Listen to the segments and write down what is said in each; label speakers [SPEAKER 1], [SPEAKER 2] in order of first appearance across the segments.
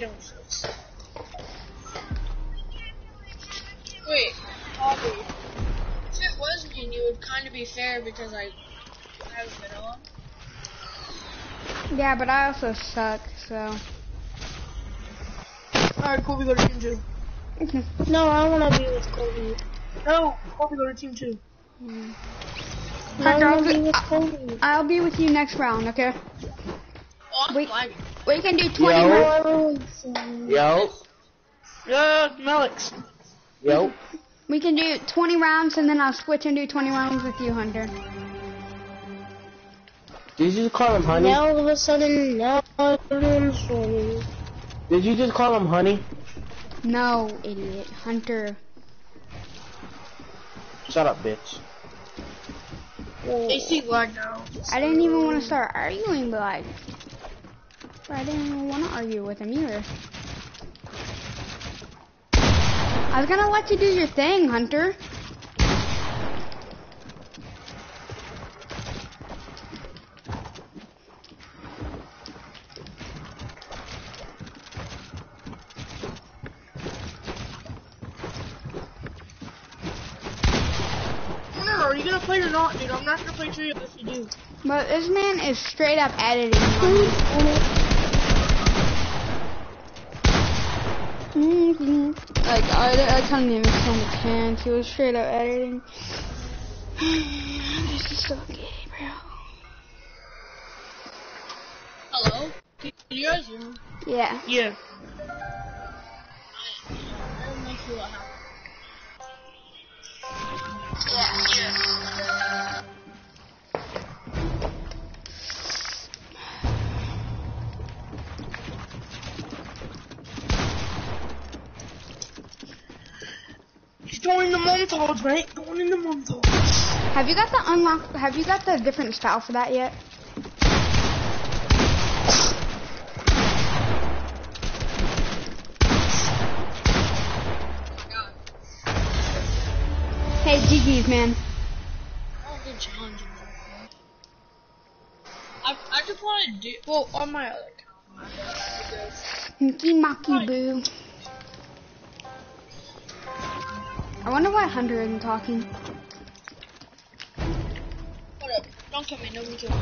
[SPEAKER 1] don't Wait, Bobby. If it was me and you, would kind of be fair because I, I was vanilla.
[SPEAKER 2] Yeah, but I also suck, so.
[SPEAKER 3] Alright, Colby, go to team two.
[SPEAKER 4] no, I want to be with Colby.
[SPEAKER 3] No, Colby, go to team two.
[SPEAKER 2] Mm.
[SPEAKER 4] I'll, be with Colby.
[SPEAKER 2] I'll be with you next round, okay?
[SPEAKER 1] Oh,
[SPEAKER 2] we, we can do 20
[SPEAKER 5] Yo.
[SPEAKER 2] rounds.
[SPEAKER 5] Yo.
[SPEAKER 3] Yeah, Melix.
[SPEAKER 5] Yo.
[SPEAKER 2] We can do 20 rounds and then I'll switch and do 20 rounds with you, Hunter.
[SPEAKER 5] Did you just call him honey?
[SPEAKER 4] Now all of a sudden, now everyone's joining.
[SPEAKER 5] Did you just call him honey?
[SPEAKER 2] No, idiot. Hunter.
[SPEAKER 5] Shut up, bitch.
[SPEAKER 1] AC lag now.
[SPEAKER 2] I didn't even want to start arguing, but like, I didn't even want to argue with him either. I was gonna let you do your thing, Hunter.
[SPEAKER 3] Are you gonna play or not, dude? I'm not gonna play trio if you do.
[SPEAKER 2] But this man is straight up editing. Like, I, I couldn't even stand a chance. He was straight up editing. this is so gay, bro.
[SPEAKER 1] Hello? Can you guys hear me?
[SPEAKER 2] Yeah.
[SPEAKER 3] Yeah.
[SPEAKER 1] I'll make you what.
[SPEAKER 2] Yeah, yeah.
[SPEAKER 3] He's going the montage, right? Going in the montage.
[SPEAKER 2] Have you got the unlock? Have you got the different style for that yet? Hey, GG's, man.
[SPEAKER 1] I don't do challenges. I, I just want to do, well, on my other account.
[SPEAKER 2] Mickey Mocky Boo. I wonder why Hunter isn't talking.
[SPEAKER 1] Hold up. Don't kill me. Nobody kill me.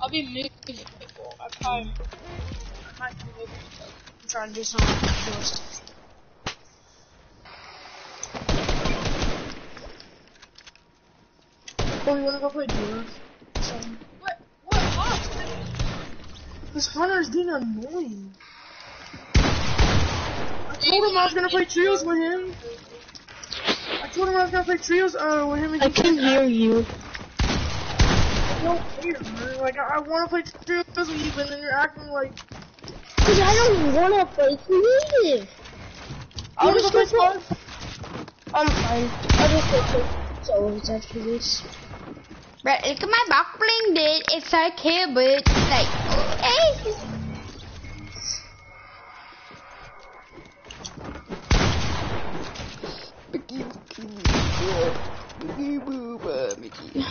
[SPEAKER 1] I'll be moving people. I probably, I might be moving. I'm trying to do something cool stuff.
[SPEAKER 3] Oh, you wanna go play duos?
[SPEAKER 1] What? What? What?
[SPEAKER 3] This Hunter's being annoying. I told him I was gonna play trios with him. I told him I was gonna play trios uh, with him. and
[SPEAKER 4] I
[SPEAKER 3] he
[SPEAKER 4] can
[SPEAKER 3] said,
[SPEAKER 4] hear you.
[SPEAKER 3] I don't care, man. Like, I, I wanna play trios with you, but then you're acting like.
[SPEAKER 4] Cause I don't wanna play creative.
[SPEAKER 3] I'll
[SPEAKER 4] You
[SPEAKER 3] just play
[SPEAKER 4] just
[SPEAKER 3] squad.
[SPEAKER 4] I'm fine. I'll just play solos after this.
[SPEAKER 2] But look at my back bling, dude. It's okay, but like, hey. Mickey, booba, Mickey.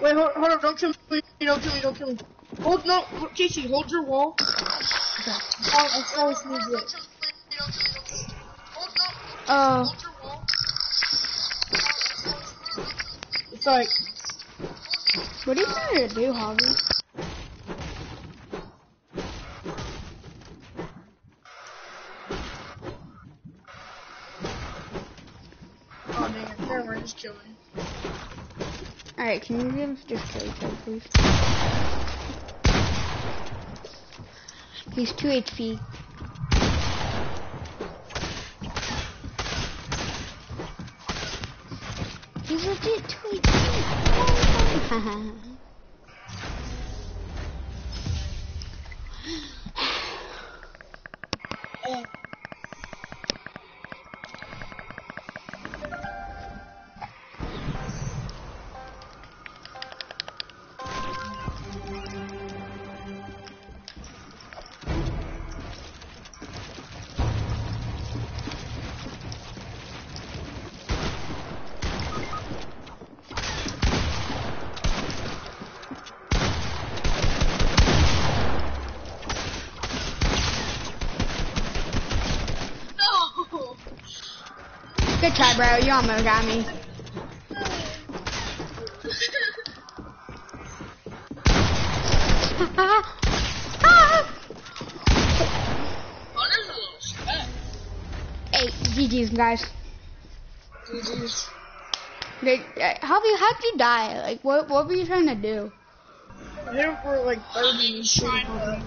[SPEAKER 3] Wait, hold, hold up, don't kill me, don't kill me, don't kill me. Hold, no, Casey, hold your wall. Oh, it's always needs it.
[SPEAKER 2] Oh,
[SPEAKER 3] It's like,
[SPEAKER 2] what are you trying to do, Harvey?
[SPEAKER 3] Just.
[SPEAKER 2] Alright, can you give us just kill each other, please? He's 2 HP. He's legit 2 HP. bro. You almost got me.
[SPEAKER 1] Hunter's a little stressed.
[SPEAKER 2] hey, GG's, guys.
[SPEAKER 1] GG's.
[SPEAKER 2] Like, uh, how you how'd you die? Like, what what were you trying to do?
[SPEAKER 3] I hit him for like 30
[SPEAKER 1] He's trying to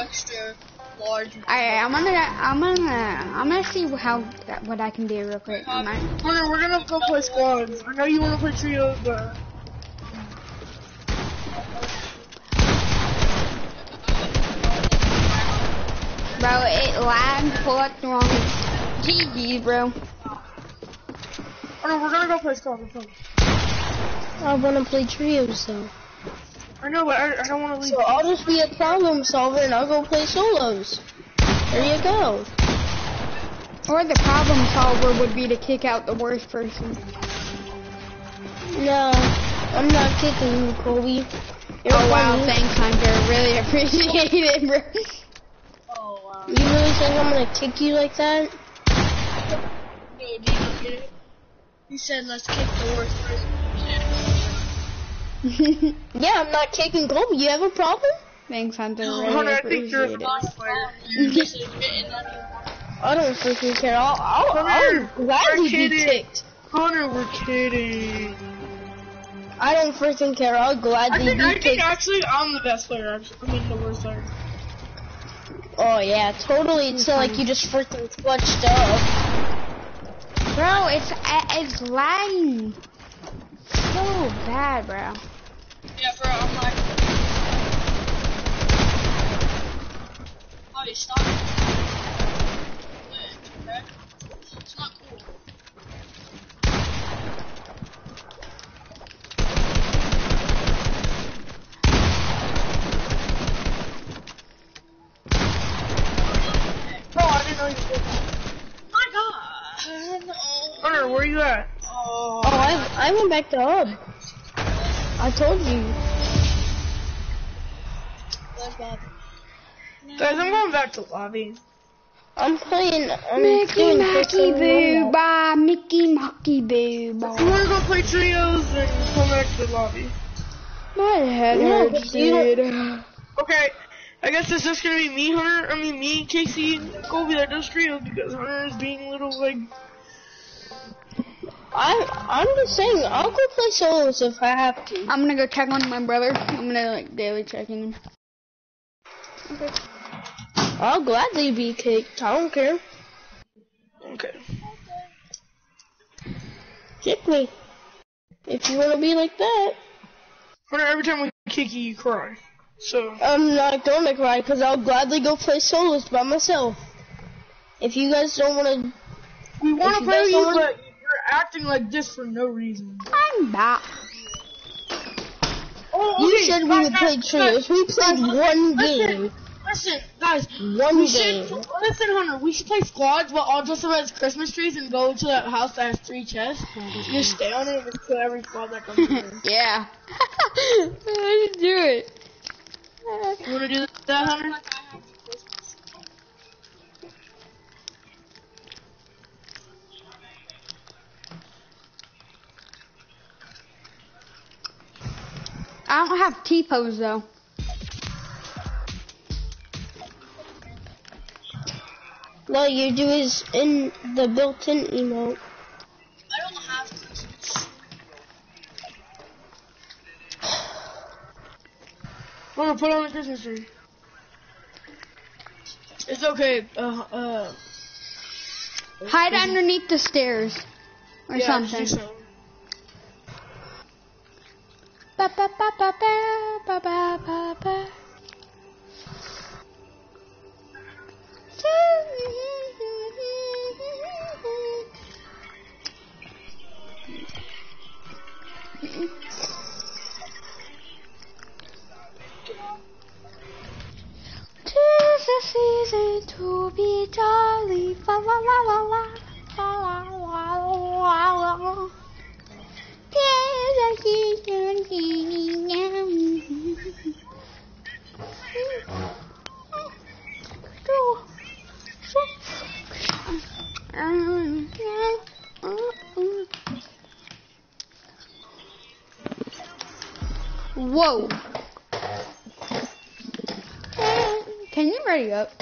[SPEAKER 1] extra large.
[SPEAKER 2] I I'm gonna I'm gonna I'm gonna see how what I can do real quick. I might.
[SPEAKER 3] Hunter, we're gonna go play squads. I know you wanna play trios, but
[SPEAKER 2] Bro, it lagged fucked wrong. GG, bro.
[SPEAKER 3] Hunter, we're gonna go play squads. Let's.
[SPEAKER 4] I want to play trios though.
[SPEAKER 3] I know, but I, I don't wanna leave.
[SPEAKER 4] So I'll just be a problem solver and I'll go play solos. There you go.
[SPEAKER 2] Or the problem solver would be to kick out the worst person.
[SPEAKER 4] No, I'm not kicking you, Kobe. You're
[SPEAKER 2] Oh wow,
[SPEAKER 4] funny.
[SPEAKER 2] thanks Hunter. Really appreciate it, bro.
[SPEAKER 1] Oh wow.
[SPEAKER 4] You really think I'm gonna kick you like that?
[SPEAKER 1] Dude, do you not get it? He said, let's kick the worst person.
[SPEAKER 4] Yeah, I'm not kicking Kobe. You have a problem?
[SPEAKER 2] thanks Hunter.
[SPEAKER 3] Oh,
[SPEAKER 2] Really
[SPEAKER 3] Hunter, I think you're
[SPEAKER 2] appreciate
[SPEAKER 3] a boss player.
[SPEAKER 1] You just admitting that
[SPEAKER 4] I don't freaking care. I'll, I'll,
[SPEAKER 3] Come
[SPEAKER 4] I'll gladly be
[SPEAKER 3] kidding.
[SPEAKER 4] kicked.
[SPEAKER 3] Hunter, we're kidding.
[SPEAKER 4] I don't freaking care. I'll
[SPEAKER 3] I
[SPEAKER 4] gladly
[SPEAKER 3] think, I
[SPEAKER 4] be
[SPEAKER 3] think actually I'm the best player. Actually, I mean the worst player.
[SPEAKER 4] Oh yeah, totally. It's not like you just freaking clutched up.
[SPEAKER 2] Bro, it's it's lagging so bad, bro.
[SPEAKER 1] Yeah, bro, I'm like. Oh, you stopped. Okay. It's not cool.
[SPEAKER 3] No, I didn't know you did.
[SPEAKER 1] My god. No.
[SPEAKER 3] Hunter, where you at?
[SPEAKER 1] Oh.
[SPEAKER 4] Oh, I I went back to hub. I told you.
[SPEAKER 1] That's bad.
[SPEAKER 3] Guys, I'm going back to lobby.
[SPEAKER 4] I'm playing. I'm
[SPEAKER 2] Mickey
[SPEAKER 4] doing
[SPEAKER 2] Macky Boo
[SPEAKER 4] well.
[SPEAKER 2] Bye, Mickey Macky Boo
[SPEAKER 3] If you
[SPEAKER 2] Bye.
[SPEAKER 3] wanna go play trios, then come back to the lobby.
[SPEAKER 2] My head
[SPEAKER 4] No,
[SPEAKER 2] hurts, dude.
[SPEAKER 3] Okay, I guess it's just gonna be me, Hunter. I mean, me, Casey, and Colby that does trios because Hunter is being a little like.
[SPEAKER 4] I'm I'm just saying. I'll go play solos if I have to.
[SPEAKER 2] I'm gonna go check on my brother. I'm gonna like daily checking him.
[SPEAKER 4] I'll gladly be kicked. I don't care.
[SPEAKER 3] Okay.
[SPEAKER 4] Kick me. If you wanna be like that.
[SPEAKER 3] But every time we kick you, you cry. So.
[SPEAKER 4] Um, I'm not gonna cry because I'll gladly go play solos by myself. If you guys don't wanna,
[SPEAKER 3] We
[SPEAKER 4] wanna
[SPEAKER 3] play
[SPEAKER 4] guys
[SPEAKER 3] with you,
[SPEAKER 4] don't
[SPEAKER 3] but you're acting like this for no reason.
[SPEAKER 2] I'm back.
[SPEAKER 3] Oh,
[SPEAKER 4] you said we
[SPEAKER 3] guys,
[SPEAKER 4] would play trios. We played
[SPEAKER 3] guys,
[SPEAKER 4] one
[SPEAKER 3] listen,
[SPEAKER 4] game.
[SPEAKER 3] Listen, guys,
[SPEAKER 4] One
[SPEAKER 3] we
[SPEAKER 4] game.
[SPEAKER 3] should listen, Hunter. We should play squads, but all dress up as Christmas trees and go to that house that has three chests. Just stay on it and kill every squad that comes in.
[SPEAKER 2] yeah. I should do it.
[SPEAKER 3] You wanna do that, Hunter?
[SPEAKER 1] I
[SPEAKER 2] don't have T-pose though.
[SPEAKER 4] All you do is in the built-in emote.
[SPEAKER 1] I don't have Christmas.
[SPEAKER 3] Hunter, put on the Christmas tree. It's okay. Uh, uh.
[SPEAKER 2] Hide underneath the stairs or
[SPEAKER 3] yeah,
[SPEAKER 2] something. Ba ba ba season to be jolly, la la la la la, la la la la la. Whoa. Can you ready up?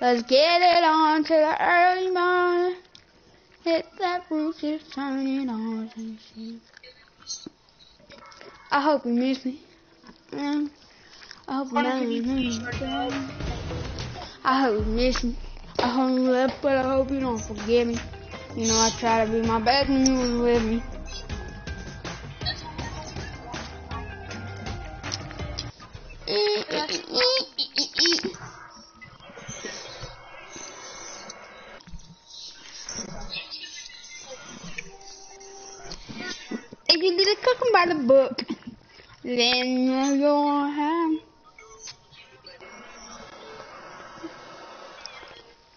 [SPEAKER 2] Let's get it on to the early morning. Hit that roof, just turning on. I hope you miss me. Mm. I hope you miss me. I hope you miss me. I hope you left, but I hope you don't forget me. You know I try to be my best when you was with me. If did it cooking by the book, then you're gonna have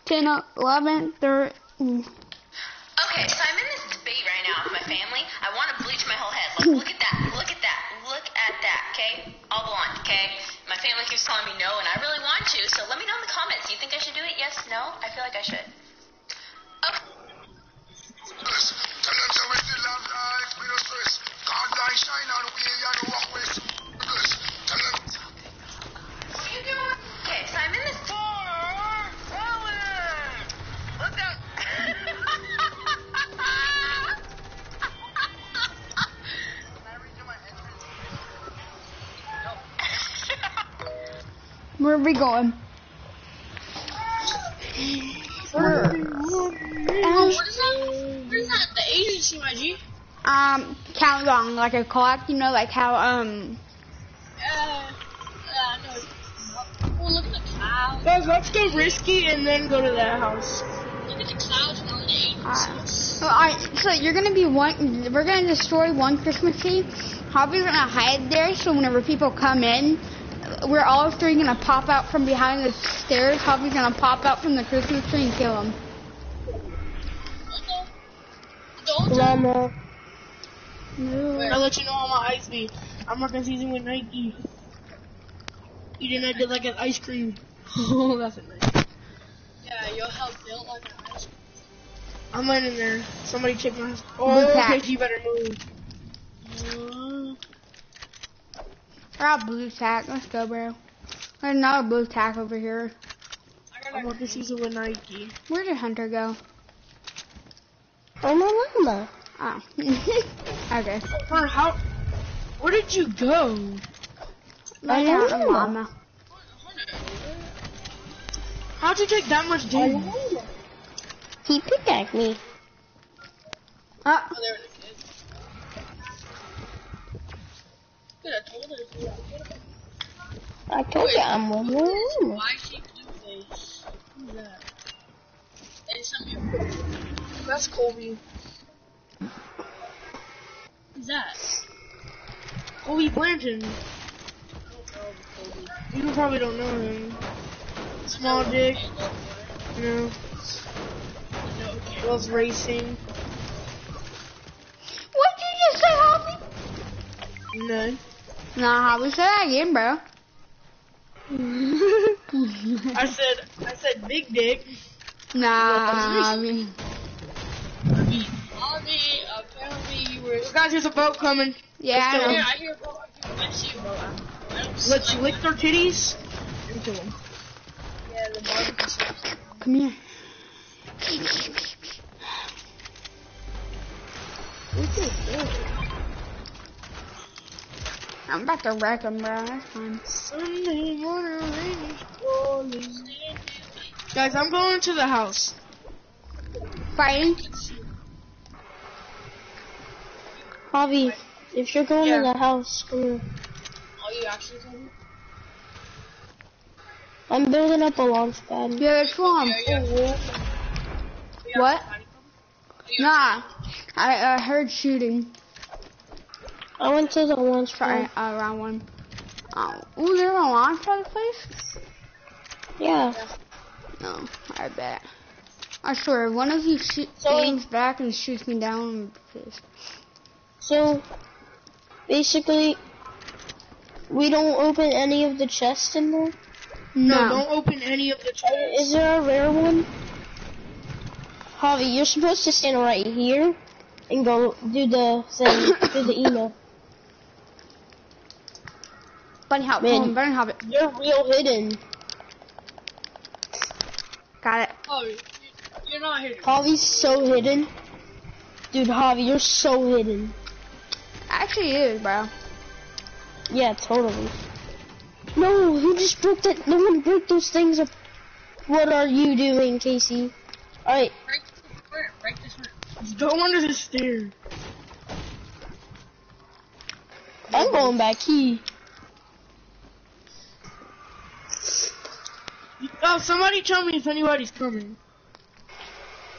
[SPEAKER 2] 10, 11, 13.
[SPEAKER 6] Okay, so I'm in this debate right now with my family. I want to bleach my whole head. Look, look at that. Look at that. Look at that. Okay, all blonde. Okay. My family keeps telling me no, and I really want to. So let me know in the comments. Do you think I should do it? Yes. No. I feel like I should. Okay.
[SPEAKER 7] Tell them to we still have life, we no stress. God light shine on we and walk with Bless. Tell them
[SPEAKER 6] What are you doing? Okay, so I'm in this. Look up.
[SPEAKER 2] Where are we going?
[SPEAKER 1] What is that? What is that? The agency, my G?
[SPEAKER 2] Um, countdown, like a clock, you know, like how, um,
[SPEAKER 1] Uh, uh, no. Look at the clouds.
[SPEAKER 3] Guys, let's go risky and then go to that house.
[SPEAKER 1] Look at the clouds and all the agencies.
[SPEAKER 2] alright, so you're gonna be one, we're gonna destroy one Christmas tree. Hobby's gonna hide there, so whenever people come in, we're all three gonna pop out from behind the stairs. Hobby's gonna pop out from the Christmas tree and kill him.
[SPEAKER 1] Okay. Don't tell
[SPEAKER 3] I'll let you know how my ice be. I'm working season with Nike. Eating I did like an ice cream. Oh, that's a nice.
[SPEAKER 1] Yeah, you'll help build like an ice
[SPEAKER 3] I'm landing there. Somebody check my house. Oh,
[SPEAKER 2] tack.
[SPEAKER 3] okay, you better move.
[SPEAKER 1] cream.
[SPEAKER 2] We're out blue tack. Let's go, bro. There's another blue tack over here.
[SPEAKER 1] I
[SPEAKER 3] I'm
[SPEAKER 1] got
[SPEAKER 3] working season with Nike.
[SPEAKER 2] Where did Hunter go?
[SPEAKER 4] Oh my mama.
[SPEAKER 2] Oh. okay.
[SPEAKER 3] Hunter, how? Where did you go?
[SPEAKER 2] Right
[SPEAKER 4] know.
[SPEAKER 2] now, Mama.
[SPEAKER 3] How'd you take that much damage?
[SPEAKER 4] He pickaxed me.
[SPEAKER 2] Oh,
[SPEAKER 1] Oh, there it is. Could have told her.
[SPEAKER 4] I told you I'm one more mama.
[SPEAKER 1] Why she blue face? Who's that? They sent
[SPEAKER 3] That's Colby.
[SPEAKER 1] Who's that?
[SPEAKER 3] Colby Blanton. You probably don't know him. Small dick. You know, loves racing.
[SPEAKER 2] what did you say, Hobby?
[SPEAKER 3] No.
[SPEAKER 2] Nah, Hobby, say that again, bro.
[SPEAKER 3] I said, I said big dick.
[SPEAKER 2] nah, Hobby.
[SPEAKER 1] Harvey, apparently you were.
[SPEAKER 3] Guys, there's a boat coming.
[SPEAKER 2] Yeah, I
[SPEAKER 3] Let's
[SPEAKER 2] know.
[SPEAKER 1] Yeah, I hear bro. I see bro. I
[SPEAKER 3] Let's
[SPEAKER 1] like,
[SPEAKER 3] lick their titties and them.
[SPEAKER 1] Yeah, the barbecue.
[SPEAKER 2] Come here. I'm about to wreck him, bro. That's fine.
[SPEAKER 3] Sunday morning rain is falling. Guys, I'm going to the house.
[SPEAKER 2] Fighting?
[SPEAKER 4] Javi, if you're going
[SPEAKER 3] Yeah.
[SPEAKER 4] to the house, come here.
[SPEAKER 1] Are you actually coming?
[SPEAKER 4] I'm building up a launch pad.
[SPEAKER 2] Yeah, which one?
[SPEAKER 1] Yeah, yeah.
[SPEAKER 2] What? Nah. I uh, heard shooting.
[SPEAKER 4] I went to the launch
[SPEAKER 2] Sorry,
[SPEAKER 4] pad.
[SPEAKER 2] uh, round one. Oh, ooh, there's a launch pad place?
[SPEAKER 4] Yeah.
[SPEAKER 2] No, I bet. I swear, if one of you shoot,
[SPEAKER 4] So-
[SPEAKER 2] aims back and shoots me down. I'm pissed.
[SPEAKER 4] So, basically, we don't open any of the chests in there.
[SPEAKER 3] No,
[SPEAKER 2] No.
[SPEAKER 3] don't open any of the chests.
[SPEAKER 4] Is there a rare one? Javi, you're supposed to stand right here and go do the thing, do the email.
[SPEAKER 2] Bunny hop,
[SPEAKER 4] Man.
[SPEAKER 2] home, burn hop it.
[SPEAKER 4] You're real hidden.
[SPEAKER 2] Got it.
[SPEAKER 1] Oh, you're not here.
[SPEAKER 4] Javi's so hidden. Dude, Javi, you're so hidden.
[SPEAKER 2] Actually, it is, bro.
[SPEAKER 4] Yeah, totally. No, who just broke that? No one broke those things up. What are you doing, Casey? Alright,
[SPEAKER 1] Break this square. Break this square. Go under the stairs.
[SPEAKER 4] I'm going back here.
[SPEAKER 1] Oh, somebody tell me if anybody's coming.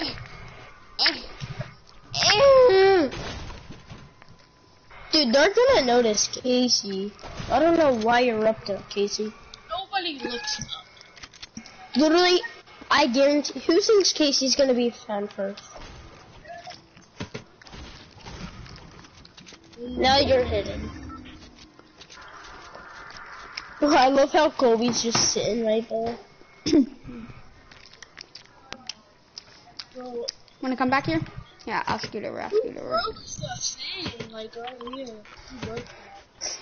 [SPEAKER 1] Eh, eh, eh.
[SPEAKER 4] Dude, they're gonna notice Casey. I don't know why you're up there, Casey.
[SPEAKER 1] Nobody looks up.
[SPEAKER 4] Literally, I guarantee. Who thinks Casey's gonna be found first? Now you're hidden. Oh, I love how Colby's just sitting right there.
[SPEAKER 2] Wanna come back here? Yeah, I'll scoot over, I'll scoot over.
[SPEAKER 1] broke the thing, like right here. Who broke that?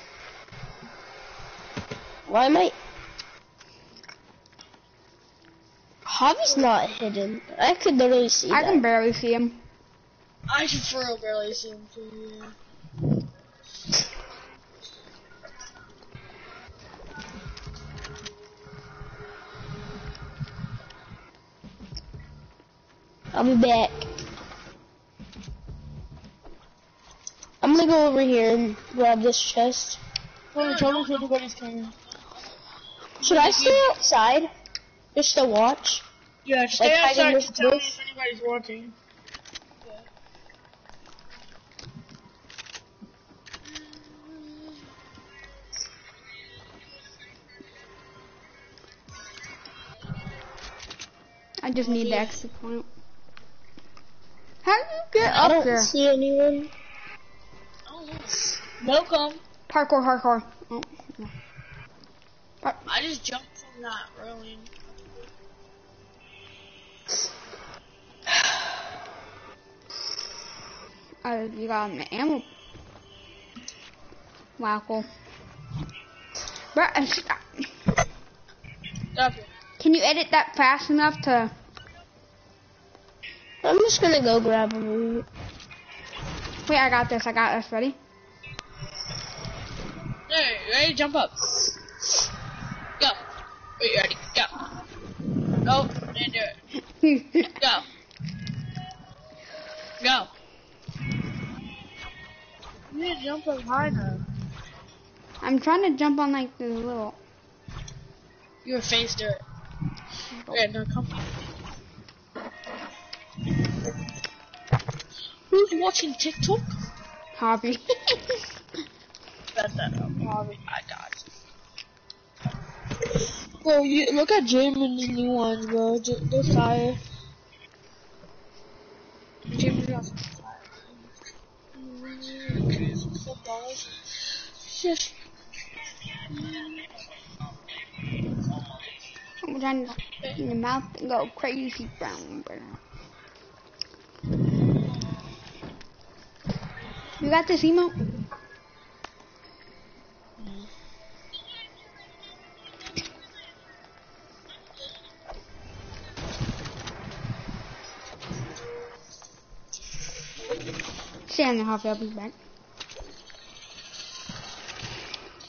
[SPEAKER 4] Why am I? Javi's not hidden. I could literally see him.
[SPEAKER 2] I
[SPEAKER 4] that.
[SPEAKER 2] can barely see him.
[SPEAKER 1] I should for real barely see him too, yeah.
[SPEAKER 4] I'll be back. I'm gonna go over here and grab this chest.
[SPEAKER 1] Tell me, tell me if anybody's coming.
[SPEAKER 4] Should I stay outside? Just to watch?
[SPEAKER 1] Yeah, stay
[SPEAKER 4] Like
[SPEAKER 1] outside to tell me if anybody's watching.
[SPEAKER 2] I just need the exit point. How do you get
[SPEAKER 4] I
[SPEAKER 2] up
[SPEAKER 4] don't see anyone.
[SPEAKER 1] Welcome.
[SPEAKER 2] Parkour, hardcore. Oh, no.
[SPEAKER 1] I just jumped from that railing.
[SPEAKER 2] Uh, you got an ammo. Wow, cool. Bro, uh, stop.
[SPEAKER 1] Okay.
[SPEAKER 2] can you edit that fast enough to?
[SPEAKER 4] I'm just gonna go grab a loot.
[SPEAKER 2] Wait, I got this. I got this. Ready?
[SPEAKER 1] Hey, ready? Jump up. Go. Wait, ready? Go. Go. And do it. Go. Go. You need to jump up high now.
[SPEAKER 2] I'm trying to jump on like this little.
[SPEAKER 1] Your face dirt. Yeah, no, come Who's watching TikTok?
[SPEAKER 2] hobby.
[SPEAKER 1] Bet that up. Probably I got. Bro, you look at Jamin's new ones, bro. J- They're fire. Jamin's got some fire. Just
[SPEAKER 2] I'm trying to spit in the mouth and go crazy brown bear. You got this emote? The half, I'll back.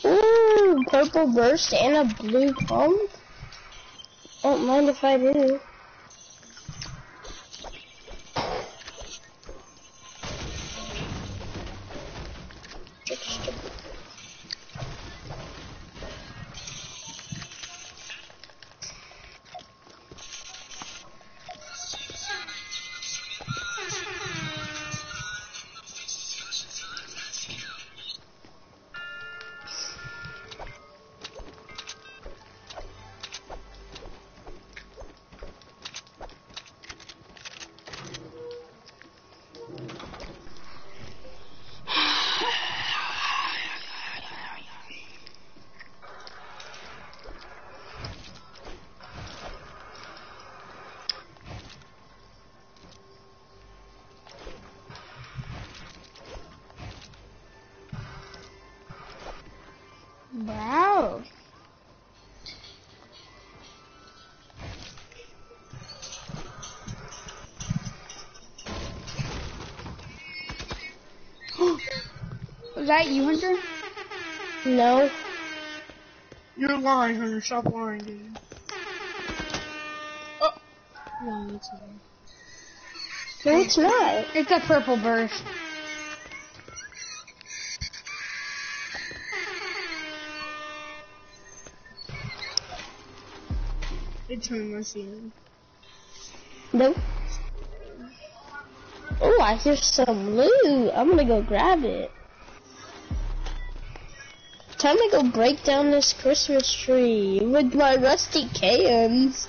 [SPEAKER 4] Ooh, purple burst and a blue pump. Don't mind if I do.
[SPEAKER 2] That you, Hunter?
[SPEAKER 4] No.
[SPEAKER 3] You're lying, Hunter. Stop lying, dude. Oh.
[SPEAKER 1] No, it's not.
[SPEAKER 4] No, it's not.
[SPEAKER 2] It's a purple burst.
[SPEAKER 3] It's see him.
[SPEAKER 4] Nope. Oh, I hear some loot. I'm gonna go grab it. Time to go break down this Christmas tree with my rusty cans.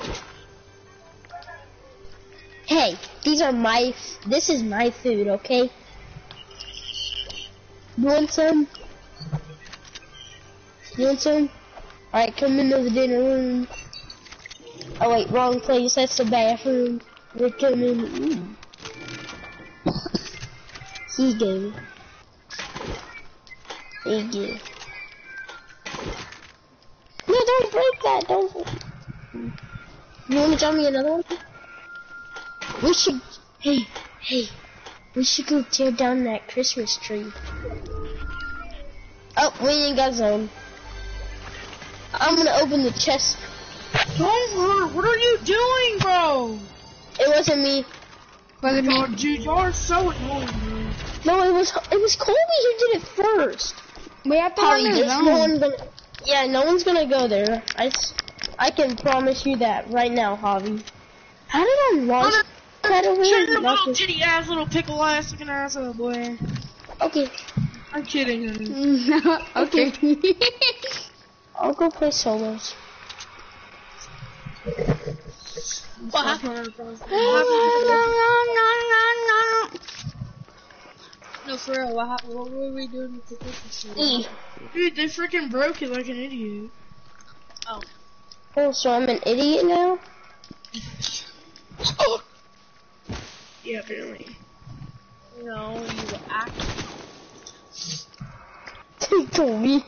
[SPEAKER 4] hey, these are my. This is my food, okay? You want some? You want some? Alright, come into the dinner room. Oh wait, wrong place. That's the bathroom. We're coming. He gave. Thank you. No, don't break that. Don't. You want to draw me another one? We should. Hey, hey. We should go tear down that Christmas tree. Oh, we ain't got zone. I'm gonna open the chest.
[SPEAKER 3] Don't What are you doing, bro?
[SPEAKER 4] It wasn't me.
[SPEAKER 2] Was it
[SPEAKER 3] dude, y'all are so annoying.
[SPEAKER 4] No, it was it was Colby who did it first.
[SPEAKER 2] We have to
[SPEAKER 4] Holly,
[SPEAKER 2] run
[SPEAKER 4] there's no one gonna. Yeah, no one's gonna go there. I, I can promise you that right now, Javi. How did I launch
[SPEAKER 3] Hunter,
[SPEAKER 4] that over
[SPEAKER 3] Shut your little titty ass, little pickle ass looking asshole, boy.
[SPEAKER 4] Okay,
[SPEAKER 3] I'm kidding, honey.
[SPEAKER 2] okay.
[SPEAKER 4] I'll go play solos.
[SPEAKER 3] What happened?
[SPEAKER 1] Oh, No, for real, what happened? What were we doing with the Christmas tree?
[SPEAKER 4] E. Mm.
[SPEAKER 3] Dude, they freaking broke it like an idiot.
[SPEAKER 4] Oh, Oh, so I'm an idiot now?
[SPEAKER 3] Yeah, apparently.
[SPEAKER 1] No, you were acting.
[SPEAKER 4] He told me.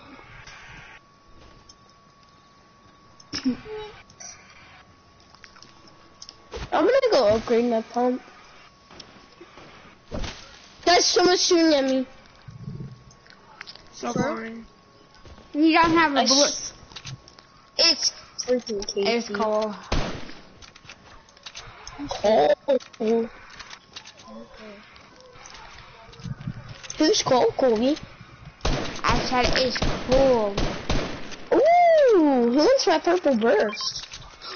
[SPEAKER 4] I'm gonna go upgrade my pump. Guys, someone's shooting at me.
[SPEAKER 1] Sure.
[SPEAKER 3] lying.
[SPEAKER 2] You don't have a
[SPEAKER 4] I
[SPEAKER 2] bullet.
[SPEAKER 4] It's freaking Casey.
[SPEAKER 2] It's cold.
[SPEAKER 4] Oh. Who's Cole, Colby?
[SPEAKER 2] I said it's cold.
[SPEAKER 4] Ooh, who wants my purple burst?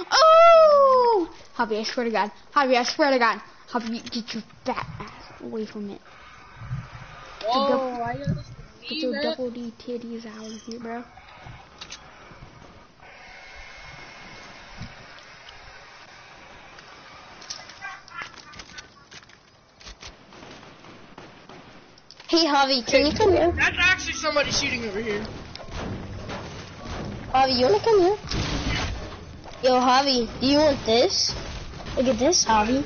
[SPEAKER 2] Oh! Hobby, I swear to God. Hobby, I swear to God. Hobby, get your fat ass away from it.
[SPEAKER 1] Whoa, I gotta
[SPEAKER 2] Get
[SPEAKER 1] leave
[SPEAKER 2] your double D titties out of here, bro.
[SPEAKER 4] Hey, Javi, can you come here?
[SPEAKER 3] That's actually somebody shooting over here.
[SPEAKER 4] Javi, you wanna come here? Yo, Javi, do you want this? Look at this, Javi.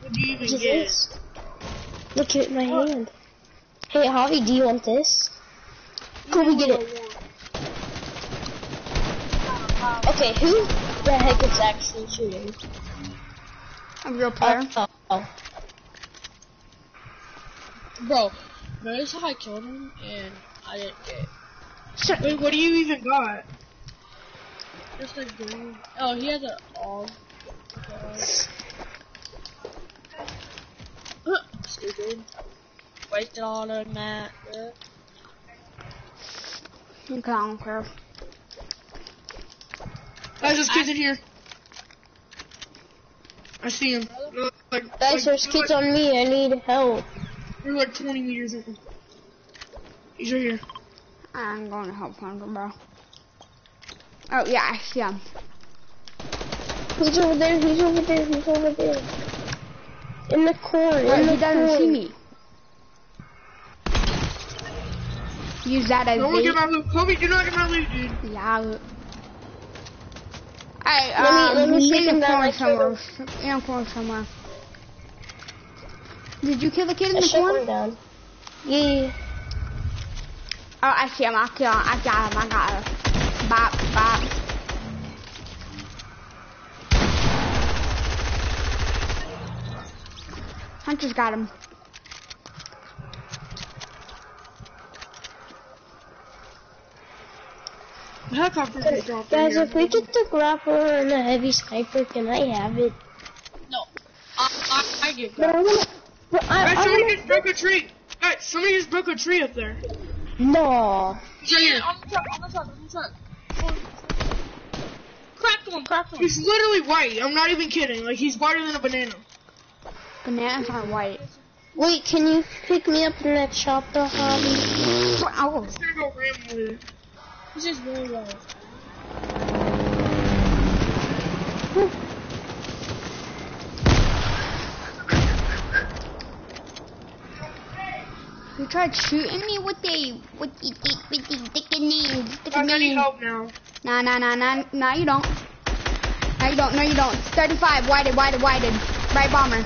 [SPEAKER 3] What do you even
[SPEAKER 4] Look at
[SPEAKER 3] get?
[SPEAKER 4] this. Look at my hand. Hey, Javi, do you want this? Cool, we get it. Okay, who the heck is actually shooting?
[SPEAKER 2] A real player.
[SPEAKER 4] Oh, oh.
[SPEAKER 1] Bro, notice how I killed him and I didn't get
[SPEAKER 3] Wait, what do you even got?
[SPEAKER 1] just a green. Oh, he has a all. Stupid. Wasted all of that. Yeah.
[SPEAKER 2] Okay, I don't care.
[SPEAKER 3] Guys, there's kids in here. I see him. They're Like,
[SPEAKER 4] Guys,
[SPEAKER 3] like,
[SPEAKER 4] there's
[SPEAKER 3] they're
[SPEAKER 4] kids
[SPEAKER 3] like,
[SPEAKER 4] on me. I need help.
[SPEAKER 3] They're like 20 meters in. He's right here.
[SPEAKER 2] I'm going to help Hunter, bro. Oh, yeah, I see him.
[SPEAKER 4] He's over there. He's over there. He's over there. In the corner.
[SPEAKER 2] Bro,
[SPEAKER 4] in the
[SPEAKER 2] he doesn't see me. Use that as
[SPEAKER 3] Don't look
[SPEAKER 2] bait.
[SPEAKER 3] at my loot. Kobe, do not get my loot, dude.
[SPEAKER 2] Yeah. Alright,
[SPEAKER 4] Let me-
[SPEAKER 2] um,
[SPEAKER 4] let me
[SPEAKER 2] he's
[SPEAKER 4] shoot
[SPEAKER 2] in
[SPEAKER 4] him
[SPEAKER 2] the
[SPEAKER 4] down
[SPEAKER 2] corner
[SPEAKER 4] my
[SPEAKER 2] somewhere. In a corner somewhere. Did you kill the kid in
[SPEAKER 4] I
[SPEAKER 2] the
[SPEAKER 4] shut
[SPEAKER 2] corner?
[SPEAKER 4] him down. Yeah.
[SPEAKER 2] Oh, I see him. I kill him. I got him. I got him. Bop, bop. Hunter's got him.
[SPEAKER 3] Helicopter just dropped
[SPEAKER 4] Guys, if we get the grappler and the heavy sniper, can I have it?
[SPEAKER 1] No. I, I, I get
[SPEAKER 4] But
[SPEAKER 1] that.
[SPEAKER 4] I wanna. But I,
[SPEAKER 3] Guys,
[SPEAKER 4] I
[SPEAKER 3] somebody
[SPEAKER 4] wanna.
[SPEAKER 3] just broke a tree. Guys, somebody just broke a tree up there.
[SPEAKER 4] No.
[SPEAKER 3] He's right here.
[SPEAKER 1] On the truck, on the truck, on the truck. Cracked one, cracked one.
[SPEAKER 3] He's literally white. I'm not even kidding. Like he's whiter than a banana.
[SPEAKER 2] Bananas aren't white.
[SPEAKER 4] Wait, can you pick me up in that shop, though, Hobby?
[SPEAKER 2] Oh,
[SPEAKER 3] He's gonna go ram with it.
[SPEAKER 1] He's just really low.
[SPEAKER 2] you tried shooting me with the with the with the with the name.
[SPEAKER 3] Guys, I need help now.
[SPEAKER 2] Nah, nah, nah, nah, nah, you don't. No, you don't. No, you don't. 35, whited, whited, whited. Right bomber.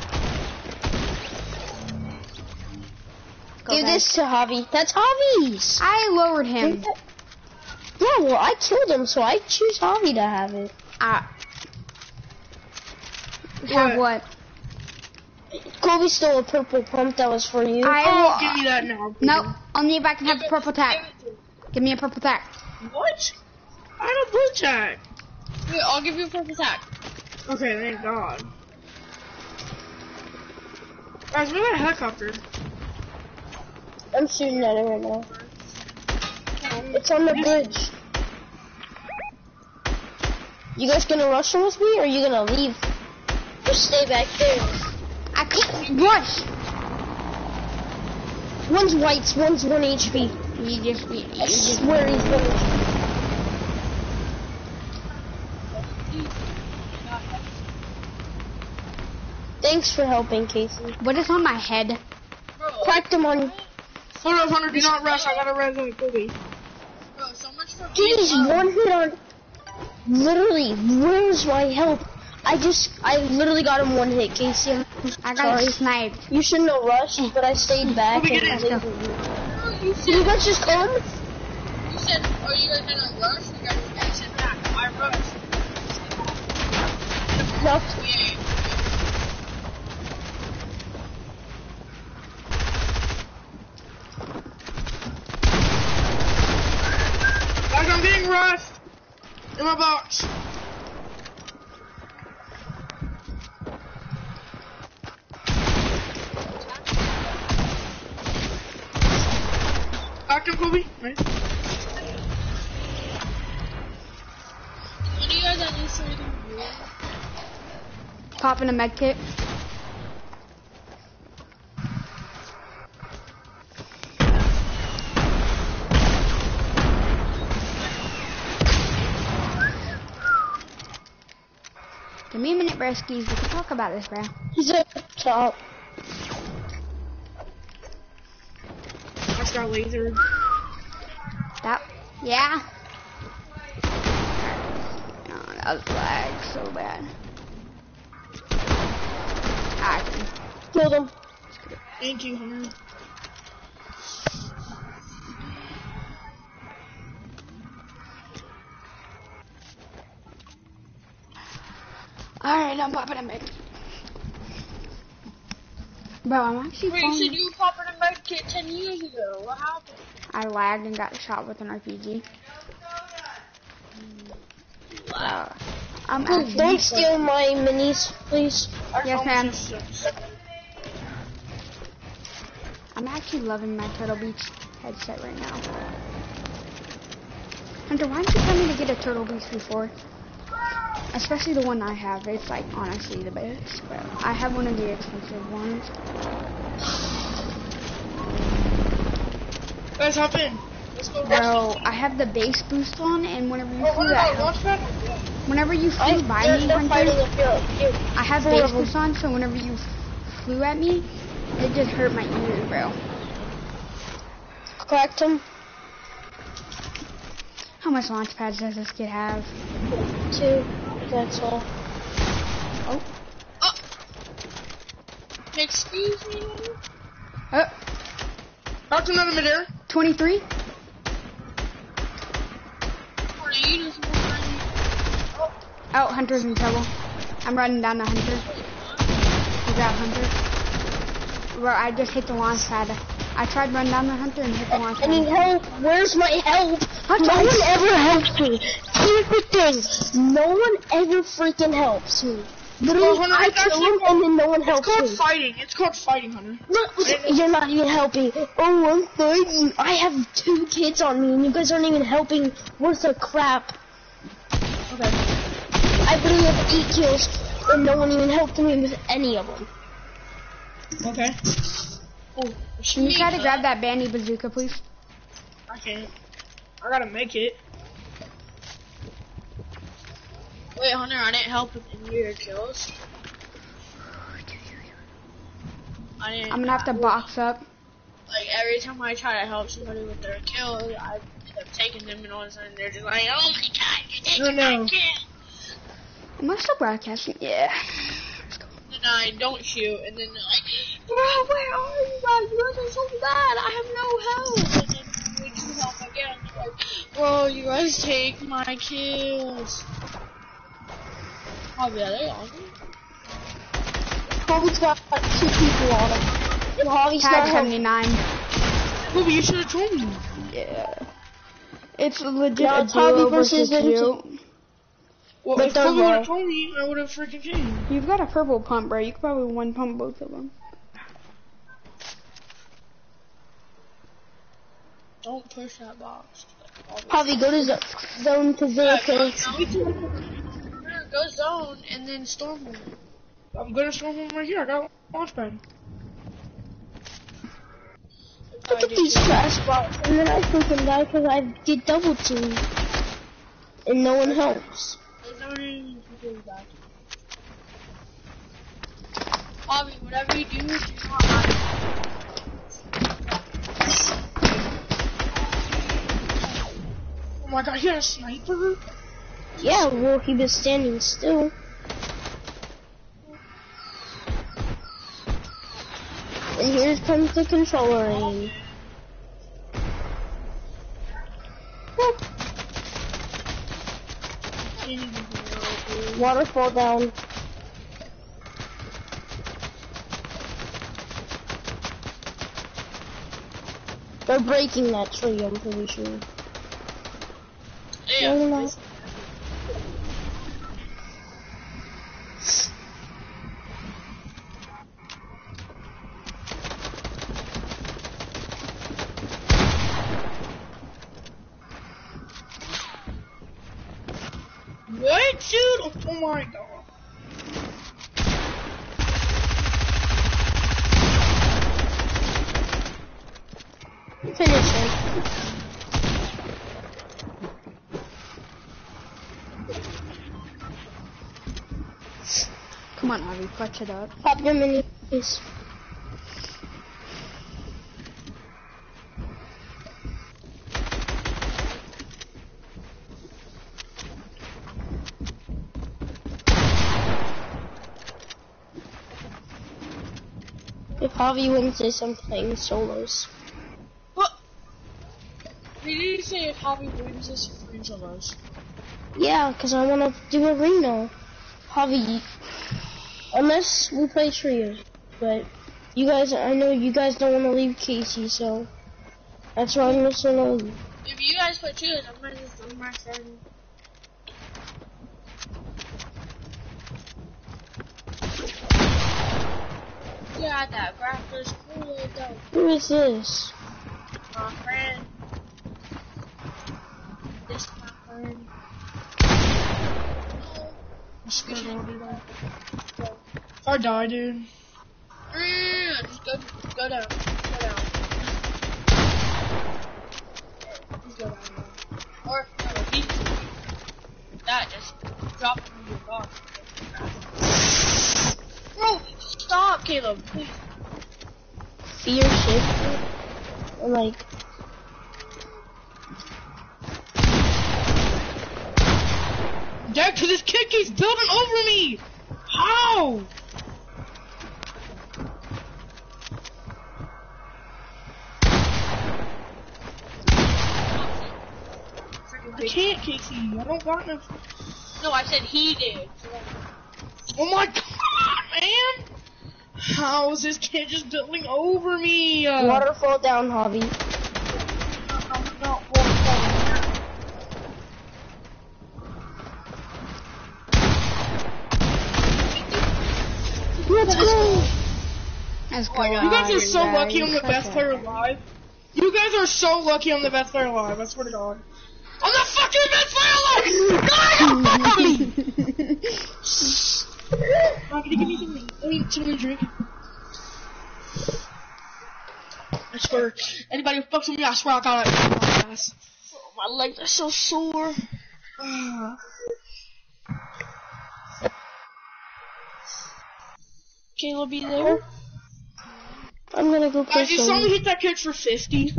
[SPEAKER 2] Go
[SPEAKER 4] Give
[SPEAKER 2] back.
[SPEAKER 4] this to Hobby. That's Hobby's.
[SPEAKER 2] I lowered him.
[SPEAKER 4] Yeah, well, I killed him, so I choose Hobby to have it.
[SPEAKER 2] Ah. Have what?
[SPEAKER 4] Kobe stole a purple pump that was for you.
[SPEAKER 2] I
[SPEAKER 3] Oh,
[SPEAKER 2] will.
[SPEAKER 3] give me that now.
[SPEAKER 2] No, only if I can have a purple tag. Give me a purple tag.
[SPEAKER 3] What? I had a blue tag.
[SPEAKER 1] Wait, I'll give you a purple tag.
[SPEAKER 3] Okay, thank God. Guys, where's that helicopter?
[SPEAKER 4] I'm shooting at it right now. It's on the bridge. You guys gonna rush with me, or are you gonna leave? Just stay back there.
[SPEAKER 2] I can't rush.
[SPEAKER 4] One's whites, one's one HP.
[SPEAKER 2] You just, you, you
[SPEAKER 4] I
[SPEAKER 2] just.
[SPEAKER 4] swear he's one HP. Thanks for helping, Casey.
[SPEAKER 2] What is on my head?
[SPEAKER 4] Cracked him on.
[SPEAKER 3] Hold up, Hunter, do not rush. I gotta res on Kobe.
[SPEAKER 1] Bro, so
[SPEAKER 4] He's one hit on. Literally, where's my help? I just, I literally got him one hit, Casey. I'm
[SPEAKER 2] I got
[SPEAKER 4] sorry.
[SPEAKER 2] sniped.
[SPEAKER 4] You shouldn't have rushed, eh. but I stayed back.
[SPEAKER 3] Kobe,
[SPEAKER 4] and
[SPEAKER 3] get in.
[SPEAKER 4] I didn't-
[SPEAKER 1] You
[SPEAKER 4] Can
[SPEAKER 1] said,
[SPEAKER 4] you guys just come?
[SPEAKER 1] you said, are you guys gonna rush? You guys are back. I rushed.
[SPEAKER 4] No.
[SPEAKER 1] Yeah.
[SPEAKER 3] Guys, I'm getting rushed. In my box. Back him, Kobe. Nice.
[SPEAKER 1] What do you guys at least are gonna do?
[SPEAKER 2] Popping a med kit. Give me a minute, Breskies. We can talk about this, bro.
[SPEAKER 4] He's up top.
[SPEAKER 3] I just laser.
[SPEAKER 2] That, yeah. Oh, that was lag so bad. I can
[SPEAKER 4] Killed him.
[SPEAKER 3] Thank you, Hunter.
[SPEAKER 2] I'm popping a med. Bro, I'm actually
[SPEAKER 1] Wait, said you were popping a med kit 10 years ago. What happened?
[SPEAKER 2] I lagged and got shot with an RPG. Wow. I'm actually,
[SPEAKER 4] Don't steal my minis, please.
[SPEAKER 2] yes, ma'am. I'm actually loving my Turtle Beach headset right now. Hunter, why didn't you tell me to get a Turtle Beach before? Especially the one I have. It's like honestly the best. But I have one of the expensive ones.
[SPEAKER 3] Guys, hop in. Let's go rush.
[SPEAKER 2] Bro, I have the bass boost on, and whenever you
[SPEAKER 3] Oh,
[SPEAKER 2] flew
[SPEAKER 3] about
[SPEAKER 2] at,
[SPEAKER 3] launchpad?
[SPEAKER 2] whenever you
[SPEAKER 4] I,
[SPEAKER 2] flew by me, Hunter,
[SPEAKER 4] up here. here.
[SPEAKER 2] I have
[SPEAKER 4] Four
[SPEAKER 2] bass
[SPEAKER 4] of
[SPEAKER 2] boost on, so whenever you flew at me, it just hurt my ears, bro.
[SPEAKER 4] Cracked him.
[SPEAKER 2] How much launch pads does this kid have?
[SPEAKER 4] Two. That's all. Oh. oh.
[SPEAKER 1] Excuse me?
[SPEAKER 2] Oh,
[SPEAKER 3] Knocked another midair.
[SPEAKER 2] 23?
[SPEAKER 1] For you, this one.
[SPEAKER 2] Oh, Hunter's in trouble. I'm running down the Hunter. You grab Hunter. Bro, I just hit the launch pad. I tried running down the hunter and hit the one
[SPEAKER 4] I need help. Where's my help? No one ever helps me. Here's the thing. No one ever freaking helps me. Literally,
[SPEAKER 1] Well, Hunter,
[SPEAKER 4] I
[SPEAKER 1] it's
[SPEAKER 4] kill
[SPEAKER 1] actually
[SPEAKER 4] him and then no one helps me.
[SPEAKER 1] It's
[SPEAKER 4] helps
[SPEAKER 1] called
[SPEAKER 4] me.
[SPEAKER 1] fighting. It's called fighting, Hunter.
[SPEAKER 4] Look, you're not even helping. Oh, I'm fighting. I have two kids on me and you guys aren't even helping. Worth a crap.
[SPEAKER 1] Okay.
[SPEAKER 4] I literally have eight kills and no one even helped me with any of them.
[SPEAKER 1] Okay. Oh,
[SPEAKER 2] Can you try to grab that bandage bazooka, please?
[SPEAKER 1] I can't. I gotta make it. Wait, Hunter, I didn't help with any of your kills. I didn't.
[SPEAKER 2] I'm gonna have to box up.
[SPEAKER 1] Like every time I try to help somebody with their kill, I end up taking them, and all of a sudden they're just like, "Oh my god, you're taking No, no. my kill!"
[SPEAKER 2] Am I still broadcasting? Yeah.
[SPEAKER 1] And I don't shoot, and then they're like, "Bro, where are you guys? You guys are so bad. I have no help." And then we do help again. and they're like, "Bro, you guys take my kills." Oh yeah, they on. me.
[SPEAKER 4] Harvey's got like, two people on him. Harvey's
[SPEAKER 2] Tag
[SPEAKER 4] not
[SPEAKER 2] 79.
[SPEAKER 1] Booby, you should have told me.
[SPEAKER 2] Yeah. It's legit
[SPEAKER 4] Yeah, it's Harvey versus
[SPEAKER 2] versus you.
[SPEAKER 1] Well,
[SPEAKER 4] But
[SPEAKER 1] if Booby would have told me, I would have freaking came.
[SPEAKER 2] You've got a purple pump, bro. You could probably one pump both of them.
[SPEAKER 1] Don't push that box.
[SPEAKER 4] Harvey, go to zo- zone to zero kills.
[SPEAKER 1] Go zone and then storm him. I'm gonna storm him right here. I got launch pad.
[SPEAKER 4] Look at these trash bots, and then I freaking die because I did double team, And no one helps.
[SPEAKER 1] Bobby, whatever you do, do not lie. Oh my god, you're a sniper?
[SPEAKER 4] Yeah, well, he was standing still. And here comes the controller. Waterfall down. They're breaking that tree, I'm pretty sure.
[SPEAKER 1] Yeah.
[SPEAKER 2] Come on, Avi, clutch it up.
[SPEAKER 4] Pop your mini, please. If Harvey wins this, I'm playing solos.
[SPEAKER 1] What? Did you say if Hobby wins this playing solos?
[SPEAKER 4] Yeah, because I want to do arena. Harvey, unless we play trio. But you guys, I know you guys don't want to leave Casey, so that's why I'm just gonna leave.
[SPEAKER 1] If you guys play two, I'm gonna just leave my friend. Yeah, that graphics cool though.
[SPEAKER 4] Who is this?
[SPEAKER 1] My friend. This is my friend. If I die, dude. Mm, just go, go down. Go down. Just go down. Or, That just drop him in your. Bro, stop, Caleb. Please.
[SPEAKER 4] Fear shift? Or like,
[SPEAKER 1] Dad, cause this kid keeps building over me! How? I can't, Casey. I don't got enough. No, I said he did. Oh my god, man!
[SPEAKER 3] How is this kid just building over me? Uh,
[SPEAKER 4] Waterfall down, Hobby. Let's go.
[SPEAKER 2] Let's go.
[SPEAKER 3] You guys are so lucky I'm the best player alive. You guys are so lucky I'm the best player alive. I swear to God. Player alive! Not gonna give me something. I need something to drink. I swear, anybody who fucks with me, I swear I got it. Oh, ass. Oh, my legs are so sore. Ah. Caleb, be there?
[SPEAKER 4] I'm gonna go play
[SPEAKER 3] Guys, you saw me hit that kid for 50.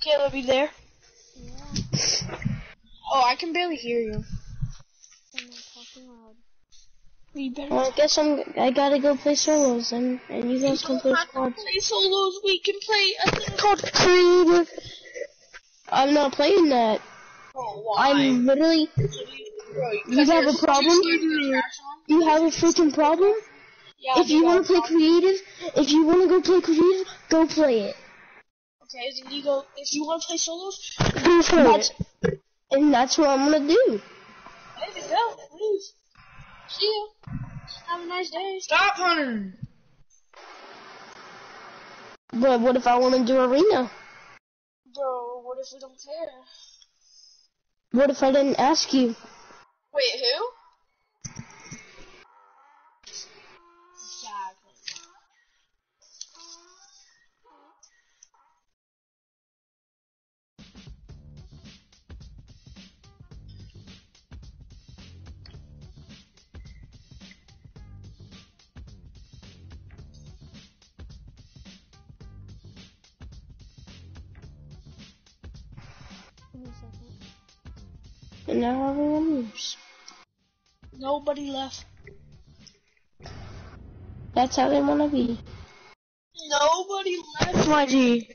[SPEAKER 3] Caleb, be there? Oh, I can barely hear you. You better
[SPEAKER 4] Well, I guess I'm. I gotta go play solos, and and you guys can play
[SPEAKER 3] not
[SPEAKER 4] squads.
[SPEAKER 3] play solos. We can play a thing called.
[SPEAKER 4] Creative. I'm not playing that.
[SPEAKER 3] Oh, why?
[SPEAKER 4] I'm literally.
[SPEAKER 3] Bro,
[SPEAKER 4] You have a problem? You have a freaking problem?
[SPEAKER 3] Yeah,
[SPEAKER 4] If you want to play creative, if you want to go play creative, go play it.
[SPEAKER 3] Okay, then you go. If you want to play solos,
[SPEAKER 4] Go for it. And that's what I'm gonna do.
[SPEAKER 3] there you go. Please. See ya. Have a nice day. Stop, hunting.
[SPEAKER 4] But what if I want to do arena?
[SPEAKER 3] Bro, what if we don't care?
[SPEAKER 4] What if I didn't ask you?
[SPEAKER 3] Wait, who?
[SPEAKER 4] Now everyone moves.
[SPEAKER 3] Nobody left.
[SPEAKER 4] That's how they want to be.
[SPEAKER 3] Nobody left, my G.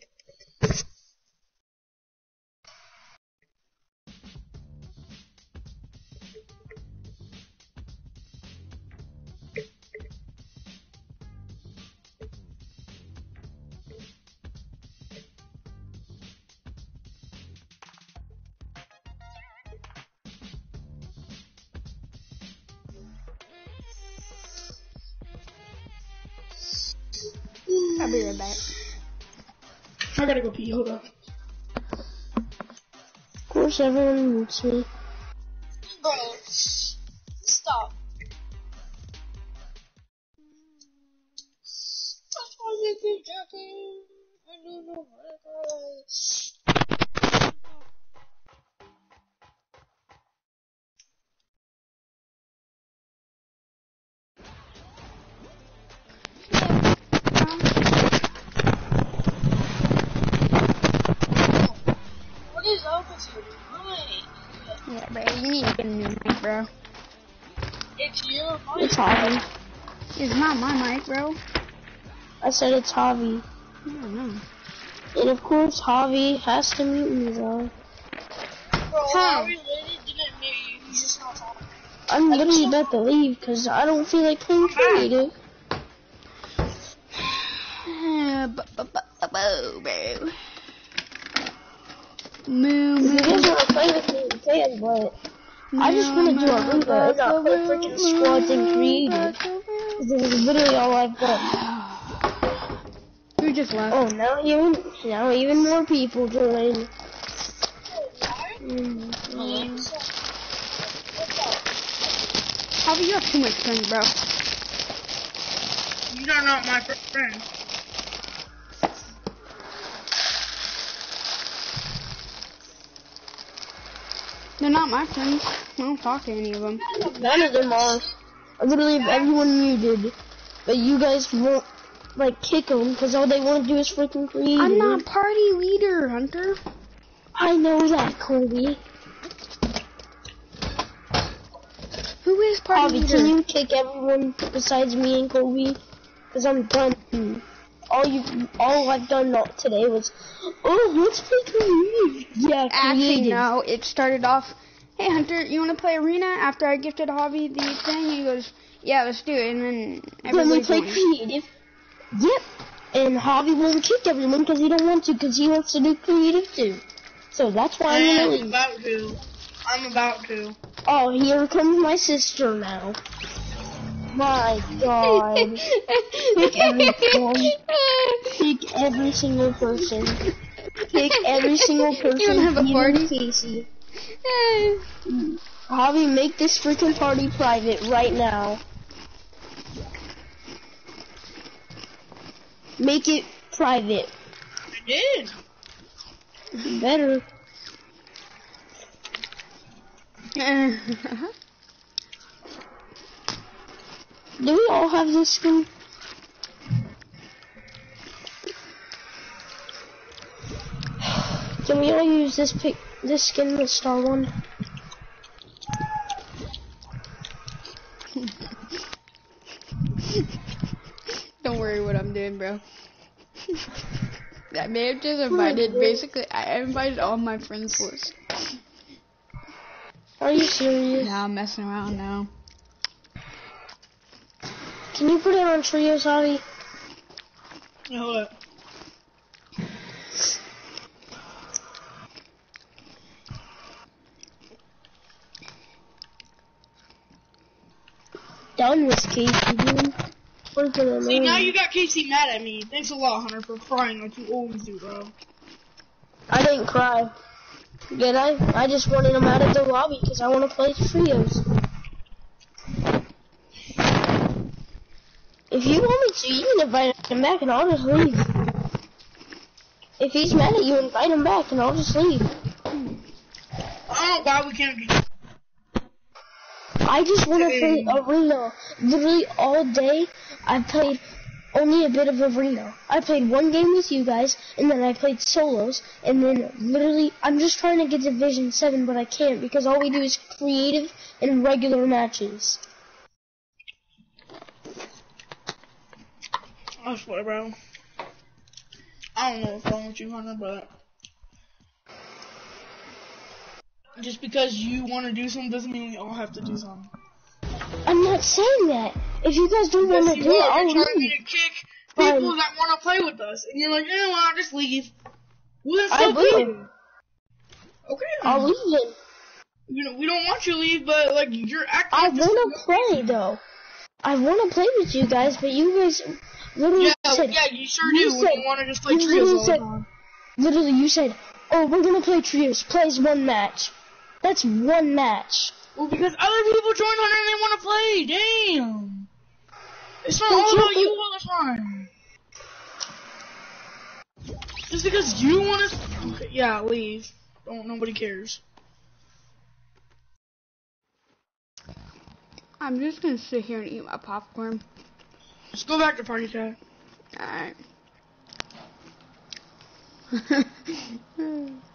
[SPEAKER 4] Of course, everyone mutes me. Said it's Javi.
[SPEAKER 2] I.
[SPEAKER 4] And of course, Javi has to mute me though.
[SPEAKER 3] Bro,
[SPEAKER 2] Huh.
[SPEAKER 3] I really didn't mute you. He's just not talking.
[SPEAKER 4] I'm literally about to leave because I don't feel like playing
[SPEAKER 2] bu- bro. Moo,
[SPEAKER 4] you guys want to play with me, you can, but I just want to do a Ruka and not play freaking squads and creative. This is literally all I've done.
[SPEAKER 2] Who just left?
[SPEAKER 4] Oh, now even now even more people join. Mm,
[SPEAKER 2] How do you have too much friends, bro?
[SPEAKER 3] You are not my friend.
[SPEAKER 2] They're not my friends. I don't talk to any of them.
[SPEAKER 4] None of them are. I literally have everyone muted, but you guys won't like kick them because all they want to do is freaking create.
[SPEAKER 2] I'm not party leader, Hunter.
[SPEAKER 4] I know that, Colby.
[SPEAKER 2] Who is party
[SPEAKER 4] Bobby,
[SPEAKER 2] leader?
[SPEAKER 4] can you kick everyone besides me and Kobe? Because I'm done. All you, all I've done not today was, oh, let's play creative. Yeah,
[SPEAKER 2] Actually, no. It started off, hey Hunter, you want to play arena? After I gifted Hobby the thing, he goes, yeah, let's do it. And then
[SPEAKER 4] Then we
[SPEAKER 2] everybody
[SPEAKER 4] play creative. Yep. And Javi won't kick everyone because he don't want to because he wants to do creative too. So that's why I'm gonna leave.
[SPEAKER 3] about to. I'm about to.
[SPEAKER 4] Oh, here comes my sister now. My God. Pick everyone. Pick every single person. Pick every single person.
[SPEAKER 2] You wanna have a party?
[SPEAKER 4] Casey. Javi, make this freaking party private right now. Make it private.
[SPEAKER 3] I did.
[SPEAKER 4] Better. Do we all have this skin? Can we all use this pic, this skin, the star one?
[SPEAKER 2] Don't worry what I'm doing, bro. I may have just invited, basically, I invited all my friends list.
[SPEAKER 4] Are you serious?
[SPEAKER 2] Nah, I'm messing around now.
[SPEAKER 4] Can you put it on trios, Javi?
[SPEAKER 3] Yeah, hold up.
[SPEAKER 4] Done with Casey, dude. What is it
[SPEAKER 3] See, now you got Casey mad at me. Thanks a lot, Hunter, for crying like you always do, bro.
[SPEAKER 4] I didn't cry. Did I? I just wanted him out of the lobby because I want to play trios. If you want me to, you can invite him back and I'll just leave. If he's mad at you, invite him back and I'll just leave.
[SPEAKER 3] Oh, Don't why we can't just
[SPEAKER 4] I just want to play arena. Literally all day, I played only a bit of arena. I played one game with you guys, and then I played solos, and then literally, I'm just trying to get to Division 7, but I can't because all we do is creative and regular matches.
[SPEAKER 3] I swear, bro. I don't know what's wrong with you, Hunter, but just because you want to do something doesn't mean we all have to do something.
[SPEAKER 4] I'm not saying that. If you guys don't want to
[SPEAKER 3] you
[SPEAKER 4] do it,
[SPEAKER 3] are.
[SPEAKER 4] I'll
[SPEAKER 3] You're trying
[SPEAKER 4] leave.
[SPEAKER 3] to kick
[SPEAKER 4] Fine.
[SPEAKER 3] people that want to play with us, and you're like, eh, well, I'll just leave. Well, that's
[SPEAKER 4] I
[SPEAKER 3] so
[SPEAKER 4] will.
[SPEAKER 3] good. Okay.
[SPEAKER 4] I'll leave then.
[SPEAKER 3] You know, we don't want you to leave, but like you're acting.
[SPEAKER 4] I want to play though. I want to play with you guys, but you guys literally
[SPEAKER 3] Yeah,
[SPEAKER 4] said,
[SPEAKER 3] yeah, you sure
[SPEAKER 4] you
[SPEAKER 3] do.
[SPEAKER 4] said-
[SPEAKER 3] you want to just play trios
[SPEAKER 4] literally
[SPEAKER 3] all
[SPEAKER 4] said-
[SPEAKER 3] time.
[SPEAKER 4] literally you said, oh, we're gonna play trios. Plays one match. That's one match.
[SPEAKER 3] Well, because other people join Hunter and they want to play. Damn. It's not all
[SPEAKER 4] you-
[SPEAKER 3] about you all the time. Just because you want to. Okay, yeah, leave. Don't. Nobody cares.
[SPEAKER 2] I'm just gonna sit here and eat my popcorn.
[SPEAKER 3] Let's go back to party chat.
[SPEAKER 2] Alright.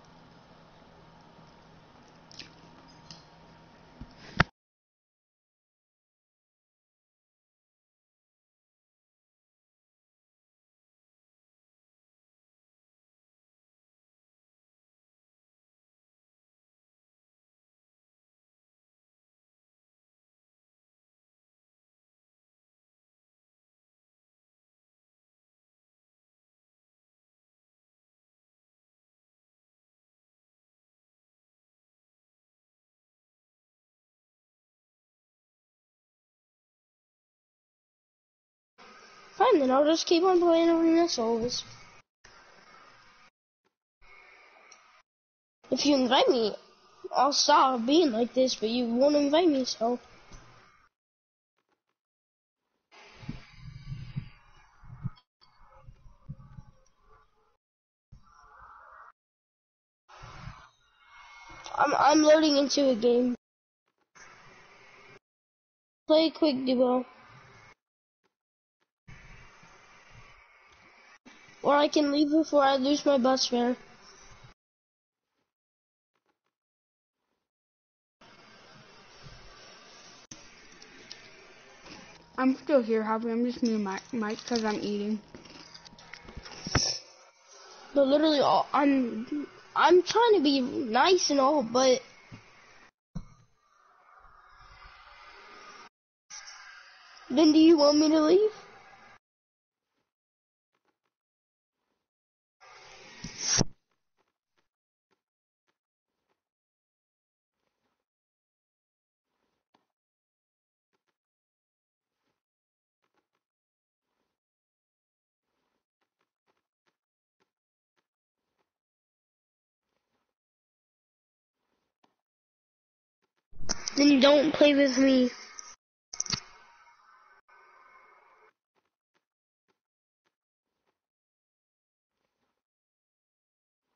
[SPEAKER 4] Fine, then I'll just keep on playing arena solos. If you invite me, I'll stop being like this, but you won't invite me, so. I'm I'm loading into a game. Play quick duo. Or I can leave before I lose my bus fare.
[SPEAKER 2] I'm still here, Javi. I'm just muting my mic because I'm eating.
[SPEAKER 4] But literally, all, I'm I'm trying to be nice and all, but then do you want me to leave? Then don't play with me.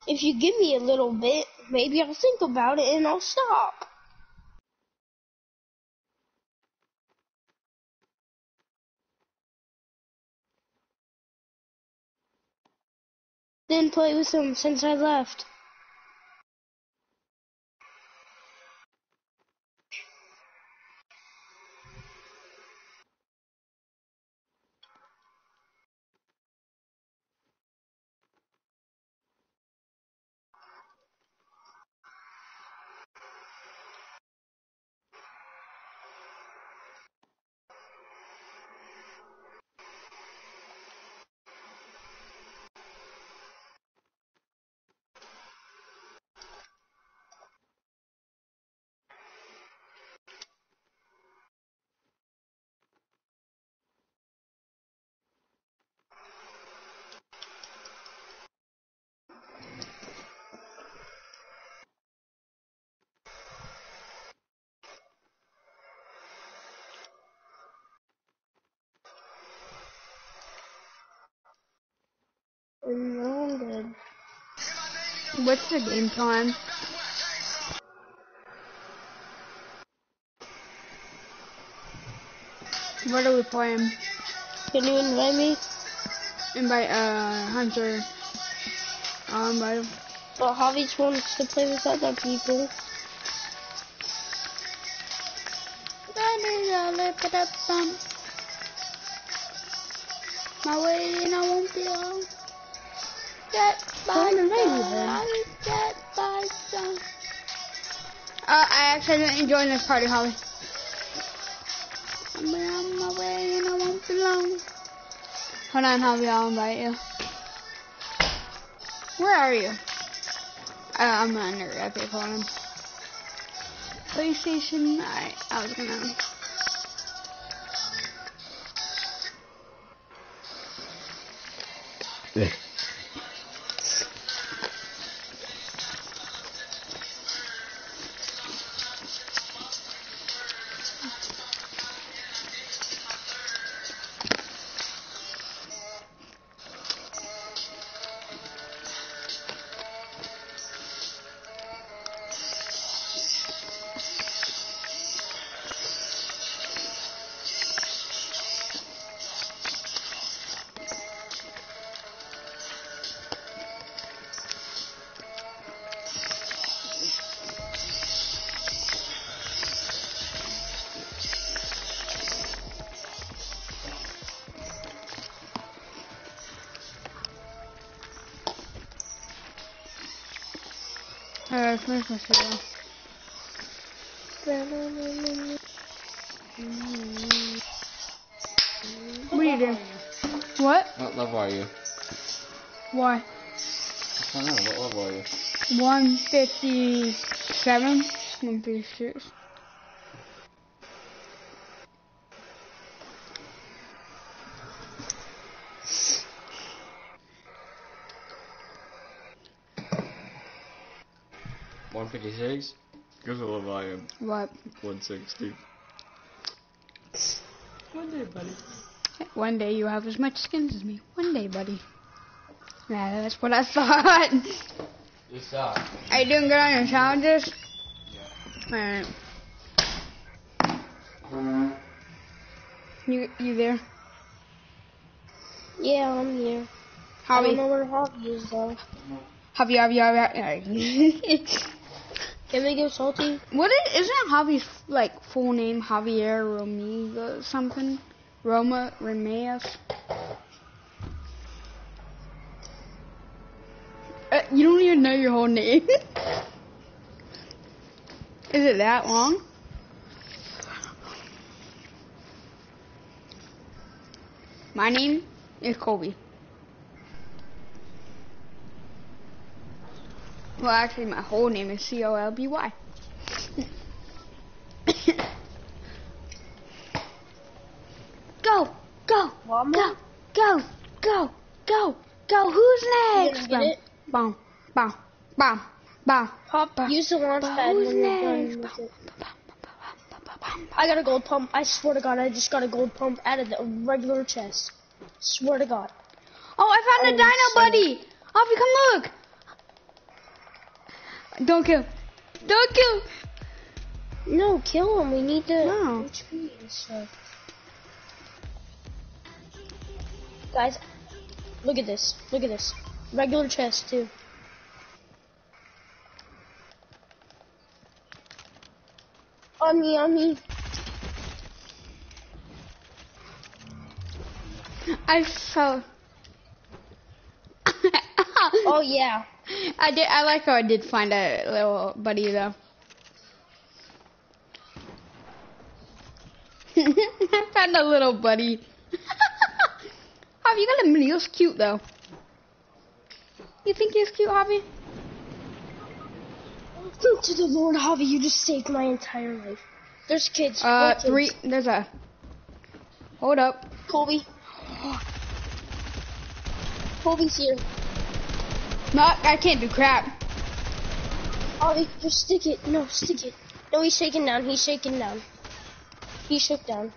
[SPEAKER 4] If you give me a little bit, maybe I'll think about it and I'll stop. Didn't play with him since I left. No,
[SPEAKER 2] What's the game time? What are we playing?
[SPEAKER 4] Can you invite me?
[SPEAKER 2] Invite uh Hunter. I'll invite him.
[SPEAKER 4] But Javi just wants to play with other people.
[SPEAKER 2] My way and I won't be long.
[SPEAKER 4] Get
[SPEAKER 2] by
[SPEAKER 4] then.
[SPEAKER 2] Get by Uh, I accidentally joined this party, Holly. I'm on my way and I won't be long. Hold on, Holly, I'll invite you. Where are you? Uh, I'm under Epic, hold on. PlayStation, I, I was gonna... Alright, finish my cereal. What are you doing? What?
[SPEAKER 5] What level are you?
[SPEAKER 2] Why?
[SPEAKER 5] I don't know. What level are you?
[SPEAKER 2] 157? 156.
[SPEAKER 5] One fifty six. Guess what level I am?
[SPEAKER 2] What?
[SPEAKER 5] One sixty. One day, buddy.
[SPEAKER 2] One day you have as much skins as me. One day, buddy. Yeah, that's what I thought.
[SPEAKER 5] You suck.
[SPEAKER 2] Are you doing good on your challenges?
[SPEAKER 5] Yeah.
[SPEAKER 2] Alright. You you there?
[SPEAKER 4] Yeah, I'm here. I don't
[SPEAKER 2] Javi,
[SPEAKER 4] know where Javi is though.
[SPEAKER 2] Javi, Javi, Javi. Javi.
[SPEAKER 4] Can we get salty?
[SPEAKER 2] what is, isn't Javi's like full name Javier Romiga something? Roma Ramirez? Uh, you don't even know your whole name. is it that long? My name is Colby. Well, actually, my whole name is C O L B Y. Go, go,
[SPEAKER 4] Mama?
[SPEAKER 2] go, go, go, go, go. Who's next? Bam, bam, bam, bam.
[SPEAKER 4] Pop, use the launch pad
[SPEAKER 2] who's next?
[SPEAKER 4] I got a gold pump. I swear to God, I just got a gold pump out of the regular chest. Swear to God.
[SPEAKER 2] Oh, I found a
[SPEAKER 4] Oh,
[SPEAKER 2] dino
[SPEAKER 4] shit.
[SPEAKER 2] buddy. Avi, come look. Don't kill. Don't kill.
[SPEAKER 4] No, kill him. We need the
[SPEAKER 2] No.
[SPEAKER 4] HP and stuff. Guys, look at this. Look at this. Regular chest too. On me, on me.
[SPEAKER 2] I saw.
[SPEAKER 4] Oh yeah.
[SPEAKER 2] I did. I like how I did find a little buddy though. I found a little buddy. Javi, you got a mini. He was cute though. You think he's cute, Javi?
[SPEAKER 4] Thank to the Lord, Javi, you just saved my entire life. There's kids.
[SPEAKER 2] Uh,
[SPEAKER 4] kids.
[SPEAKER 2] three. There's a. Hold up.
[SPEAKER 4] Colby. Colby's here.
[SPEAKER 2] No, I can't do crap.
[SPEAKER 4] Oh, Javi, just stick it. No, stick it. No, he's shaking down. He's shaking down. He shook down.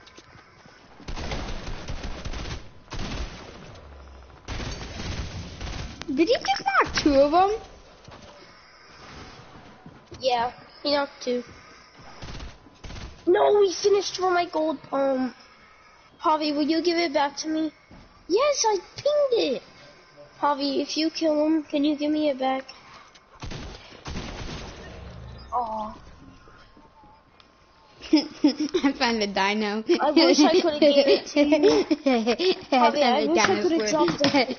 [SPEAKER 2] Did he just knock two of them?
[SPEAKER 4] Yeah, he knocked two. No, we finished for my gold pump. Javi, will you give it back to me? Yes, I pinged it. Javi, if you kill him, can you give me it back? Oh,
[SPEAKER 2] I found a dino.
[SPEAKER 4] I wish I coulda gave it to you. Javi, I
[SPEAKER 2] found a
[SPEAKER 4] wish I coulda dropped it.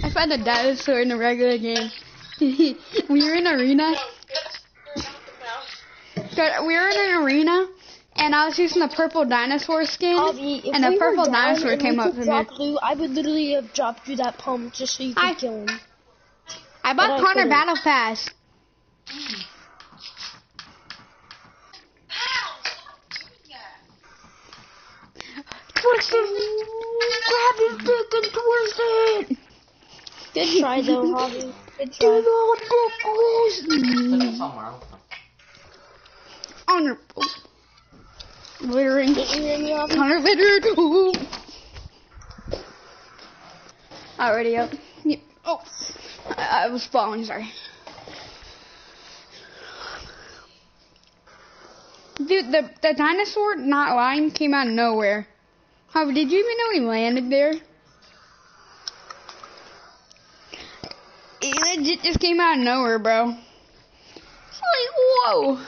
[SPEAKER 2] I found a dinosaur in a regular game. we were in arena. So we were in an arena, and I was using the purple dinosaur skin,
[SPEAKER 4] Javi,
[SPEAKER 2] and the
[SPEAKER 4] we
[SPEAKER 2] purple dinosaur
[SPEAKER 4] and
[SPEAKER 2] came
[SPEAKER 4] we
[SPEAKER 2] up
[SPEAKER 4] could
[SPEAKER 2] in there.
[SPEAKER 4] drop loot, I would literally have dropped you that pump just so you could
[SPEAKER 2] I-
[SPEAKER 4] kill him.
[SPEAKER 2] I bought
[SPEAKER 4] I
[SPEAKER 2] Connor
[SPEAKER 4] couldn't.
[SPEAKER 2] Battle Pass. Twist it! Grab his dick and twist it!
[SPEAKER 4] Good try though, Javi. Good try.
[SPEAKER 2] Do
[SPEAKER 4] try.
[SPEAKER 2] not go close me!
[SPEAKER 5] Somewhere.
[SPEAKER 2] On your... Littering. Connor littered! Already up. Yep. Oh. I, I was falling, sorry. Dude, the, the dinosaur, not lying, came out of nowhere. How, did you even know he landed there? He legit just came out of nowhere, bro. It's like, whoa.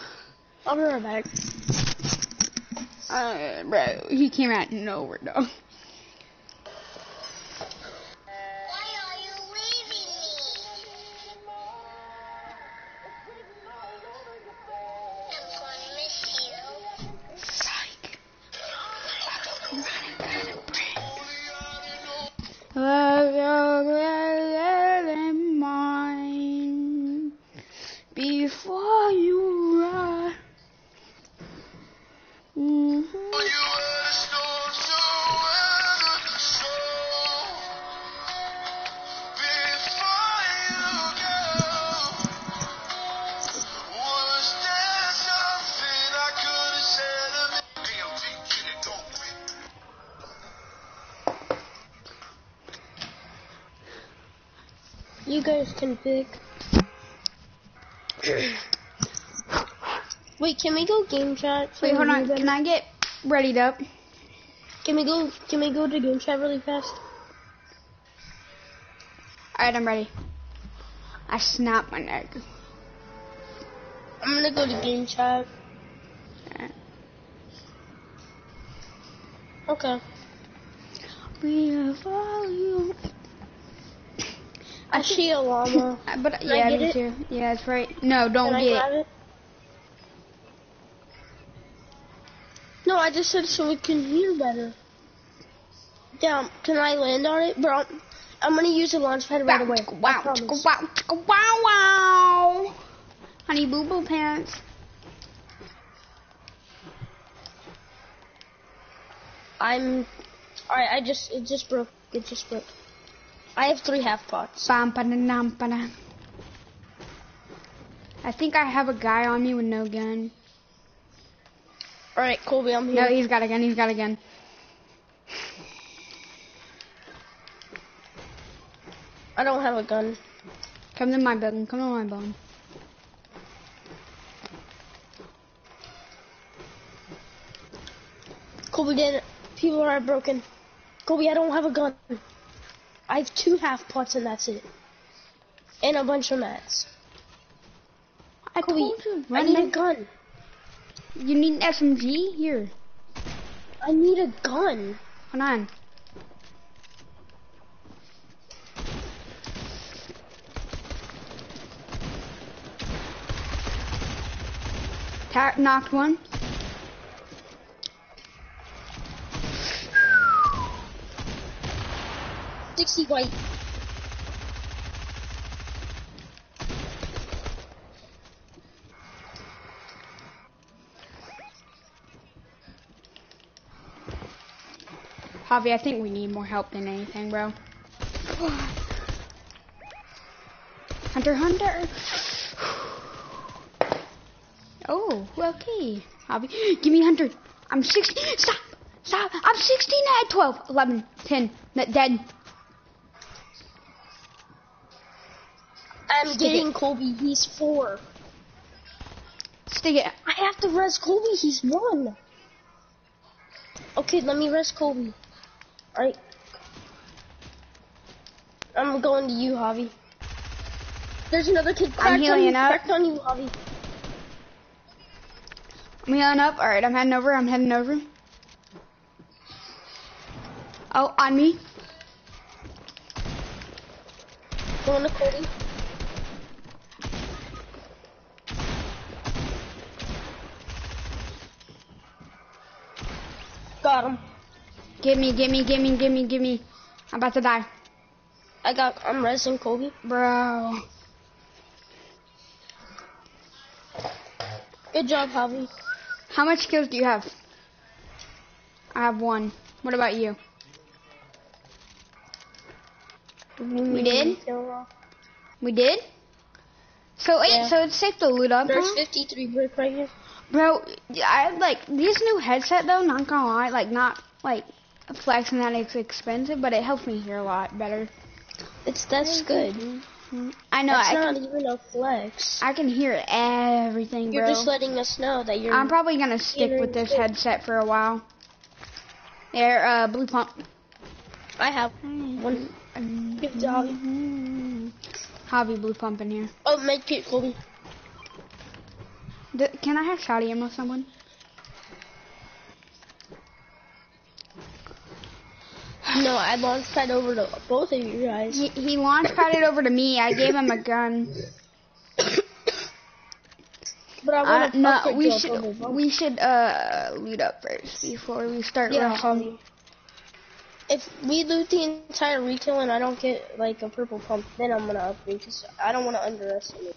[SPEAKER 4] I'll be right back.
[SPEAKER 2] Uh, bro, he came out nowhere, though.
[SPEAKER 4] Wait, can we go game chat?
[SPEAKER 2] Wait, hold on.
[SPEAKER 4] can-
[SPEAKER 2] I get readied up?
[SPEAKER 4] Can we go? Can we go to game chat really fast?
[SPEAKER 2] Alright, I'm ready. I snapped my neck.
[SPEAKER 4] I'm gonna go to game chat. Okay.
[SPEAKER 2] We have all you.
[SPEAKER 4] I see a llama.
[SPEAKER 2] But
[SPEAKER 4] Can
[SPEAKER 2] yeah, me
[SPEAKER 4] it?
[SPEAKER 2] too. Yeah, that's right. No, don't
[SPEAKER 4] Can
[SPEAKER 2] get it.
[SPEAKER 4] it? No, I just said so we can hear better. Yeah, can I land on it, bro? I'm gonna use the launch pad right away. I
[SPEAKER 2] Wow, wow, wow, wow. Honey boo boo pants.
[SPEAKER 4] I'm. Alright, I just it just broke. It just broke. I have three half pots.
[SPEAKER 2] Bam, ba-da-dum, ba-da. I think I have a guy on me with no gun.
[SPEAKER 4] Alright, Colby, I'm here.
[SPEAKER 2] No, he's got a gun. He's got a gun.
[SPEAKER 4] I don't have a gun.
[SPEAKER 2] Come to my building. Come to my building.
[SPEAKER 4] Colby did it. People are broken. Colby, I don't have a gun. I have two half pots and that's it. And a bunch of mats.
[SPEAKER 2] I
[SPEAKER 4] Colby,
[SPEAKER 2] told you.
[SPEAKER 4] I need a gun.
[SPEAKER 2] You need an SMG? Here.
[SPEAKER 4] I need a gun.
[SPEAKER 2] Hold on. Knocked one.
[SPEAKER 4] Dixie White.
[SPEAKER 2] Javi, I think we need more help than anything, bro. Hunter, Hunter. Oh, okay. Javi, give me Hunter. I'm 16. Stop. Stop. I'm 16 at 12, 11, 10. Not dead.
[SPEAKER 4] I'm
[SPEAKER 2] Stick
[SPEAKER 4] getting
[SPEAKER 2] it.
[SPEAKER 4] Colby. He's four.
[SPEAKER 2] Stick it.
[SPEAKER 4] I have to res Colby. He's one. Okay, let me res Colby. Alright. I'm going to you, Javi. There's another kid cracked on
[SPEAKER 2] healing
[SPEAKER 4] you.
[SPEAKER 2] up.
[SPEAKER 4] Cracked on you, Javi.
[SPEAKER 2] I'm healing up. Alright, I'm heading over. I'm heading over. Oh, on me.
[SPEAKER 4] Going to Colby. Got him.
[SPEAKER 2] Give me, give me, give me, give me, give me. I'm about to die.
[SPEAKER 4] I got. I'm resting Kobe.
[SPEAKER 2] Bro.
[SPEAKER 4] Good job, Javi.
[SPEAKER 2] How much kills do you have? I have one. What about you? We did? We did? So wait,
[SPEAKER 4] Yeah.
[SPEAKER 2] so it's safe to loot up,
[SPEAKER 4] There's
[SPEAKER 2] huh?
[SPEAKER 4] 53 brick right here.
[SPEAKER 2] Bro. I like this new headset though. Not gonna lie, like not like flexing that it's expensive, but it helps me hear a lot better.
[SPEAKER 4] It's that's good.
[SPEAKER 2] I know
[SPEAKER 4] That's
[SPEAKER 2] I
[SPEAKER 4] not
[SPEAKER 2] can,
[SPEAKER 4] even a flex.
[SPEAKER 2] I can hear everything,
[SPEAKER 4] You're
[SPEAKER 2] bro.
[SPEAKER 4] just letting us know that you're.
[SPEAKER 2] I'm probably gonna stick with this
[SPEAKER 4] good.
[SPEAKER 2] headset for a while. There, uh, blue pump.
[SPEAKER 4] I have one. Give it to Javi.
[SPEAKER 2] Hobby blue pump in here.
[SPEAKER 4] Oh, make it, Colby.
[SPEAKER 2] D- can I have shotty ammo, someone?
[SPEAKER 4] No, I launched that over to both of you guys.
[SPEAKER 2] He, he launch padded over to me. I gave him a gun.
[SPEAKER 4] But I
[SPEAKER 2] Uh,
[SPEAKER 4] want to
[SPEAKER 2] no, we should we should uh loot up first before we start
[SPEAKER 4] Yeah,
[SPEAKER 2] rushing.
[SPEAKER 4] If we loot the entire retail and I don't get like a purple pump, then I'm gonna upgrade. Cause I don't want to underestimate.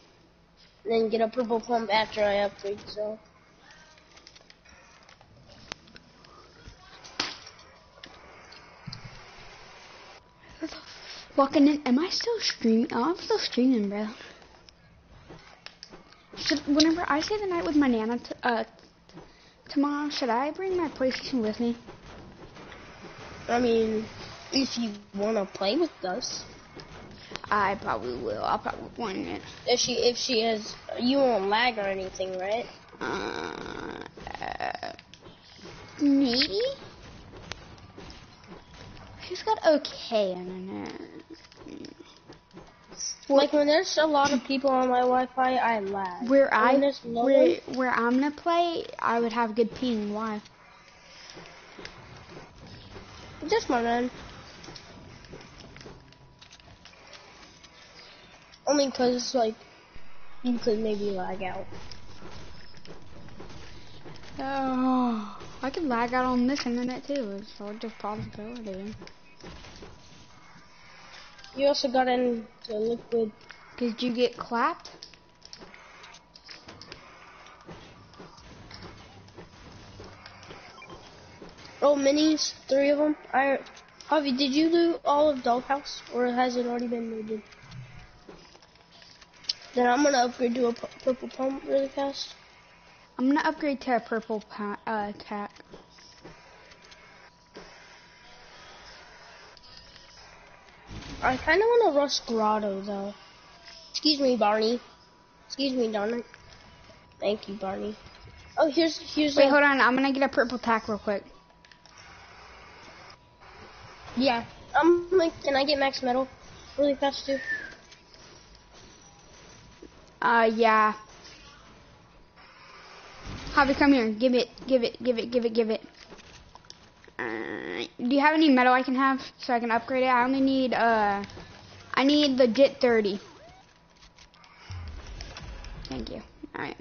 [SPEAKER 4] Then get a purple pump after I upgrade. So
[SPEAKER 2] Walking in. Am I still streaming? Oh, I'm still streaming, bro. Should whenever I stay the night with my nana t- uh tomorrow, should I bring my PlayStation with me?
[SPEAKER 4] I mean, if you want to play with us,
[SPEAKER 2] I probably will. I'll probably bring it.
[SPEAKER 4] if she if she has, you won't lag or anything, right?
[SPEAKER 2] Uh, uh, maybe. She's got okay internet.
[SPEAKER 4] Like when there's a lot of people on my Wi-Fi, I lag.
[SPEAKER 2] Where I
[SPEAKER 4] When there's no
[SPEAKER 2] where where I'm gonna play, I would have good ping. Why?
[SPEAKER 4] Just my man. Only 'cause it's like you could maybe lag out.
[SPEAKER 2] Oh, I could lag out on this internet too. It's all just possibility.
[SPEAKER 4] You also got into liquid.
[SPEAKER 2] Did you get clapped?
[SPEAKER 4] Oh, minis, three of them. I, Javi, did you do all of Doghouse, or has it already been looted? Then I'm gonna upgrade to a purple pump really fast.
[SPEAKER 2] I'm gonna upgrade to a purple uh, attack.
[SPEAKER 4] I kind of want to rush Grotto though. Excuse me, Barney. Excuse me, Donner. Thank you, Barney. Oh, here's here's
[SPEAKER 2] Wait, hold on. I'm gonna get a purple attack real quick.
[SPEAKER 4] yeah. Um, like, can I get max metal really fast too?
[SPEAKER 2] Uh, yeah. Javi, come here. Give it, give it, give it, give it, give it. Uh, do you have any metal I can have so I can upgrade it? I only need, uh, I need legit 30. Thank you. Alright.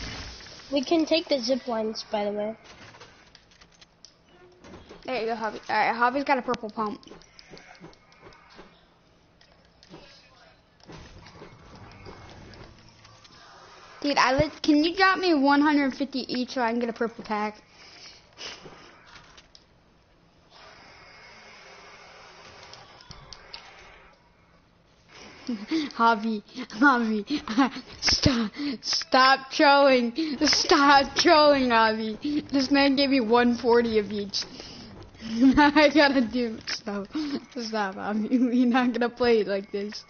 [SPEAKER 4] We can take the zip lines, by the way.
[SPEAKER 2] There you go, Javi. Alright, Javi's got a purple pump. Dude, I let, can you drop me 150 each so I can get a purple tag? Javi, Javi, stop, stop trolling, stop trolling, Javi. This man gave me 140 of each. I gotta do stop, stop, Javi. We're not gonna play it like this.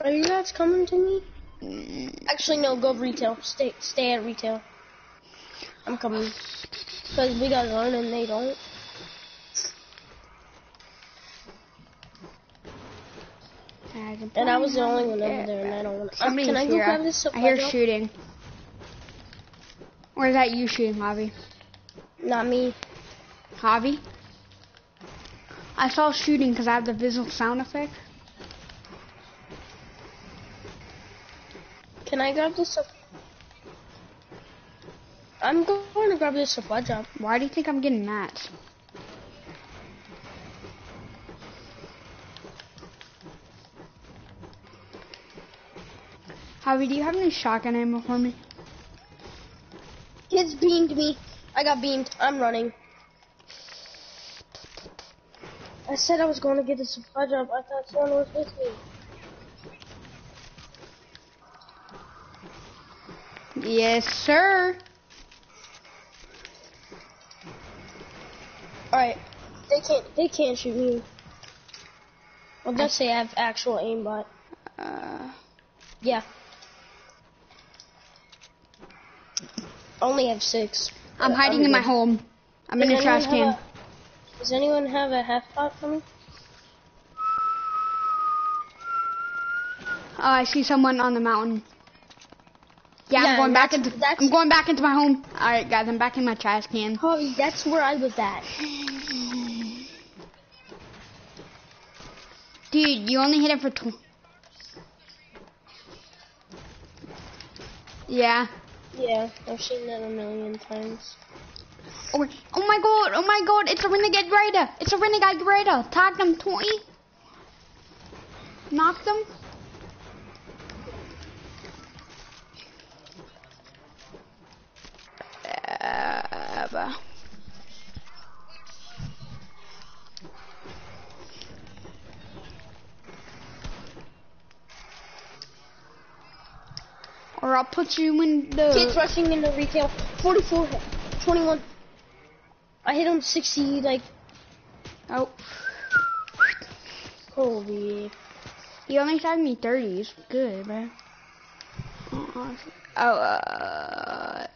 [SPEAKER 4] Are you guys coming to me? Actually, no. Go retail. Stay, stay at retail. I'm coming. Cause we got to run and they don't. And I was the only one over there, and I don't want. Um,
[SPEAKER 2] Somebody's
[SPEAKER 4] can I go
[SPEAKER 2] here.
[SPEAKER 4] grab this
[SPEAKER 2] I hear shooting. Or is that you shooting, Javi?
[SPEAKER 4] Not me.
[SPEAKER 2] Javi? I saw shooting because I have the visual sound effect.
[SPEAKER 4] Can I grab this? I'm going to grab this supply drop.
[SPEAKER 2] Why do you think I'm getting that? Javi, do you have any shotgun ammo for me?
[SPEAKER 4] Kids beamed me. I got beamed. I'm running. I said I was going to get the supply drop. I thought someone was with me.
[SPEAKER 2] Yes, sir.
[SPEAKER 4] Alright. They can't they can't shoot me. Say I have actual aimbot.
[SPEAKER 2] Uh,
[SPEAKER 4] Yeah. Only have six.
[SPEAKER 2] I'm hiding in my home. I'm in a trash can.
[SPEAKER 4] a- Does anyone have a half pot for me?
[SPEAKER 2] Oh, I see someone on the mountain. Yeah,
[SPEAKER 4] Yeah,
[SPEAKER 2] I'm going back into. I'm going back into my home. All right, guys, I'm back in my trash can.
[SPEAKER 4] Oh, that's where I was at.
[SPEAKER 2] Dude, you only hit it for tw- Yeah.
[SPEAKER 4] Yeah, I've seen that a million times.
[SPEAKER 2] Oh, oh my god, oh my god, it's a renegade raider. It's a renegade raider. Tag them, 20. Knocked him. Or I'll put you in the.
[SPEAKER 4] Kids rushing into retail. 44 hit. 21. I hit him 60, like,
[SPEAKER 2] Oh,
[SPEAKER 4] holy.
[SPEAKER 2] he only tagged me 30s. Good, man. Oh, uh,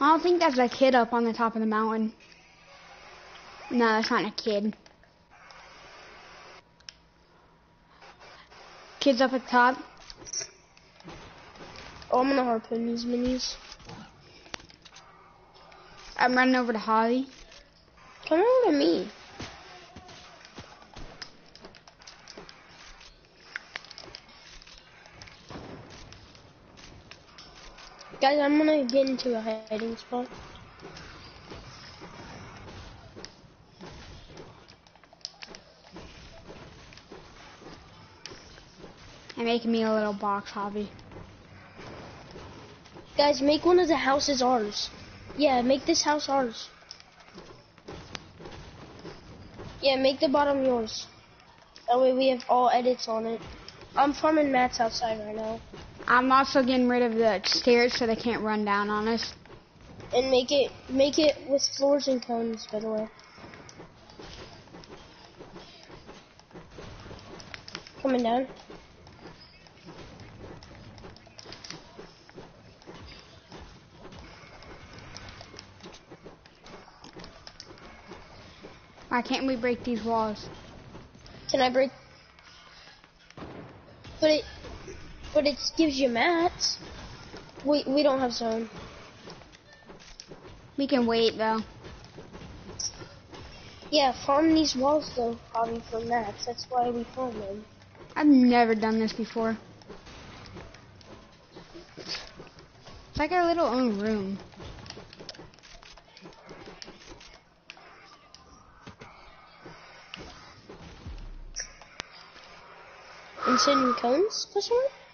[SPEAKER 2] I don't think that's a kid up on the top of the mountain. No, that's not a kid. Kids up at the top.
[SPEAKER 4] Oh, I'm gonna harpoon these minis.
[SPEAKER 2] I'm running over to Holly.
[SPEAKER 4] Come over to me. Guys, I'm gonna get into a hiding spot.
[SPEAKER 2] And making me a little box hobby.
[SPEAKER 4] Guys, make one of the houses ours. Yeah, make this house ours. Yeah, make the bottom yours. That way we have all edits on it. I'm farming mats outside right now.
[SPEAKER 2] I'm also getting rid of the stairs so they can't run down on us.
[SPEAKER 4] And make it make it with floors and cones, by the way. Coming down.
[SPEAKER 2] Why can't we break these walls?
[SPEAKER 4] Can I break? But it, but it gives you mats. We we don't have zone.
[SPEAKER 2] We can wait though.
[SPEAKER 4] Yeah, farm these walls though, Hobby, for mats. That's why we farm them.
[SPEAKER 2] I've never done this before. It's like our little own room.
[SPEAKER 4] Sitting cones, question mark?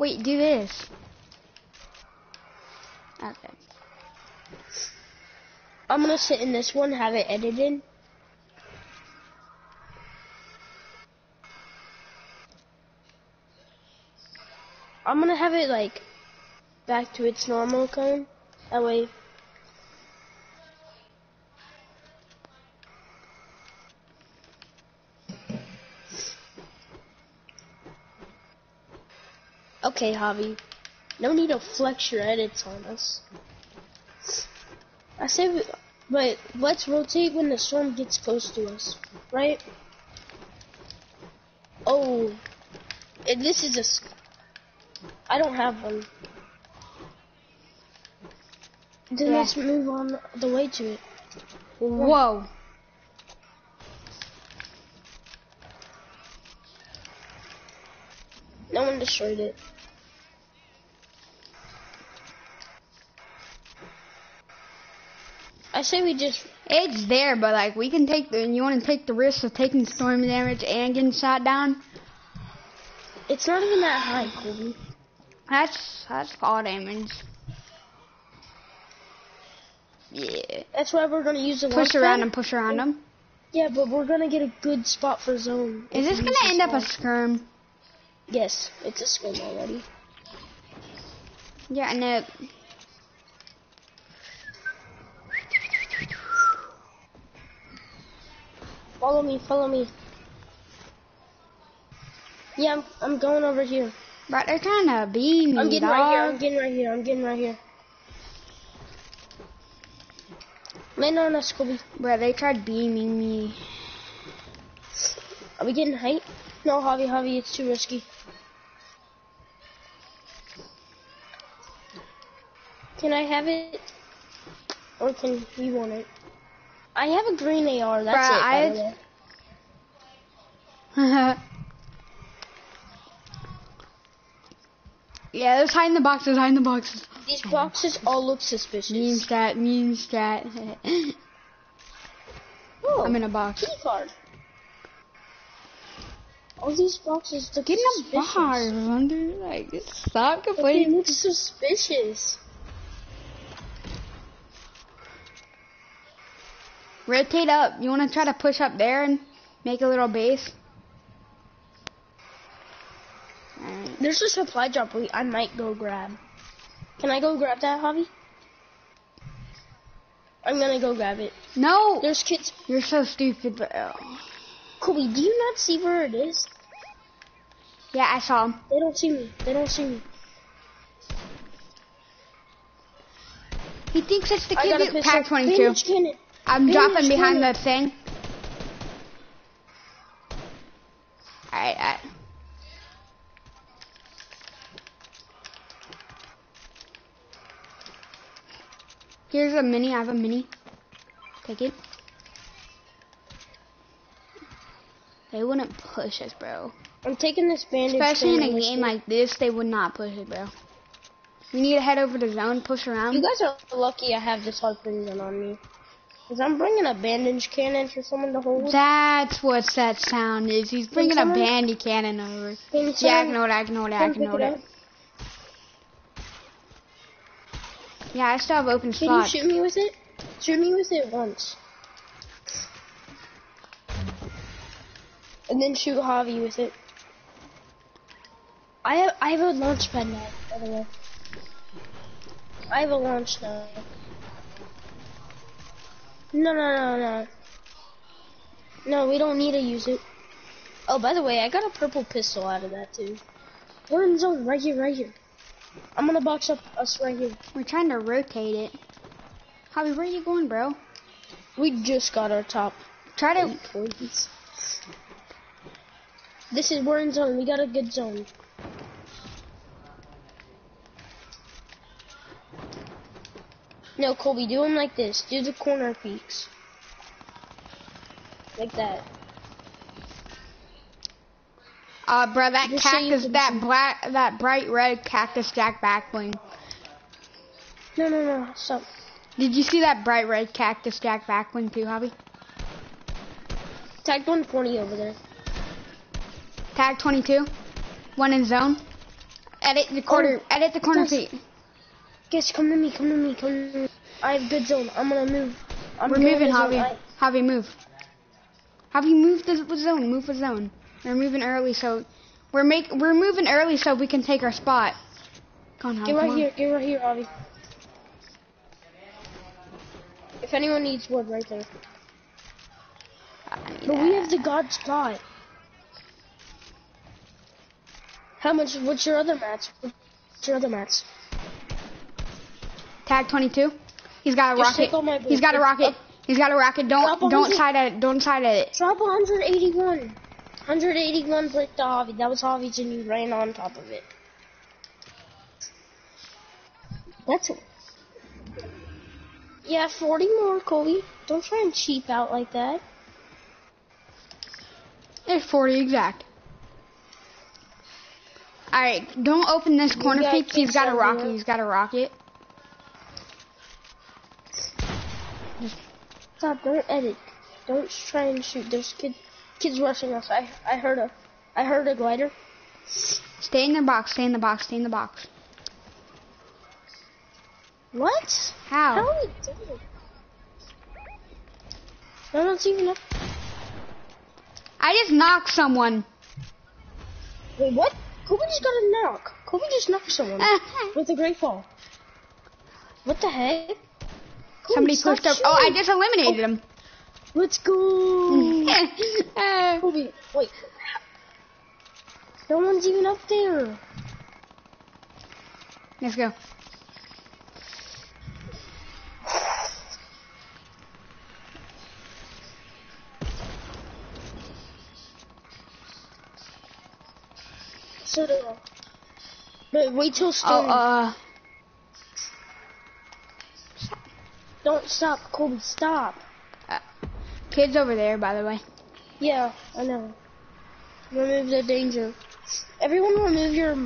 [SPEAKER 2] Wait, do this. Okay.
[SPEAKER 4] I'm gonna sit in this one, have it edited. I'm gonna have it like back to its normal cone. That way. Okay, Javi. No need to flex your edits on us. I say, we, but let's rotate when the storm gets close to us, right? Oh, and this is a. I don't have one. Then
[SPEAKER 2] Yeah.
[SPEAKER 4] let's move on the way to it.
[SPEAKER 2] Whoa.
[SPEAKER 4] No one destroyed it. I say we just.
[SPEAKER 2] It's there, but like we can take the. You want to take the risk of taking storm damage and getting shot down?
[SPEAKER 4] It's not even that high, Colby.
[SPEAKER 2] That's that's fall damage. Yeah.
[SPEAKER 4] That's why we're gonna use the
[SPEAKER 2] Push around and push around them.
[SPEAKER 4] Yeah, but we're gonna get a good spot for zone.
[SPEAKER 2] Is this gonna
[SPEAKER 4] use
[SPEAKER 2] end up a skirm?
[SPEAKER 4] Yes, it's a swim already.
[SPEAKER 2] Yeah, and no.
[SPEAKER 4] Follow me, follow me. Yeah, I'm, I'm going over here.
[SPEAKER 2] But they're trying to beam me,
[SPEAKER 4] I'm getting
[SPEAKER 2] dog.
[SPEAKER 4] right here. I'm getting right here. I'm getting right here. Land on us, Kobe.
[SPEAKER 2] Bro, they tried beaming me.
[SPEAKER 4] Are we getting height? No, Javi, Javi, it's too risky. Can I have it? Or can you want it? I have a green AR, that's
[SPEAKER 2] Bruh,
[SPEAKER 4] it,
[SPEAKER 2] I- yeah, let's hide in the boxes, hide in the boxes.
[SPEAKER 4] These boxes all look suspicious.
[SPEAKER 2] Mean stat, mean stat.
[SPEAKER 4] Oh,
[SPEAKER 2] I'm in a box.
[SPEAKER 4] key card. All these boxes look
[SPEAKER 2] Get in a box, under like stop
[SPEAKER 4] They
[SPEAKER 2] complaining.
[SPEAKER 4] look suspicious.
[SPEAKER 2] Rotate up. You want to try to push up there and make a little base?
[SPEAKER 4] There's a supply drop we I might go grab. Can I go grab that, Javi? I'm gonna go grab it.
[SPEAKER 2] No,
[SPEAKER 4] There's kids.
[SPEAKER 2] you're so stupid. But, oh.
[SPEAKER 4] Kobe, do you not see where it is?
[SPEAKER 2] Yeah, I saw him.
[SPEAKER 4] They don't see me. They don't see me.
[SPEAKER 2] He thinks it's the
[SPEAKER 4] I got a
[SPEAKER 2] kid pack 22. I'm dropping behind
[SPEAKER 4] cannon.
[SPEAKER 2] the thing. Alright, alright. Here's a mini. I have a mini. Take it. They wouldn't push us, bro.
[SPEAKER 4] I'm taking this bandage.
[SPEAKER 2] Especially in a game
[SPEAKER 4] me.
[SPEAKER 2] like this, they would not push it, bro. We need to head over to zone, push around.
[SPEAKER 4] You guys are lucky I have this gun on me. Cause I'm bringing a bandage cannon for someone to hold.
[SPEAKER 2] That's what that sound is. He's bringing a bandy cannon over.
[SPEAKER 4] Can
[SPEAKER 2] Yeah, I can know that. I can know that. I can know
[SPEAKER 4] pick it
[SPEAKER 2] that. Yeah, I still have open
[SPEAKER 4] Can you shoot me with it? Shoot me with it once. And then shoot Javi with it. I have I have a launch pad now, by the way. I have a launch now. No, no, no, no. No, we don't need to use it. Oh, by the way, I got a purple pistol out of that too. We're in zone, right here, right here. I'm gonna box up us right here.
[SPEAKER 2] We're trying to rotate it. Javi, where are you going, bro?
[SPEAKER 4] We just got our top
[SPEAKER 2] Try to.
[SPEAKER 4] points. This is we're in zone. We got a good zone. No, Colby, do them like this. Do the corner peaks. Like that.
[SPEAKER 2] Uh, bro, that
[SPEAKER 4] Just
[SPEAKER 2] cactus,
[SPEAKER 4] can
[SPEAKER 2] that black, that bright red cactus jack backbling.
[SPEAKER 4] No, no, no. Stop.
[SPEAKER 2] Did you see that bright red cactus jack backbling too, Javi?
[SPEAKER 4] Tag 120 over there.
[SPEAKER 2] Tag 22. One in zone. Edit the corner, edit the corner
[SPEAKER 4] Oh,
[SPEAKER 2] feet.
[SPEAKER 4] Guys, come to me. Come to me. Come to me. I have good zone. I'm gonna move. I'm
[SPEAKER 2] We're moving. Javi.
[SPEAKER 4] I-
[SPEAKER 2] Javi, move. Javi, move the the zone. Move the zone. We're moving early, so we're make we're moving early so we can take our spot. Come on, Javi.
[SPEAKER 4] Get right here, get right here, Avi. If anyone needs wood, right there. But we have the god spot. How much? What's your other match? What's your other mats?
[SPEAKER 2] Tag 22. He's got a
[SPEAKER 4] Just
[SPEAKER 2] rocket.
[SPEAKER 4] take all my
[SPEAKER 2] He's got a rocket. He's got a rocket. Don't don't side at it. Don't side at it.
[SPEAKER 4] Drop 181. 181 brick to Javi. That was Javi's and you ran on top of it. That's it. Yeah, 40 more, Colby. Don't try and cheap out like that.
[SPEAKER 2] It's 40 exact. Alright, don't open this corner peak. He's got a rocket. He's got a rocket.
[SPEAKER 4] Stop, don't edit. Don't try and shoot. There's kid, kids rushing us. I I heard a I heard a glider.
[SPEAKER 2] Stay in the box. Stay in the box. Stay in the box.
[SPEAKER 4] What?
[SPEAKER 2] How?
[SPEAKER 4] How are we doing? No one's even up.
[SPEAKER 2] I just knocked someone.
[SPEAKER 4] Wait, what? Kobe just got a knock. Kobe just knocked someone with a great fall. What the heck?
[SPEAKER 2] Somebody pushed up. Oh, I just eliminated him.
[SPEAKER 4] Let's go.
[SPEAKER 2] Uh,
[SPEAKER 4] Kobe, wait. No one's even up there.
[SPEAKER 2] Let's go.
[SPEAKER 4] So do I. But wait till
[SPEAKER 2] Oh, uh,
[SPEAKER 4] Don't stop, Kobe. Stop.
[SPEAKER 2] Uh, kids over there, by the way.
[SPEAKER 4] Yeah, I know. Remove the danger. Everyone remove your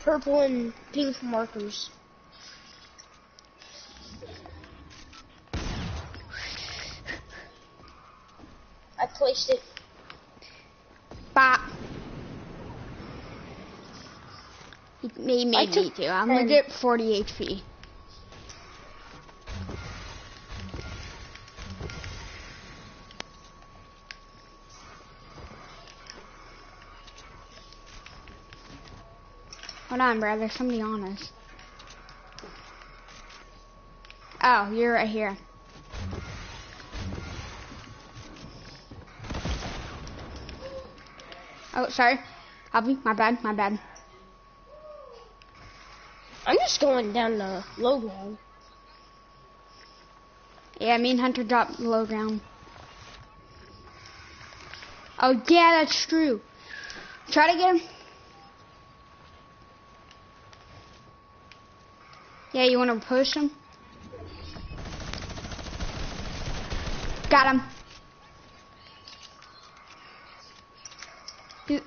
[SPEAKER 4] purple and pink markers. I placed it.
[SPEAKER 2] Bop. He, he made me too. I'm
[SPEAKER 4] gonna
[SPEAKER 2] get 40 HP. On, bro. There's somebody on us. Oh, you're right here. Oh, sorry. Abby, my bad, my bad.
[SPEAKER 4] I'm just going down the low ground.
[SPEAKER 2] Yeah, me and Hunter dropped the low ground. Oh, yeah, that's true. Try to get him. Yeah, you want to push him? Got him. Dude.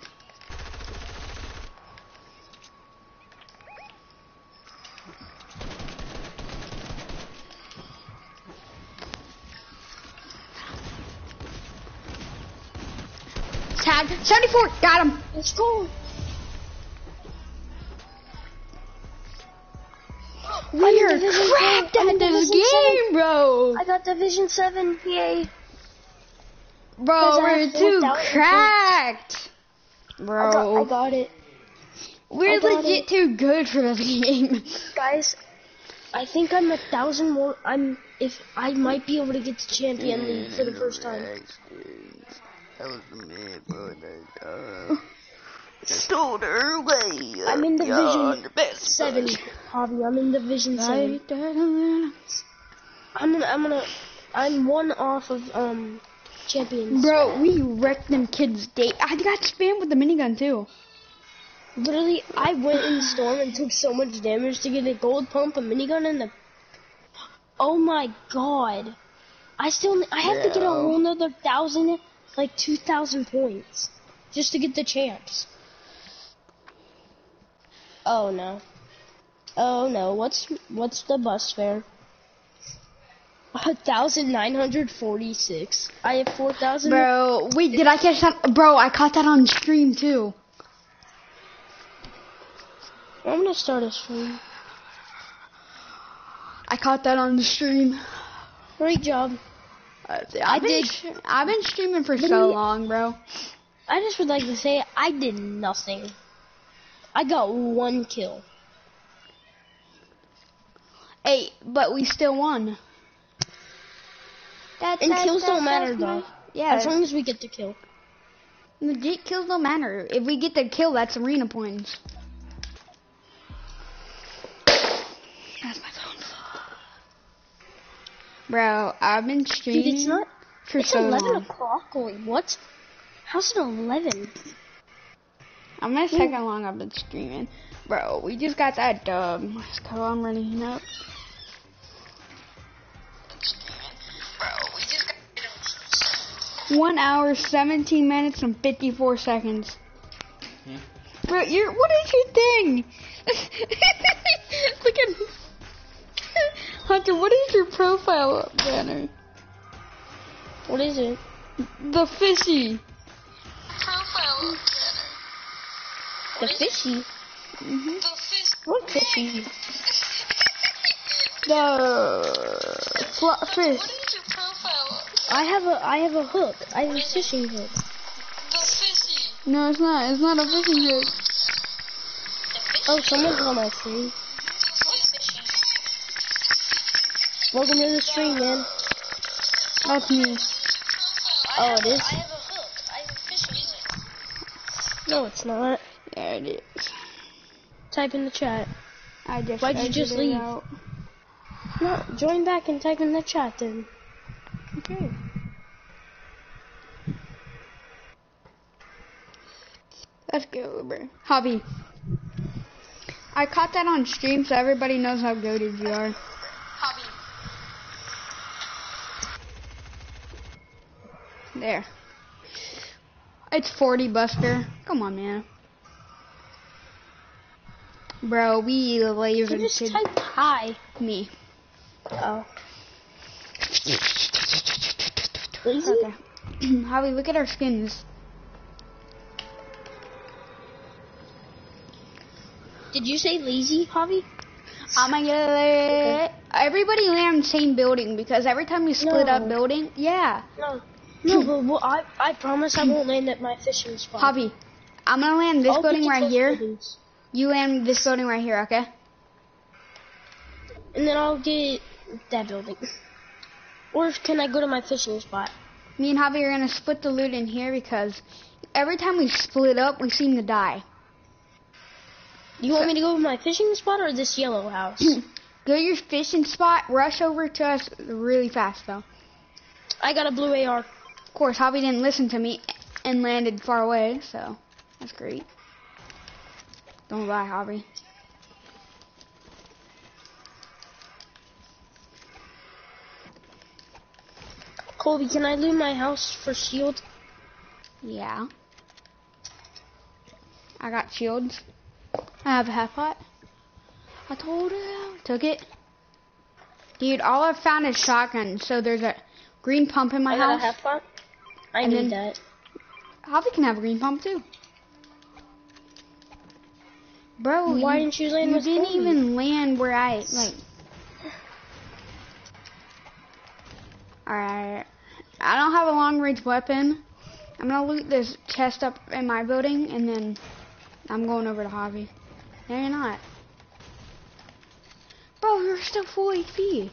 [SPEAKER 2] Tag 74. Got him.
[SPEAKER 4] Let's go.
[SPEAKER 2] We are cracked.
[SPEAKER 4] I'm
[SPEAKER 2] at
[SPEAKER 4] in
[SPEAKER 2] this
[SPEAKER 4] Division
[SPEAKER 2] game, bro.
[SPEAKER 4] I got Division 7, yay.
[SPEAKER 2] Bro,
[SPEAKER 4] Because I
[SPEAKER 2] we're
[SPEAKER 4] have
[SPEAKER 2] too
[SPEAKER 4] 4,000
[SPEAKER 2] cracked.
[SPEAKER 4] I got,
[SPEAKER 2] Bro,
[SPEAKER 4] I got it.
[SPEAKER 2] we're
[SPEAKER 4] got
[SPEAKER 2] legit
[SPEAKER 4] it.
[SPEAKER 2] too good for this game.
[SPEAKER 4] Guys, I think I'm a thousand more. I'm if I might be able to get to champion league for the first time.
[SPEAKER 8] That was the man, bro. That, her away.
[SPEAKER 4] I'm in division
[SPEAKER 8] the best.
[SPEAKER 4] seven, Javi. I'm in division seven. I'm gonna, I'm gonna, I'm one off of um champions.
[SPEAKER 2] Bro, we wrecked them kids' day. I got spammed with the minigun too.
[SPEAKER 4] Literally, I went in storm and took so much damage to get a gold pump, a minigun, and the. Oh my god! I still, I have to get a whole nother thousand, like two thousand points, just to get the champs. Oh no! Oh no! What's what's the bus fare? A thousand nine hundred forty-six. I have four thousand.
[SPEAKER 2] Bro, wait, did I catch that? Bro, I caught that on stream too.
[SPEAKER 4] I'm gonna start a stream.
[SPEAKER 2] I caught that on the stream.
[SPEAKER 4] Great job.
[SPEAKER 2] Uh, I been,
[SPEAKER 4] did-
[SPEAKER 2] I've been streaming for so long, bro.
[SPEAKER 4] I just would like to say I did nothing. I got one kill.
[SPEAKER 2] Hey, but we still won. That's,
[SPEAKER 4] And
[SPEAKER 2] that's-
[SPEAKER 4] kills don't
[SPEAKER 2] that's-
[SPEAKER 4] matter though.
[SPEAKER 2] Yeah,
[SPEAKER 4] As long as we get the kill.
[SPEAKER 2] legit kills don't matter. If we get the kill, that's arena points. That's my phone. Bro, I've been streaming
[SPEAKER 4] Dude, it's not.
[SPEAKER 2] for
[SPEAKER 4] It's
[SPEAKER 2] so
[SPEAKER 4] 11
[SPEAKER 2] long.
[SPEAKER 4] o'clock. Wait, what? How's it 11?
[SPEAKER 2] I'm gonna check how long I've been streaming. Bro, we just got that dub. Let's go, I'm running up. One hour, 17 minutes, and 54 seconds. Hmm? Bro, you're, what is your thing? Look at Hunter, what is your profile banner?
[SPEAKER 4] What is it?
[SPEAKER 2] The fishy.
[SPEAKER 4] The fishy.
[SPEAKER 2] hmm
[SPEAKER 4] What fishy?
[SPEAKER 2] The flat fish.
[SPEAKER 4] I have a I have a hook. I have a fishing hook. The fishy.
[SPEAKER 2] No, it's not. It's not a fishing hook.
[SPEAKER 4] Oh, someone's on my stream. Welcome to the stream, man.
[SPEAKER 2] That's me.
[SPEAKER 4] Oh, it is. No, it's not.
[SPEAKER 2] Yeah, it is.
[SPEAKER 4] Type in the chat.
[SPEAKER 2] I just
[SPEAKER 4] Why'd you just leave?
[SPEAKER 2] out.
[SPEAKER 4] No, join back and type in the chat then.
[SPEAKER 2] Okay. Let's go, Uber. Hobby. I caught that on stream so everybody knows how goaded you are. Hobby. There. It's 40 Buster. Come on, man. Bro, we
[SPEAKER 4] You
[SPEAKER 2] laser
[SPEAKER 4] just
[SPEAKER 2] kid
[SPEAKER 4] typed hi.
[SPEAKER 2] me.
[SPEAKER 4] Oh. Lazy?
[SPEAKER 2] Okay. Hobby, look at our skins.
[SPEAKER 4] Did you say lazy, Javi?
[SPEAKER 2] Oh my god. Everybody land same building because every time we split up building, yeah.
[SPEAKER 4] No. No, but well, I, I promise I won't land at my fishing spot.
[SPEAKER 2] Hobby, I'm gonna land this
[SPEAKER 4] I'll
[SPEAKER 2] building right here.
[SPEAKER 4] buildings.
[SPEAKER 2] You land this building right here, okay?
[SPEAKER 4] And then I'll get that building. Or can I go to my fishing spot?
[SPEAKER 2] Me and Hobby are gonna split the loot in here because every time we split up, we seem to die.
[SPEAKER 4] Do you want me to go to my fishing spot or this yellow house?
[SPEAKER 2] Go to your fishing spot, rush over to us really fast though.
[SPEAKER 4] I got a blue AR.
[SPEAKER 2] Of course, Hobby didn't listen to me and landed far away, so that's great. Don't lie, Harvey.
[SPEAKER 4] Colby, can I leave my house for shield?
[SPEAKER 2] Yeah. I got shields. I have a half pot. I told her. Took it. Dude, all I've found is shotguns. So there's a green pump in my
[SPEAKER 4] I got a
[SPEAKER 2] house.
[SPEAKER 4] half pot. I
[SPEAKER 2] And
[SPEAKER 4] need
[SPEAKER 2] then-
[SPEAKER 4] that.
[SPEAKER 2] Javi can have a green pump too. Bro,
[SPEAKER 4] Why
[SPEAKER 2] you,
[SPEAKER 4] didn't you land
[SPEAKER 2] you didn't even land where I like. Alright. I don't have a long range weapon. I'm gonna loot this chest up in my building and then I'm going over to Javi. No, you're not. Bro, you're still full HP.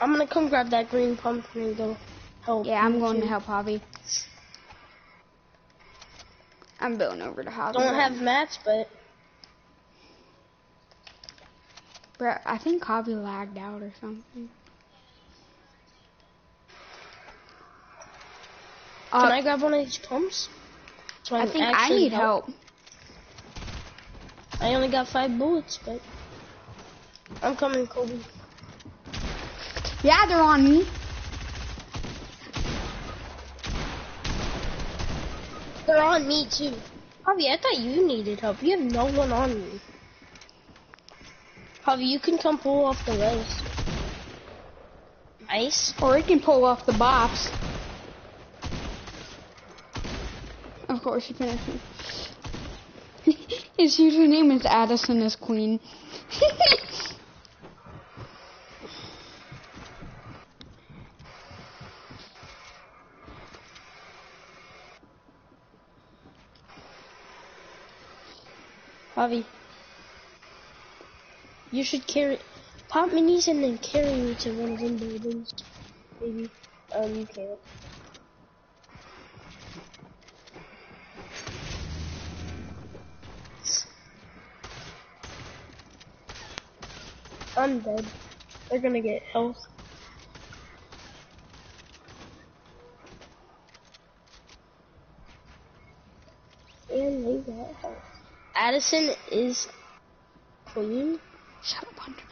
[SPEAKER 4] I'm gonna come grab that green pumpkin and go help.
[SPEAKER 2] Yeah, I'm going to help Javi. I'm building over to Javi.
[SPEAKER 4] Don't have mats, but
[SPEAKER 2] Bro, I think Javi lagged out or something.
[SPEAKER 4] can
[SPEAKER 2] Uh,
[SPEAKER 4] I grab one of these pumps? So
[SPEAKER 2] I think I need help.
[SPEAKER 4] I only got five bullets, but I'm coming, Kobe.
[SPEAKER 2] Yeah, they're on me.
[SPEAKER 4] They're on me too. Javi, I thought you needed help. You have no one on you. Javi, you can come pull off the res. Nice.
[SPEAKER 2] Or it can pull off the box. Of course, you finished me. His username is Addison as Queen.
[SPEAKER 4] Javi. You should carry pop minis and then carry me to one of them buildings. Maybe. Um you can't. I'm dead. They're gonna get health. And they got health. Addison is clean.
[SPEAKER 2] shut up, Hunter.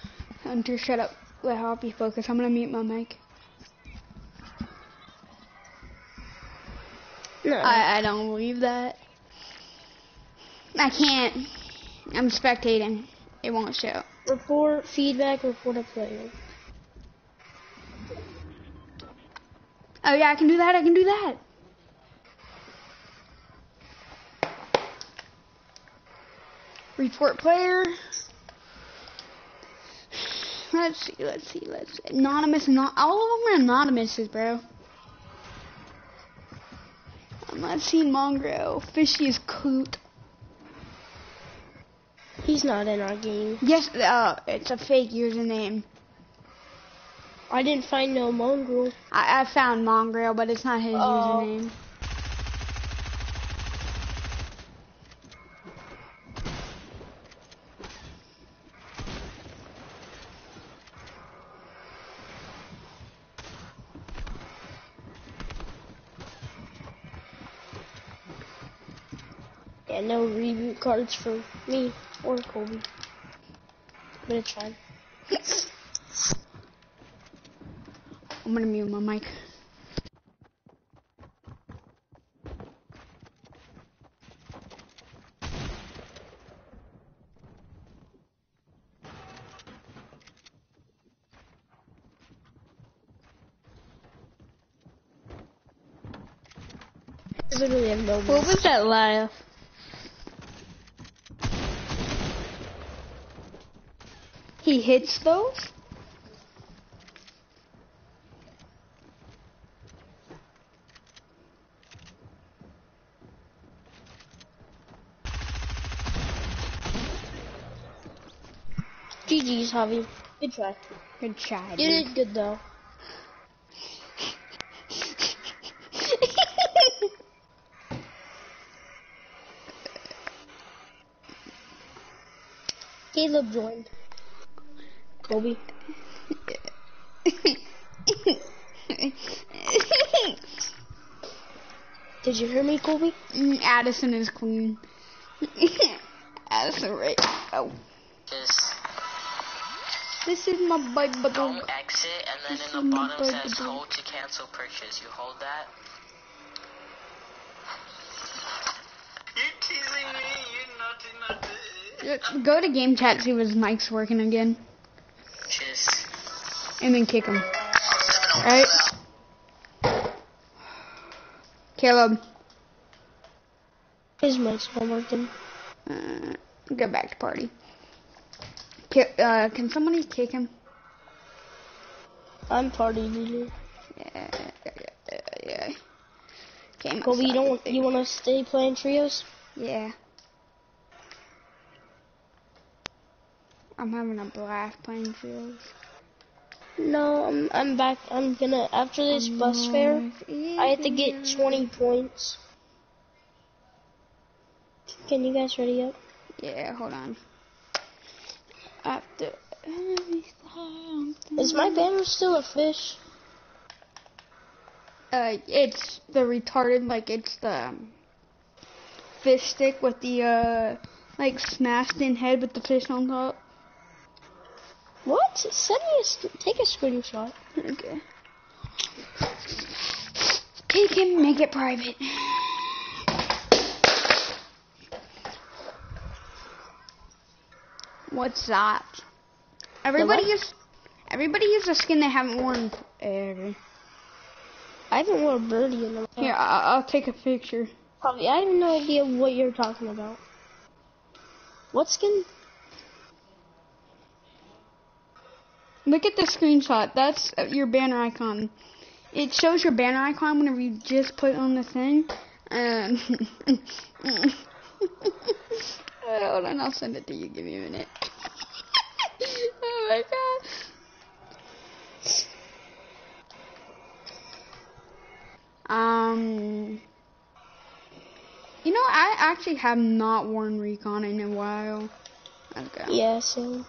[SPEAKER 2] Hunter, shut up. Let Hoppy focus. I'm gonna mute my mic.
[SPEAKER 4] No.
[SPEAKER 2] I, I don't believe that. I can't. I'm spectating. It won't show.
[SPEAKER 4] report feedback, report a player.
[SPEAKER 2] Oh yeah, I can do that. I can do that. Report player. Let's see. Let's see. Let's see. Anonymous. Not all of them are anonymouses, bro. I'm not seeing Mongrel. Fishy is coot.
[SPEAKER 4] He's not in our game.
[SPEAKER 2] Yes, uh, it's a fake username.
[SPEAKER 4] I didn't find no mongrel.
[SPEAKER 2] I, I found Mongrel, but it's not his
[SPEAKER 4] Oh.
[SPEAKER 2] username.
[SPEAKER 4] Yeah, no reboot cards for me or Colby. But it's fine.
[SPEAKER 2] I'm gonna mute my mic.
[SPEAKER 4] I literally have no
[SPEAKER 2] What was that laugh? He hits those?
[SPEAKER 4] GG's, Javi. Good try.
[SPEAKER 2] Good try.
[SPEAKER 4] You
[SPEAKER 2] dude.
[SPEAKER 4] did good though. Caleb joined. Colby. Did you hear me, Colby?
[SPEAKER 2] Mm, Addison is clean. Addison, right? Oh.
[SPEAKER 9] Just
[SPEAKER 2] This is my bike, but
[SPEAKER 9] Home exit, and then
[SPEAKER 2] This
[SPEAKER 9] in
[SPEAKER 2] is
[SPEAKER 9] the
[SPEAKER 2] my
[SPEAKER 9] bottom says
[SPEAKER 2] birthday.
[SPEAKER 9] hold to cancel purchase. You hold that.
[SPEAKER 10] You're teasing me, you naughty naughty.
[SPEAKER 2] go to game chat, see if his mic's working again,
[SPEAKER 9] Just
[SPEAKER 2] and then kick him. Alright? Caleb,
[SPEAKER 4] His mic's not working.
[SPEAKER 2] uh, go back to party. Ki- uh, can somebody kick him?
[SPEAKER 4] I'm party leader.
[SPEAKER 2] Yeah, yeah, yeah, yeah.
[SPEAKER 4] Kobe, you don't you want to stay playing trios?
[SPEAKER 2] Yeah. I'm having a blast playing fields.
[SPEAKER 4] No, I'm I'm back. I'm gonna after this bus fare. I have to get 20 points. Can you guys ready up?
[SPEAKER 2] Yeah, hold on. After.
[SPEAKER 4] Is my banner still a fish?
[SPEAKER 2] Uh, it's the retarded, like it's the um, fish stick with the uh, like smashed in head with the fish on top.
[SPEAKER 4] What? Send me a take a screenshot.
[SPEAKER 2] Okay. Take him, make it private. What's that? Everybody use everybody use a skin they haven't worn ever.
[SPEAKER 4] I haven't worn a birdie in a while.
[SPEAKER 2] Here, I- I'll take a picture.
[SPEAKER 4] Probably. I have no idea what you're talking about. What skin?
[SPEAKER 2] Look at the screenshot. That's uh, your banner icon. It shows your banner icon whenever you just put on the thing. Um, hold on, I'll send it to you. Give me a minute. oh my god. Um, you know, I actually have not worn Recon in a while. Okay.
[SPEAKER 4] Yeah, so.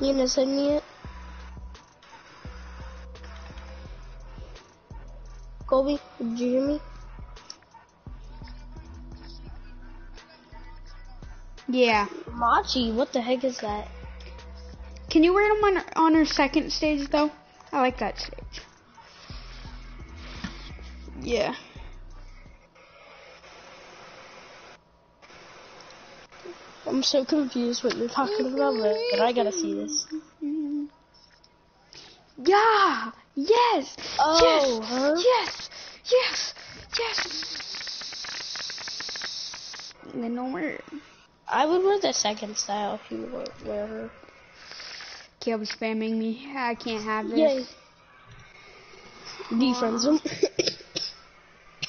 [SPEAKER 4] You gonna send me it? Kobe, did you hear me?
[SPEAKER 2] Yeah.
[SPEAKER 4] Machi, what the heck is that?
[SPEAKER 2] Can you wear them on on her second stage though? I like that stage. Yeah.
[SPEAKER 4] I'm so confused what you're talking about, but, but I gotta see this.
[SPEAKER 2] Yeah. Yes.
[SPEAKER 4] Oh,
[SPEAKER 2] yes.
[SPEAKER 4] her?
[SPEAKER 2] Yes. Yes. Yes. Then don't wear it.
[SPEAKER 4] I would wear the second style if you were wear her.
[SPEAKER 2] Caleb spamming me. I can't have this.
[SPEAKER 4] Yay. Defriends him.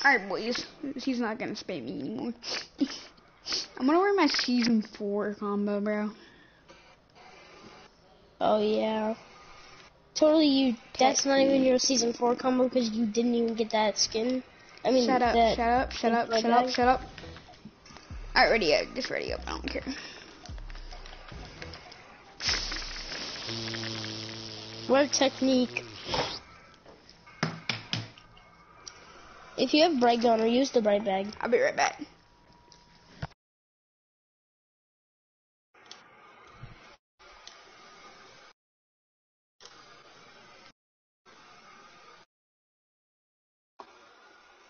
[SPEAKER 2] Alright, boys. He's not gonna spam me anymore. I'm gonna wear my season four combo, bro.
[SPEAKER 4] oh yeah. Totally, you. That's not even your season four combo because you didn't even get that skin. I mean,
[SPEAKER 2] Shut up, shut up, shut up,
[SPEAKER 4] like
[SPEAKER 2] shut up, shut up. Alright, ready up. Just ready up. I don't care.
[SPEAKER 4] What technique? If you have bright gun or use the bright bag.
[SPEAKER 2] I'll be right back.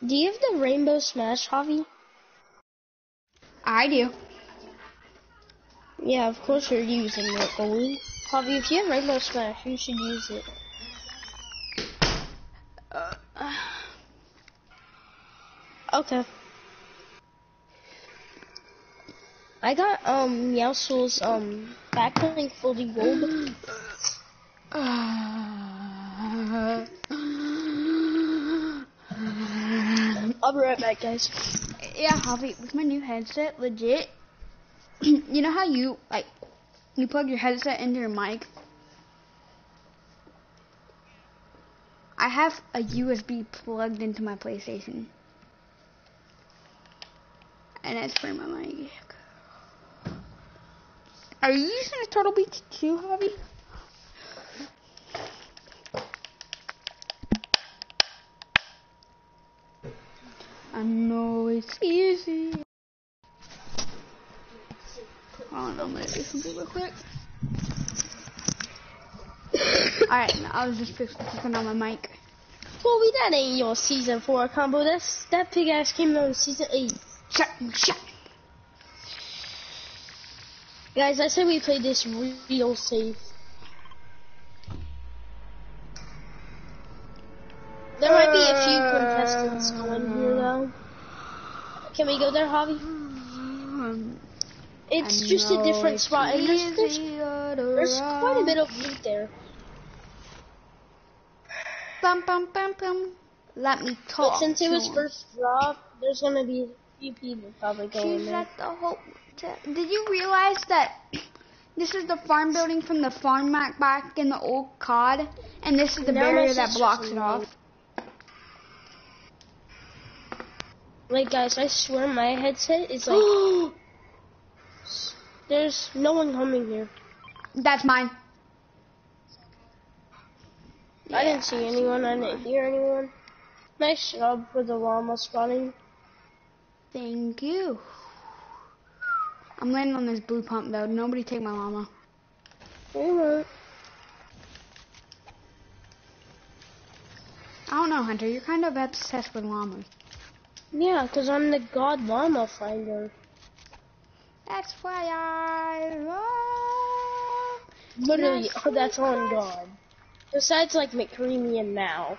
[SPEAKER 4] Do you have the rainbow smash, Javi?
[SPEAKER 2] I do.
[SPEAKER 4] Yeah, of course you're using it, Goalie. Javi, if you have rainbow smash, you should use it.
[SPEAKER 2] Uh,
[SPEAKER 4] Okay. I got um Meowscles um backbling fully gold. I'll be right back, guys.
[SPEAKER 2] yeah, Javi, with my new headset, legit. you know how you like you plug your headset into your mic? I have a USB plugged into my PlayStation. And it's for my mic. Are you using a Turtle Beach too, Javi? I know it's easy. I'm gonna do something real quick. Alright, no, I was just fixing on my mic.
[SPEAKER 4] Well, we that ain't your season four combo. That's that pig ass came out in season eight.
[SPEAKER 2] Shut shut.
[SPEAKER 4] Guys, I said we played this real safe. There might be a few uh, contestants going here though. Can we go there, Javi? Hmm. It's just a different spot, and there's, there's, there's quite a bit of loot there.
[SPEAKER 2] Bum, bum, bum, bum. Let me talk.
[SPEAKER 4] But since it was first drop, there's gonna be a few people probably going
[SPEAKER 2] She's
[SPEAKER 4] there.
[SPEAKER 2] at the whole. Did you realize that this is the farm building from the farm map back in the old COD, and this is the
[SPEAKER 4] Now
[SPEAKER 2] barrier that blocks it off?
[SPEAKER 4] Like guys, I swear my headset is like. there's no one coming here.
[SPEAKER 2] That's mine.
[SPEAKER 4] I didn't see anyone. I didn't hear anyone. Nice job for the llama spawning.
[SPEAKER 2] Thank you. I'm landing on this blue pump though. Nobody take my llama.
[SPEAKER 4] Alright.
[SPEAKER 2] I don't know, Hunter. You're kind of obsessed with llamas.
[SPEAKER 4] Yeah, because I'm the god llama finder.
[SPEAKER 2] That's why I love.
[SPEAKER 4] Literally, oh, that's on God. Besides, like, McCreamy and Mal.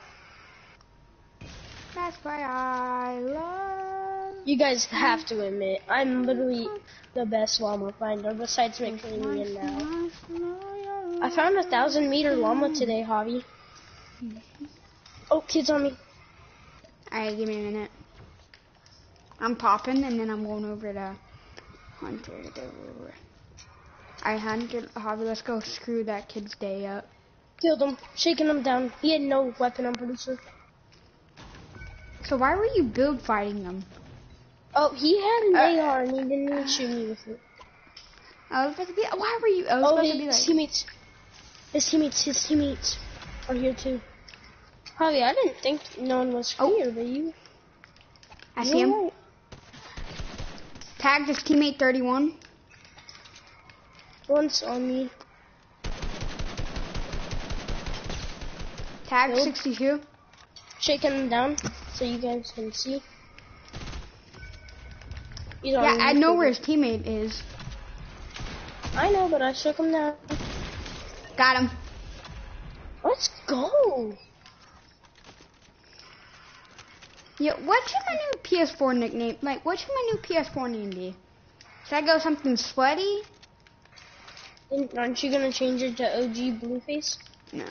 [SPEAKER 2] That's why I love.
[SPEAKER 4] You guys have to admit, I'm literally the best llama finder besides McCreamy and Mal. I found a thousand meter llama today, Javi. Oh, kids on me.
[SPEAKER 2] Alright, give me a minute. I'm popping and then I'm going over to Hunter. Alright, Hunter, Javi, let's go screw that kid's day up.
[SPEAKER 4] Killed him, shaking him down. He had no weapon, I'm pretty sure.
[SPEAKER 2] So why were you build fighting them?
[SPEAKER 4] Oh, he had an
[SPEAKER 2] Uh,
[SPEAKER 4] AR and he didn't even shoot me with it.
[SPEAKER 2] I was about to be. Why were you? I was
[SPEAKER 4] Oh,
[SPEAKER 2] about
[SPEAKER 4] his
[SPEAKER 2] to be like.
[SPEAKER 4] teammates. His teammates, his teammates are here too. Javi, I didn't think no one was
[SPEAKER 2] Oh.
[SPEAKER 4] here, but you.
[SPEAKER 2] I see him.
[SPEAKER 4] right.
[SPEAKER 2] Tagged his teammate 31.
[SPEAKER 4] Once on me.
[SPEAKER 2] Tagged
[SPEAKER 4] Nope.
[SPEAKER 2] 62.
[SPEAKER 4] Shaking him down so you guys can see. He's
[SPEAKER 2] Yeah. I know where his teammate is.
[SPEAKER 4] I know, but I shook him down.
[SPEAKER 2] Got him.
[SPEAKER 4] Let's go.
[SPEAKER 2] Yeah, what should my new PS4 nickname? Like, what should my new PS4 name be? Should I go something sweaty?
[SPEAKER 4] Aren't you gonna change it to OG Blueface?
[SPEAKER 2] No.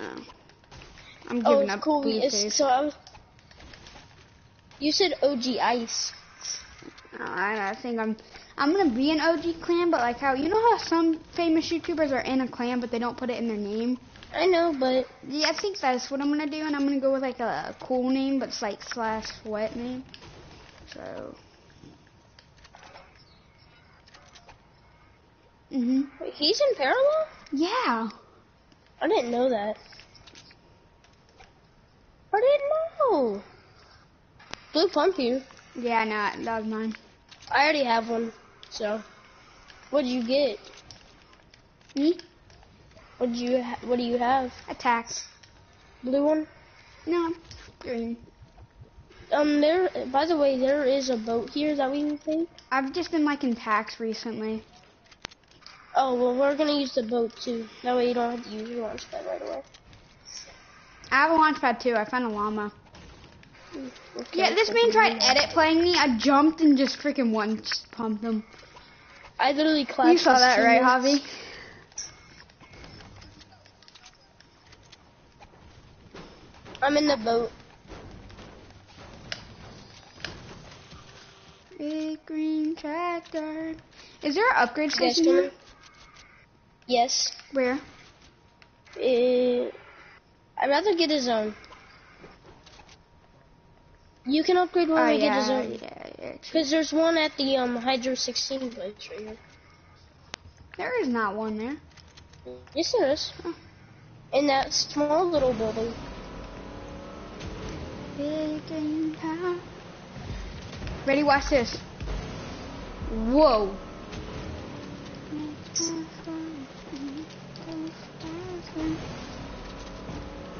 [SPEAKER 2] I'm
[SPEAKER 4] Oh,
[SPEAKER 2] giving
[SPEAKER 4] it's
[SPEAKER 2] up
[SPEAKER 4] cool.
[SPEAKER 2] Blueface.
[SPEAKER 4] It's, so I was. You said OG Ice.
[SPEAKER 2] I, I think I'm I'm gonna be an OG clan, but like how you know how some famous YouTubers are in a clan but they don't put it in their name.
[SPEAKER 4] I know, but
[SPEAKER 2] Yeah, I think that's what I'm gonna do, and I'm gonna go with like a, cool name, but it's like slash sweat name. So. Mhm.
[SPEAKER 4] wait, he's in parallel.
[SPEAKER 2] Yeah.
[SPEAKER 4] I didn't know that. I didn't know. Blue pump here.
[SPEAKER 2] Yeah, no, that was mine.
[SPEAKER 4] I already have one. So, what did you get?
[SPEAKER 2] Me?
[SPEAKER 4] What did you? Ha- what do you have?
[SPEAKER 2] Attacks.
[SPEAKER 4] Blue one.
[SPEAKER 2] No. Green.
[SPEAKER 4] Um, there. By the way, there is a boat here that we can take.
[SPEAKER 2] I've just been liking tax recently.
[SPEAKER 4] Oh well, we're gonna use the boat too. That way you don't have to use your launch pad right away.
[SPEAKER 2] I have a launch pad too. I found a llama.
[SPEAKER 4] Okay,
[SPEAKER 2] Yeah, this man tried edit playing me. I jumped and just freaking one pumped him.
[SPEAKER 4] I literally clapped.
[SPEAKER 2] You saw that, right. Javi?
[SPEAKER 4] I'm in the boat.
[SPEAKER 2] Big green tractor. Is there an upgrade station here?
[SPEAKER 4] Yes.
[SPEAKER 2] Where?
[SPEAKER 4] Uh, I'd rather get a zone. You can upgrade when
[SPEAKER 2] oh,
[SPEAKER 4] we get
[SPEAKER 2] yeah,
[SPEAKER 4] a zone.
[SPEAKER 2] yeah, yeah.
[SPEAKER 4] Because there's one at the um Hydro 16 place right here.
[SPEAKER 2] There is not one there.
[SPEAKER 4] Yes, there is. In that small little building.
[SPEAKER 2] Big green car. Ready? Watch this. Whoa.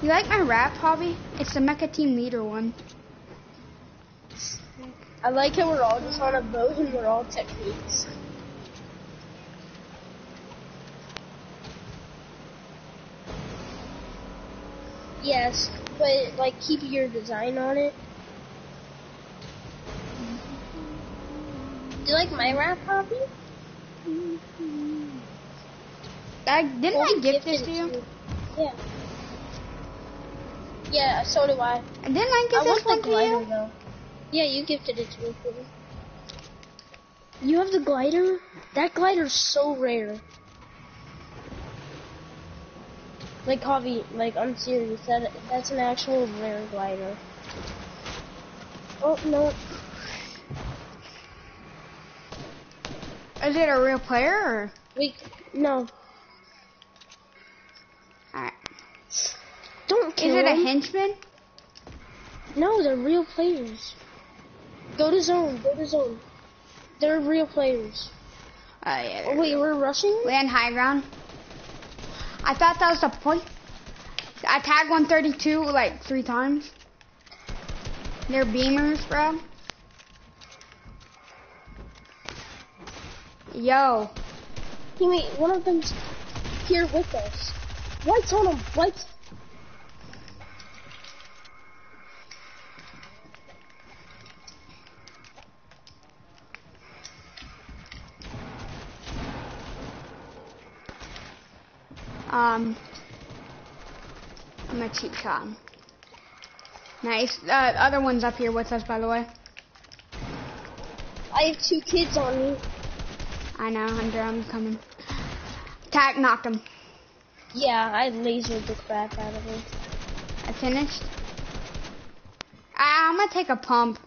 [SPEAKER 2] You like my rap hobby? It's the Mecha Team Leader one.
[SPEAKER 4] I like how we're all just on a boat and we're all techniques. Yes, but like keep your design on it. Do you like my rap hobby?
[SPEAKER 2] I, didn't
[SPEAKER 4] Well,
[SPEAKER 2] I gift this to you?
[SPEAKER 4] Yeah. Yeah, so do I.
[SPEAKER 2] Didn't I
[SPEAKER 4] I
[SPEAKER 2] give this one
[SPEAKER 4] the
[SPEAKER 2] to
[SPEAKER 4] glider
[SPEAKER 2] you?
[SPEAKER 4] though. Yeah, you gifted it to me. You have the glider? That glider's so rare. Like Javi, like I'm serious. That that's an actual rare glider. Oh no,
[SPEAKER 2] Is it a real player or?
[SPEAKER 4] wait, no,
[SPEAKER 2] Alright.
[SPEAKER 4] don't kill Is
[SPEAKER 2] it a henchman?
[SPEAKER 4] No, they're real players. Go to zone. Go to zone. They're real players.
[SPEAKER 2] Oh yeah.
[SPEAKER 4] Oh, wait, we're rushing.
[SPEAKER 2] Land high ground. I thought that was the point. I tagged 132 like three times. They're beamers, bro. Yo.
[SPEAKER 4] Wait, one of them's here with us. White's on him. White's.
[SPEAKER 2] Um. I'm a cheap shot. Nice. Uh, other one's up here with us, by the way.
[SPEAKER 4] I have two kids on me.
[SPEAKER 2] I know, Hunter. I'm coming. Tag knocked him.
[SPEAKER 4] Yeah, I lasered the crap out of him.
[SPEAKER 2] I finished. Ah, I'm gonna take a pump.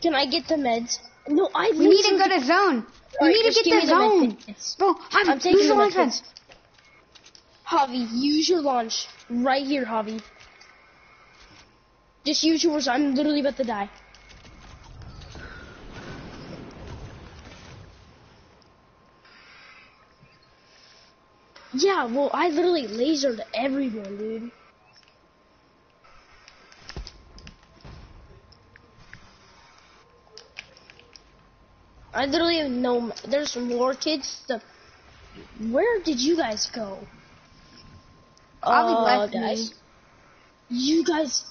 [SPEAKER 4] Can I get the meds? No, I
[SPEAKER 2] We need to go to zone. We
[SPEAKER 4] Alright,
[SPEAKER 2] need to get
[SPEAKER 4] give
[SPEAKER 2] to
[SPEAKER 4] me the med
[SPEAKER 2] zone. Bro, Javi,
[SPEAKER 4] I'm taking
[SPEAKER 2] use
[SPEAKER 4] the
[SPEAKER 2] the launch pad.
[SPEAKER 4] Javi, use your launch. Right here, Javi. Just use yours. I'm literally about to die. Yeah, well, I literally lasered everyone, dude. I literally have no. There's more kids. The, where did you guys go?
[SPEAKER 2] Ollie
[SPEAKER 4] Oh,
[SPEAKER 2] left me.
[SPEAKER 4] guys. You guys.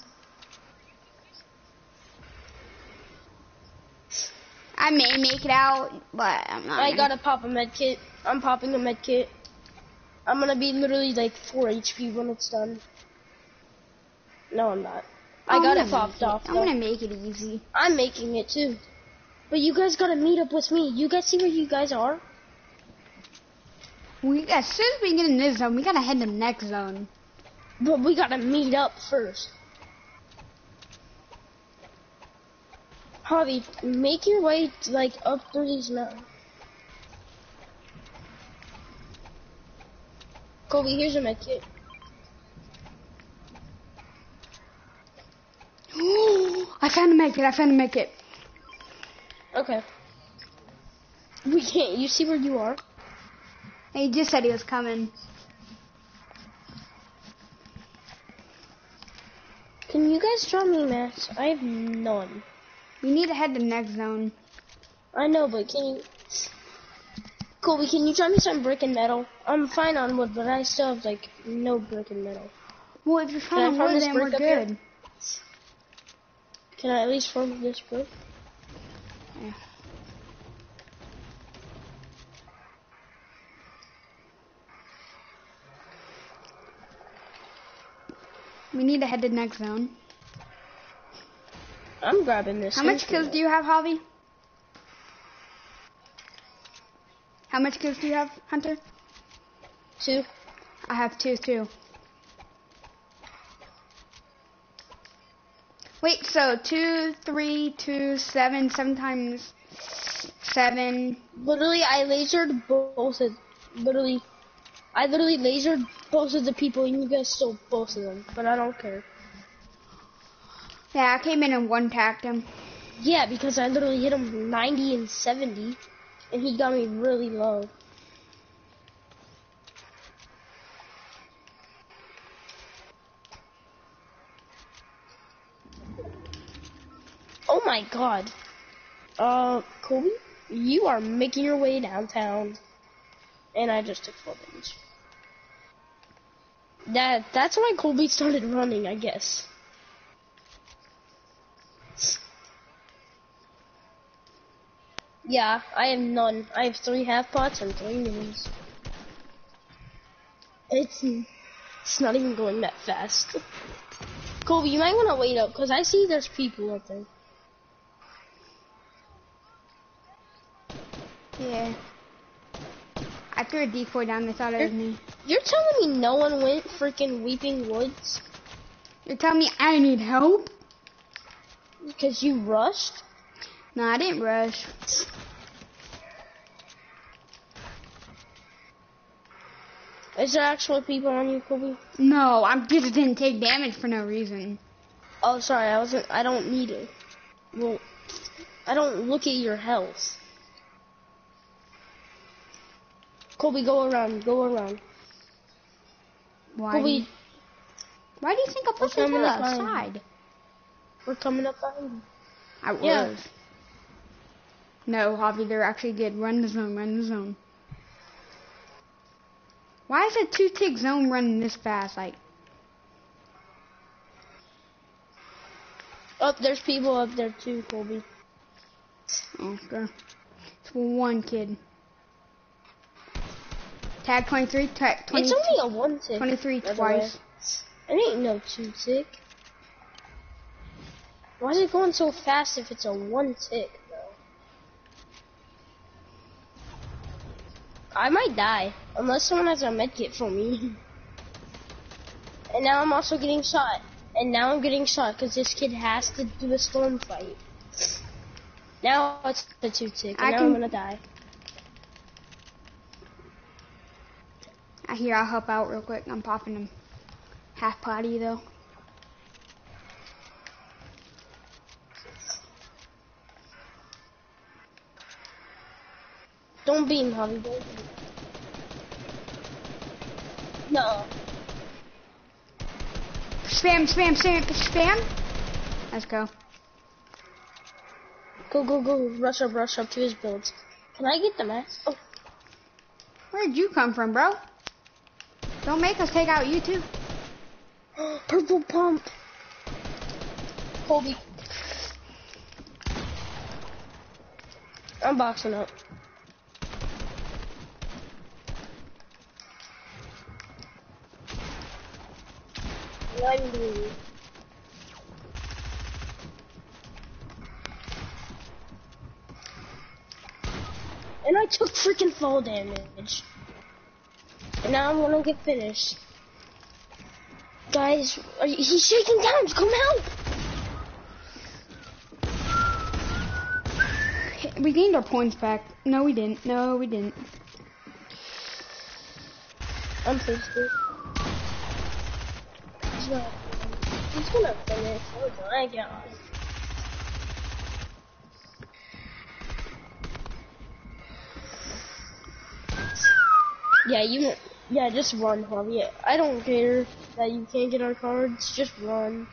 [SPEAKER 2] I may make it out, but I'm not.
[SPEAKER 4] I
[SPEAKER 2] gonna-
[SPEAKER 4] gotta pop a med kit. I'm popping a med kit. I'm gonna be literally like 4 HP when it's done. No, I'm not. I
[SPEAKER 2] I'm
[SPEAKER 4] got
[SPEAKER 2] gonna
[SPEAKER 4] it popped
[SPEAKER 2] make
[SPEAKER 4] off.
[SPEAKER 2] I'm
[SPEAKER 4] though.
[SPEAKER 2] gonna make it easy.
[SPEAKER 4] I'm making it too. But you guys gotta meet up with me. You guys see where you guys are?
[SPEAKER 2] We as soon as we get in this zone, we gotta head to the next zone.
[SPEAKER 4] But we gotta meet up first. Javi, make your way like up through these mountains. Kobe, here's a med kit.
[SPEAKER 2] I found a make it. I found a make it.
[SPEAKER 4] Okay. We can't. You see where you are?
[SPEAKER 2] He just said he was coming.
[SPEAKER 4] Can you guys draw me maps? I have none.
[SPEAKER 2] We need to head to the next zone.
[SPEAKER 4] I know, but can you? Colby, can you draw me some brick and metal? I'm fine on wood, but I still have like no brick and metal.
[SPEAKER 2] Well, if you're finding
[SPEAKER 4] farm
[SPEAKER 2] wood, then we're
[SPEAKER 4] up here?
[SPEAKER 2] good.
[SPEAKER 4] Can I at least form this brick?
[SPEAKER 2] We need to head to the next zone.
[SPEAKER 4] I'm grabbing this.
[SPEAKER 2] How much kills do you have, Javi? How much kills do you have, Hunter?
[SPEAKER 4] Two.
[SPEAKER 2] I have two too. Wait, so two, three, two, seven, seven times seven.
[SPEAKER 4] Literally, I lasered both of. Literally, I literally lasered both of the people, and you guys stole both of them. But I don't care.
[SPEAKER 2] Yeah, I came in and one tacked him.
[SPEAKER 4] Yeah, because I literally hit him 90 and 70, and he got me really low. Oh my god. Uh, Kobe, you are making your way downtown. And I just took full damage. That, that's why Colby started running, I guess. Yeah, I have none. I have three half pots and three minis. It's, it's not even going that fast. Colby, you might want to wait up, because I see there's people up there.
[SPEAKER 2] Yeah. I threw a decoy down. They thought it was me.
[SPEAKER 4] You're telling me no one went freaking Weeping Woods?
[SPEAKER 2] You're telling me I need help?
[SPEAKER 4] Because you rushed?
[SPEAKER 2] No, I didn't rush.
[SPEAKER 4] Is there actual people on you, Kobe?
[SPEAKER 2] No, I just didn't take damage for no reason.
[SPEAKER 4] Oh, sorry, I wasn't. I don't need it. Well, I don't look at your health. Kobe, go around. Go around.
[SPEAKER 2] Why?
[SPEAKER 4] Kobe,
[SPEAKER 2] do you- why do you think I pushed him to the
[SPEAKER 4] coming up behind
[SPEAKER 2] side?
[SPEAKER 4] we're coming up behind you.
[SPEAKER 2] I was.
[SPEAKER 4] Yeah.
[SPEAKER 2] No, Javi, they're actually good. Run the zone, run the zone. Why is a two tick zone running this fast? Like,
[SPEAKER 4] Oh, there's people up there too,
[SPEAKER 2] oh, okay. It's one kid. Tag 23, tag 20,
[SPEAKER 4] It's only a one tick.
[SPEAKER 2] 23 twice.
[SPEAKER 4] It ain't no two tick. Why is it going so fast if it's a one tick, though? I might die unless someone has a med kit for me. and now I'm also getting shot. And now I'm getting shot because this kid has to do a storm fight. Now it's the two tick, and
[SPEAKER 2] I
[SPEAKER 4] now
[SPEAKER 2] can-
[SPEAKER 4] I'm gonna die.
[SPEAKER 2] I hear I'll help out real quick. I'm popping him. Half potty though.
[SPEAKER 4] Don't beam, Javi. Don't beam. No.
[SPEAKER 2] Spam, spam, spam, spam. Let's go.
[SPEAKER 4] Go, go, go. Rush up, rush up to his builds. Can I get the max? Oh,
[SPEAKER 2] Where'd you come from, bro? Don't make us take out you too.
[SPEAKER 4] purple pump. Colby. I'm boxing up. Nine. And I took freaking fall damage. And now I'm gonna get finished. Guys, he's shaking down. Come help!
[SPEAKER 2] We gained our points back. No, we didn't. No, we didn't.
[SPEAKER 4] I'm thirsty. He's gonna, he's gonna finish. Oh my god. Yeah, you. Yeah, just run, Javi. I don't care that you can't get our cards. Just run.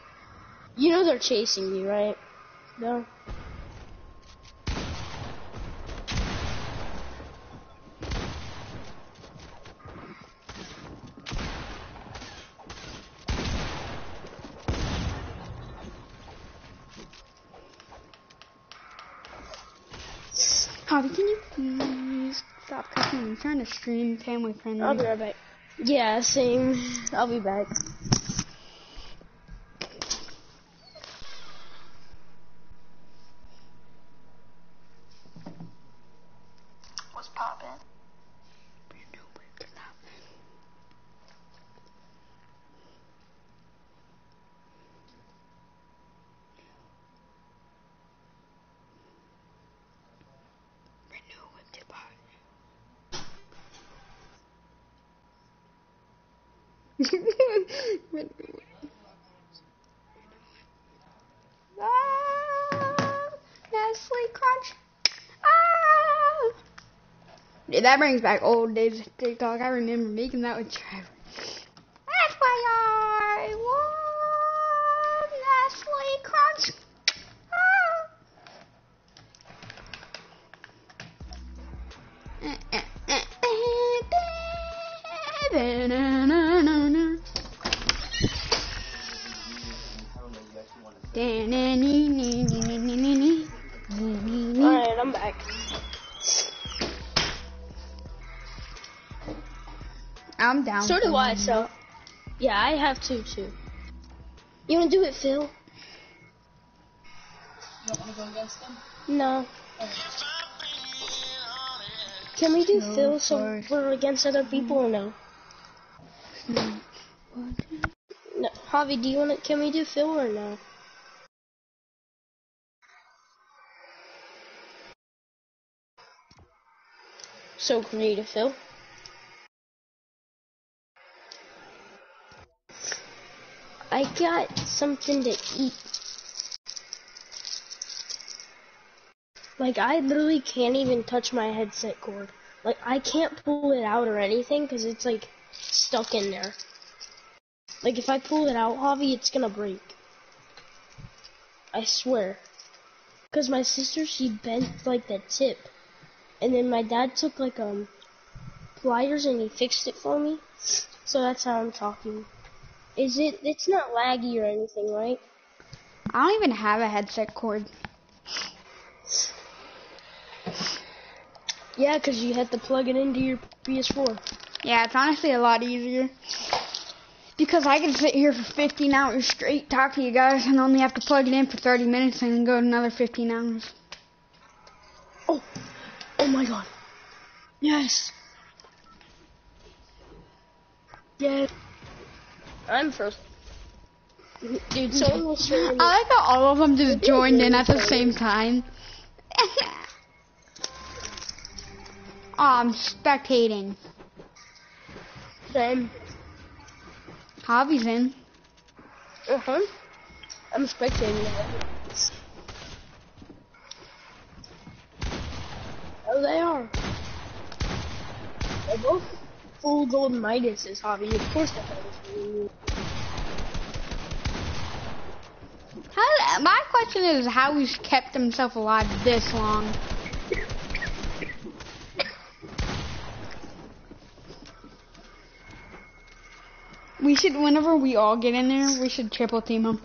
[SPEAKER 4] You know they're chasing you, right? No.
[SPEAKER 2] Javi, can you please stop cooking? I'm trying to stream family friendly.
[SPEAKER 4] I'll be right back. Yeah, same. I'll be back.
[SPEAKER 11] What's poppin'?
[SPEAKER 2] ah, Nestle Crunch. Ah. Yeah, that brings back old days of TikTok. I remember making that with Trevor. Down.
[SPEAKER 4] So do
[SPEAKER 2] for
[SPEAKER 4] I,
[SPEAKER 2] it.
[SPEAKER 4] so. Yeah, I have two too. You wanna do it, fill?
[SPEAKER 1] You don't want to go against them?
[SPEAKER 4] No. Can we do
[SPEAKER 2] No,
[SPEAKER 4] fill so we're against other people or no? No. Javi, do you wanna, can we do fill or no? So creative, fill. Got something to eat. Like, I literally can't even touch my headset cord. Like, I can't pull it out or anything because it's, like, stuck in there. Like, if I pull it out, Javi, it's gonna break. I swear. Because my sister, she bent, like, the tip. And then my dad took, like, um, pliers and he fixed it for me. So that's how I'm talking. Is it, it's not laggy or anything, right?
[SPEAKER 2] I don't even have a headset cord.
[SPEAKER 4] Yeah, because you had to plug it into your PS4.
[SPEAKER 2] Yeah, it's honestly a lot easier. Because I can sit here for 15 hours straight, talk to you guys, and only have to plug it in for 30 minutes and then go another 15 hours.
[SPEAKER 4] Oh, oh my god. Yes. Yeah. I'm first. Dude, someone showing.
[SPEAKER 2] I like how all of them just joined in at the same time. oh, I'm spectating.
[SPEAKER 4] Same.
[SPEAKER 2] Javi's in.
[SPEAKER 4] Uh huh. I'm spectating. Oh, they are. They're both full gold Midases, Javi. Of course Midas.
[SPEAKER 2] How, my question is how he's kept himself alive this long. We should, whenever we all get in there, we should triple team him.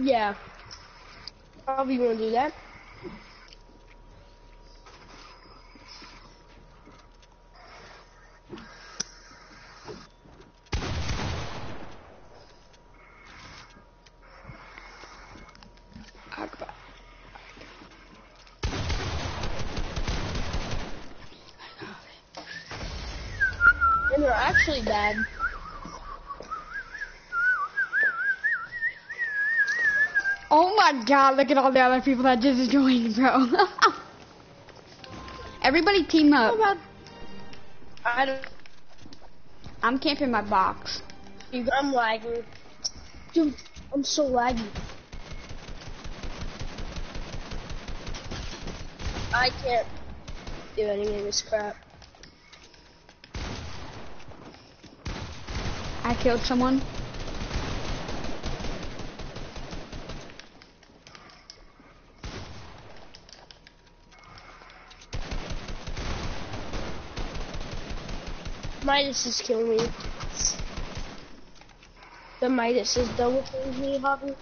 [SPEAKER 4] Yeah. You wanna do that? And they're actually bad.
[SPEAKER 2] Oh my god, look at all the other people that just joined, bro. Everybody team up.
[SPEAKER 4] I don't.
[SPEAKER 2] I'm camping my box.
[SPEAKER 4] I'm lagging. Dude, I'm so laggy. I can't do any of this crap.
[SPEAKER 2] I killed someone.
[SPEAKER 4] Midas is killing me. The Midas is double killing me, Javi.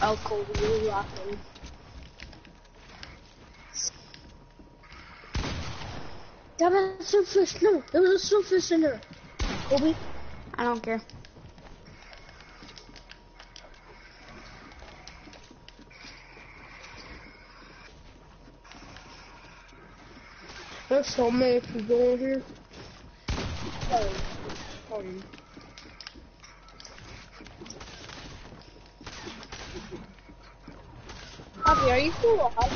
[SPEAKER 4] I'll call you laughing. That was a silverfish. No, there was a silverfish in there. Kobe,
[SPEAKER 2] I don't care.
[SPEAKER 4] there's so many people in here. Sorry. Javi, are you still alive?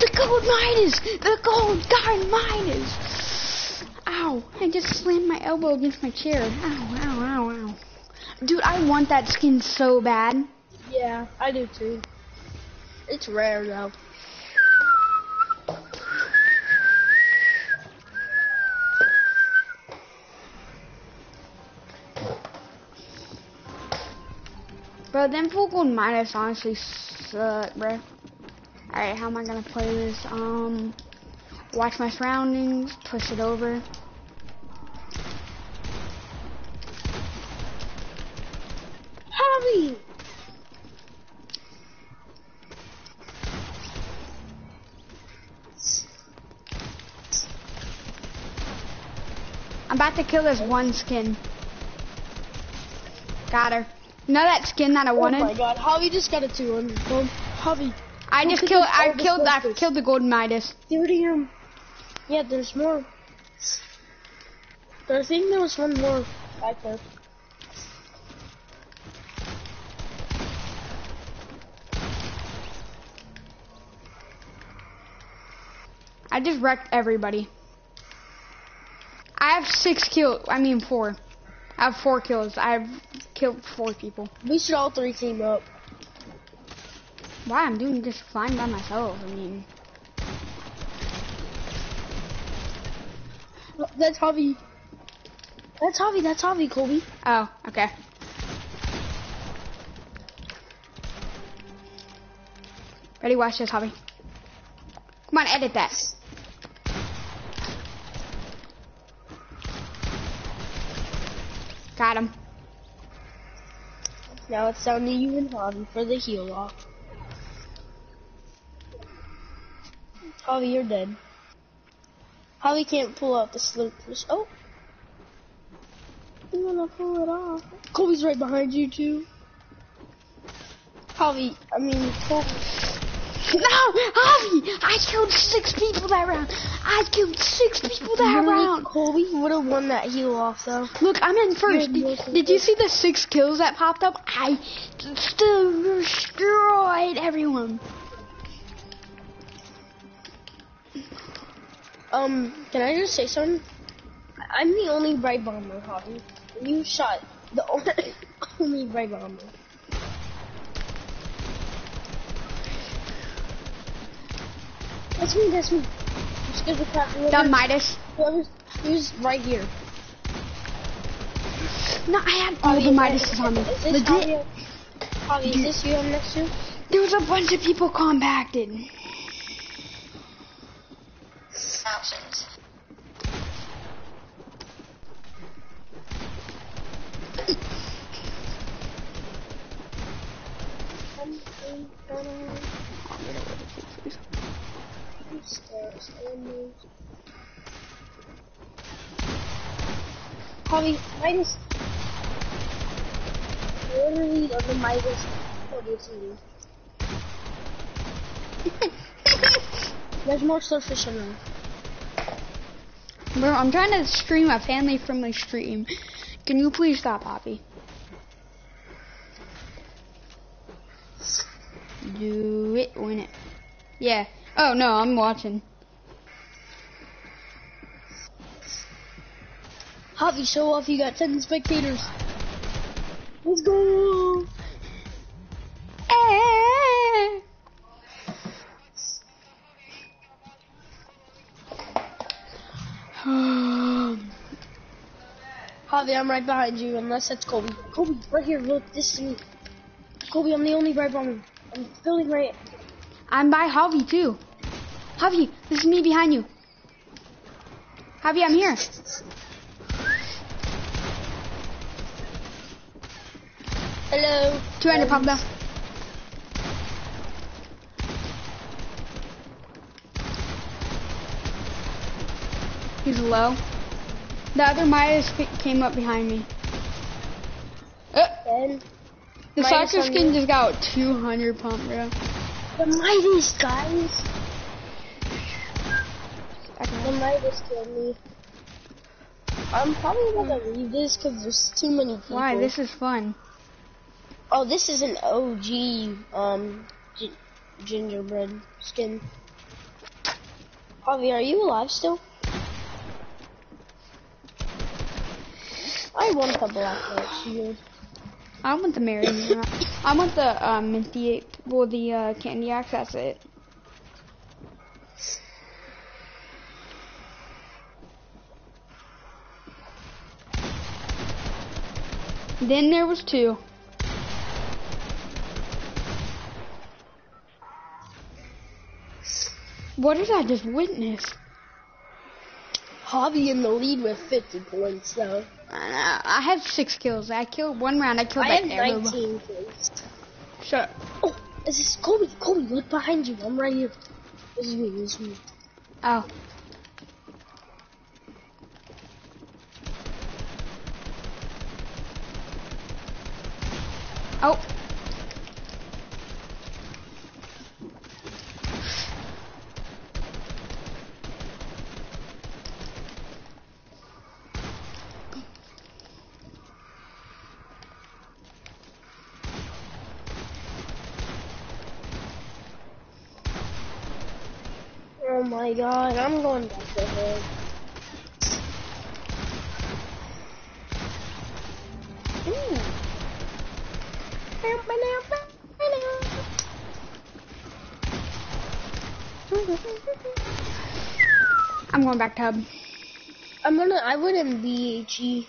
[SPEAKER 2] The gold miners! The gold darn miners! Ow, I just slammed my elbow against my chair. Ow, ow, ow, ow. Dude, I want that skin so bad.
[SPEAKER 4] Yeah, I do too. It's rare though.
[SPEAKER 2] Bro, them full gold Midas honestly suck, bro. Alright, how am I gonna play this? Um, watch my surroundings, push it over.
[SPEAKER 4] Javi!
[SPEAKER 2] I'm about to kill this one skin. Got her. Know that skin that I wanted.
[SPEAKER 4] Oh my god, Javi just got a 200. Boom. Javi,
[SPEAKER 2] I just killed. I killed. I killed the golden Midas.
[SPEAKER 4] 30 um. Yeah, there's more. I think there was one more back there.
[SPEAKER 2] I just wrecked everybody. I have six kills. I mean four. I have four kills. I've killed four people.
[SPEAKER 4] We should all three team up.
[SPEAKER 2] Why? I'm doing just fine by myself. I mean,
[SPEAKER 4] That's Javi. That's Javi, that's Javi, Colby.
[SPEAKER 2] oh, okay. Ready? Watch this, Javi. Come on, edit that. Got him.
[SPEAKER 4] Now it's down to you and Javi for the heal off. Javi, you're dead. Javi can't pull out the fish. Oh! You wanna pull it off? Colby's right behind you too. Javi, I mean, Colby.
[SPEAKER 2] No, Javi! I killed six people that round. I killed six people that round.
[SPEAKER 4] Colby would have won that heal off though.
[SPEAKER 2] Look, I'm in first. Did, did you see the six kills that popped up? I still destroyed everyone.
[SPEAKER 4] Um, can I just say something? I'm the only Brite Bomber, Javi. You shot the only, only Brite Bomber. That's me, that's me. Just give the crap.
[SPEAKER 2] The
[SPEAKER 4] Whoever,
[SPEAKER 2] Midas.
[SPEAKER 4] whoever's, who's right here.
[SPEAKER 2] No, I had all oh, the Midas on me. Legit.
[SPEAKER 4] Javi? Javi, is this you I'm next to?
[SPEAKER 2] There was a bunch of people compacted.
[SPEAKER 12] Options.
[SPEAKER 4] Javi, Midas. Literally of the Midas of your. There's more starfish on there.
[SPEAKER 2] Bro, I'm trying to stream a family friendly stream. Can you please stop, Poppy? Do it, win it. Yeah. Oh no, I'm watching.
[SPEAKER 4] Javi, show off. You got 10 spectators. Let's go.
[SPEAKER 2] Eh.
[SPEAKER 4] Javi, I'm right behind you, unless that's Kobe. Kobe, right here, look, this is me. Kobe, I'm the only Brite Bomber. I'm feeling right.
[SPEAKER 2] I'm by Javi too. Javi, this is me behind you. Javi, I'm here.
[SPEAKER 4] Hello.
[SPEAKER 2] 200 pop down. He's low. The other Midas came up behind me. Uh,
[SPEAKER 4] Ben.
[SPEAKER 2] the
[SPEAKER 4] Midas
[SPEAKER 2] soccer skin
[SPEAKER 4] you.
[SPEAKER 2] just got 200 pump, bro.
[SPEAKER 4] The Midas, guys. The Midas killed me. I'm probably gonna leave this because there's too many people.
[SPEAKER 2] Why? This is fun.
[SPEAKER 4] Oh, this is an OG um gingerbread skin. Javi, are you alive still? I want the black shield.
[SPEAKER 2] I want the Mary. I want the uh, minty, well, the uh, candy axe. That's it. Then there was two. What did I just witness?
[SPEAKER 4] Javi in the lead with 50 points, though.
[SPEAKER 2] I. I have six kills. I killed one round. I killed
[SPEAKER 4] I
[SPEAKER 2] like
[SPEAKER 4] have 19 kills.
[SPEAKER 2] Shut up.
[SPEAKER 4] Oh, this is Kobe. Kobe, look behind you. I'm right here. This is me. This is me.
[SPEAKER 2] Oh. Oh.
[SPEAKER 4] Oh my god, I'm going back to
[SPEAKER 2] going back to hub.
[SPEAKER 4] I'm gonna, I went in BHE.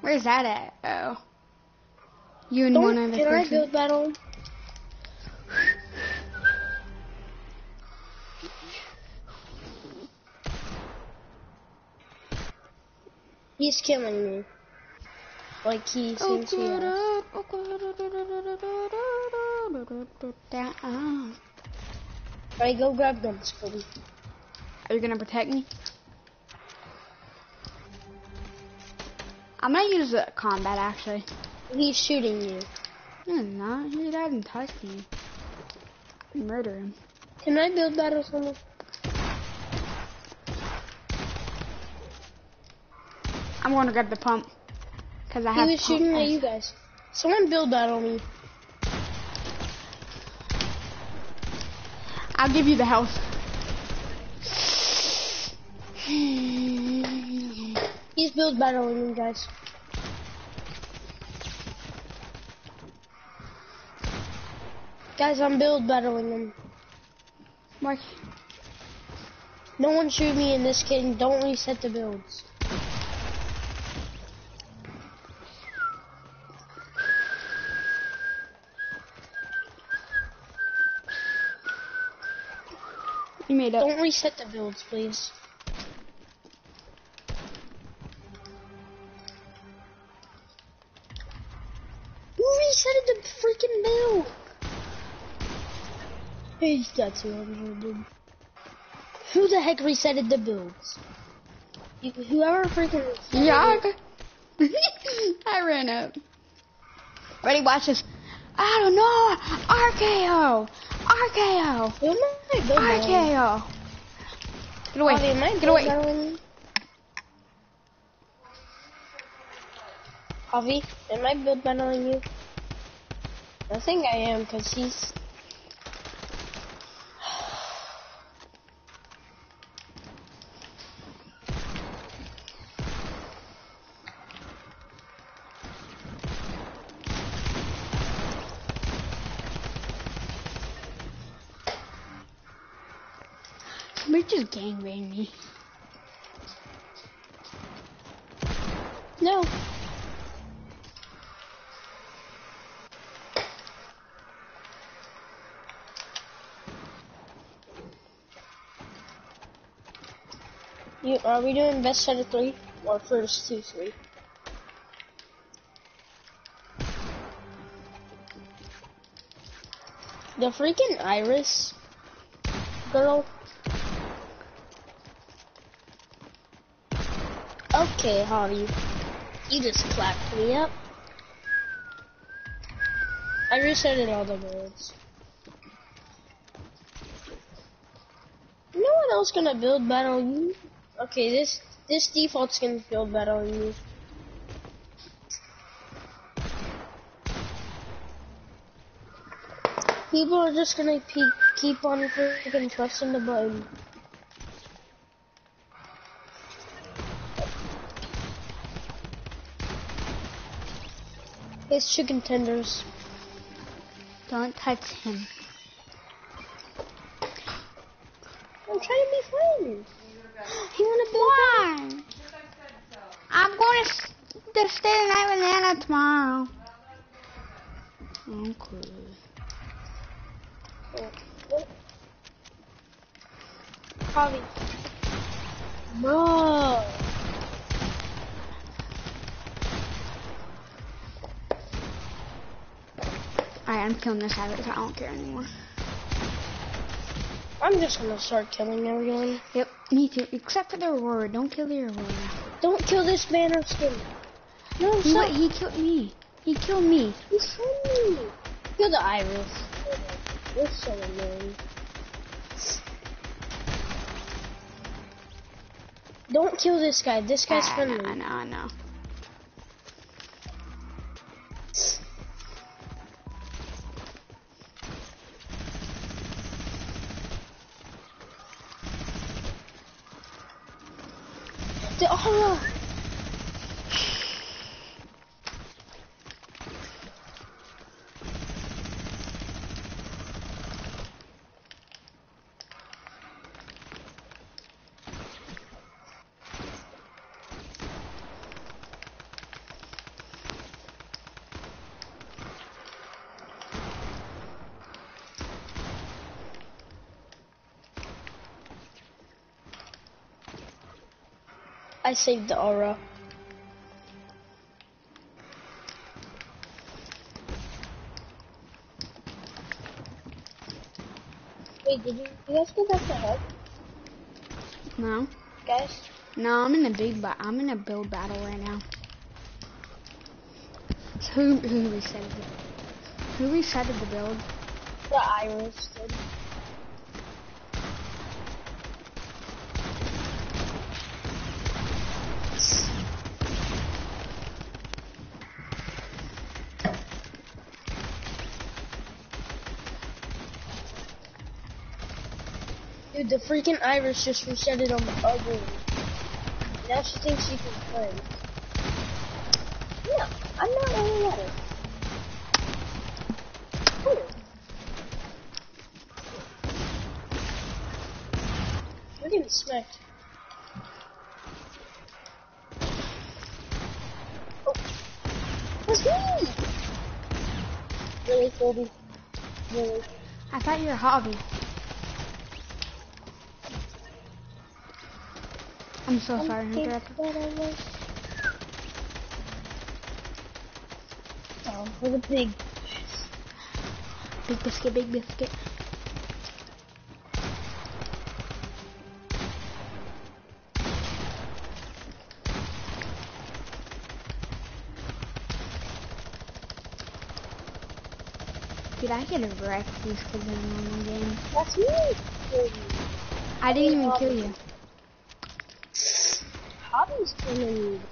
[SPEAKER 2] Where's that at? Oh. You and
[SPEAKER 4] Don't,
[SPEAKER 2] one other
[SPEAKER 4] can I build battle? He's killing me. Like he seems to. Alright, go grab guns, Kobe.
[SPEAKER 2] Are you gonna protect me? I'm gonna use the combat actually.
[SPEAKER 4] He's shooting you.
[SPEAKER 2] No, he's not. He hasn't touched me. Murder him.
[SPEAKER 4] Can I build battle someone?
[SPEAKER 2] I'm going to grab the pump. Cause I
[SPEAKER 4] He
[SPEAKER 2] have
[SPEAKER 4] was shooting at you guys. Someone build battle me.
[SPEAKER 2] I'll give you the health.
[SPEAKER 4] He's build battling you guys. Guys, I'm build battling them.
[SPEAKER 2] Mark,
[SPEAKER 4] No one shoot me in this kid and don't reset the builds.
[SPEAKER 2] you made up.
[SPEAKER 4] Don't reset the builds, please. He's got 200. Who the heck resetted the builds? Whoever freaking
[SPEAKER 2] Yog. I ran up. Ready? Watch this. I don't know. RKO. RKO.
[SPEAKER 4] Who am I build battling?
[SPEAKER 2] RKO. Get away.
[SPEAKER 4] Oh, Bobby,
[SPEAKER 2] Get away.
[SPEAKER 4] battling? Javi, am I build battling you? I think I am, cause he's.
[SPEAKER 2] Just me.
[SPEAKER 4] No. You, are we doing best set of three or first two three? The freaking Iris girl. Okay, Holly. You just clapped me up. I resetted all the builds. No one else gonna build battle you. Okay, this this default's gonna build battle you. People are just gonna keep on freaking pressing the button. It's chicken tenders.
[SPEAKER 2] Don't touch him.
[SPEAKER 4] I'm trying to be friends. You wanna build
[SPEAKER 2] Why? I'm going to, stay the night with Nana tomorrow. Okay.
[SPEAKER 4] Javi. No.
[SPEAKER 2] Alright, I'm killing this habit. Because I don't care anymore.
[SPEAKER 4] I'm just gonna start killing everyone.
[SPEAKER 2] Yep, me too. Except for the Aurora. Don't kill the Aurora.
[SPEAKER 4] Don't kill this banner skin. No,
[SPEAKER 2] He,
[SPEAKER 4] stop.
[SPEAKER 2] he killed me. He killed me.
[SPEAKER 4] He killed me. Kill the iris. You're so annoying. Don't kill this guy. This guy's
[SPEAKER 2] I
[SPEAKER 4] friendly.
[SPEAKER 2] know, I know, I know.
[SPEAKER 4] The aura. I saved the aura. Wait, did you, you guys go back to help,
[SPEAKER 2] No.
[SPEAKER 4] guys?
[SPEAKER 2] No, I'm in a big ba- I'm in a build battle right now. So who who resetted it? Who resetted the build?
[SPEAKER 4] The iris did. The freaking iris just reset it on the other one. Now she thinks she can play. No, I'm not only at it. Cool. You're getting smacked. Oh. Me! Really, Colby? Really?
[SPEAKER 2] I thought you were hobby. I'm so sorry, to interrupt.
[SPEAKER 4] Oh, for the pig.
[SPEAKER 2] Big biscuit, big biscuit. Dude, I get a wreck these kids in normal game.
[SPEAKER 4] That's me!
[SPEAKER 2] I didn't even kill you.
[SPEAKER 4] Hobby's killing me.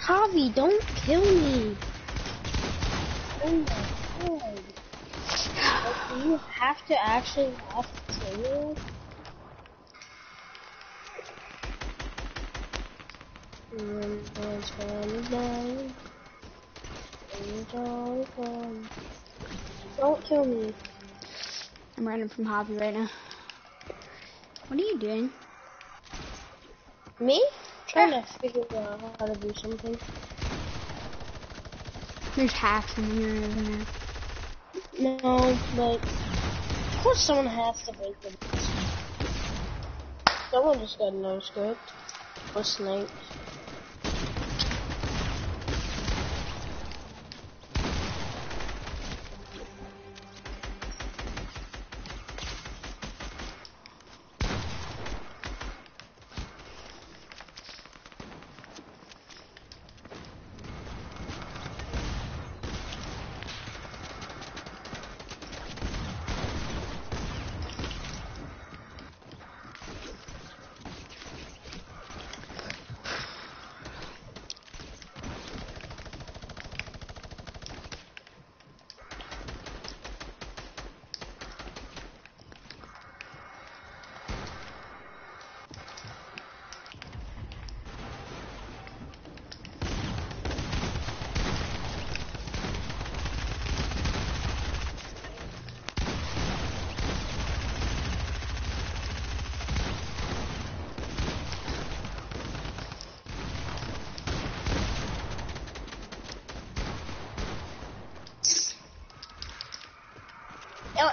[SPEAKER 4] Javi, don't kill me. Oh my god. Like, do you have to actually have to kill me? Someone's gonna die. Someone's gonna. Don't kill me.
[SPEAKER 2] I'm running from hobby right now. What are you doing?
[SPEAKER 4] Me? Trying to figure out how to do something.
[SPEAKER 2] There's hacks in here, isn't there?
[SPEAKER 4] No, but of course someone has to break them. Someone just got no script or sniped.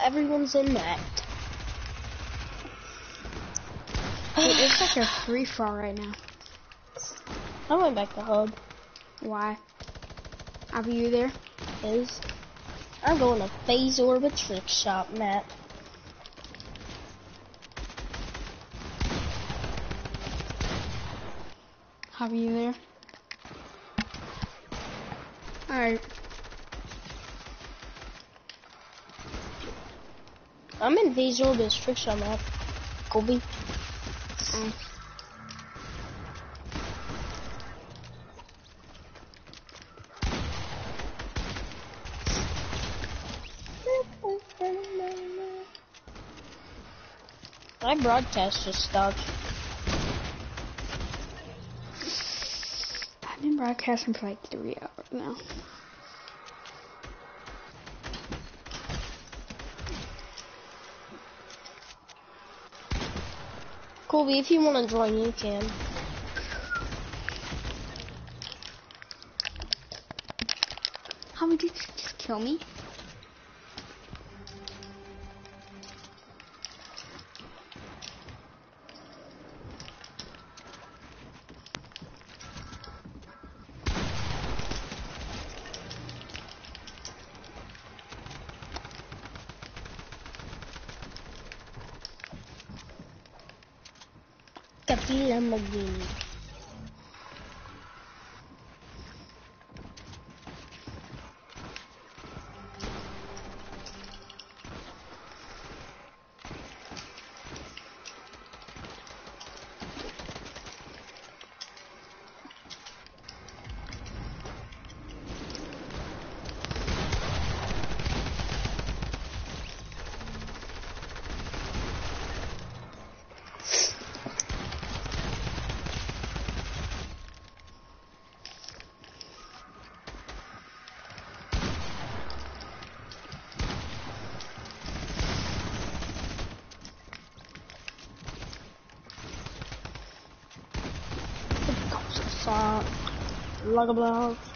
[SPEAKER 4] Everyone's in that.
[SPEAKER 2] It looks like a free for all right now.
[SPEAKER 4] I went back to hub.
[SPEAKER 2] Why? Are you there?
[SPEAKER 4] Is I'm going to Phase Orbit Trick Shot map.
[SPEAKER 2] Are you there? Alright.
[SPEAKER 4] I'm in Phase Orbit Trick Shot map. Colby.
[SPEAKER 2] Um,
[SPEAKER 4] My broadcast just stopped.
[SPEAKER 2] I've been broadcasting for like three hours now.
[SPEAKER 4] Colby, if you want to join, you can.
[SPEAKER 2] How would you just kill me?
[SPEAKER 4] sila magdinig.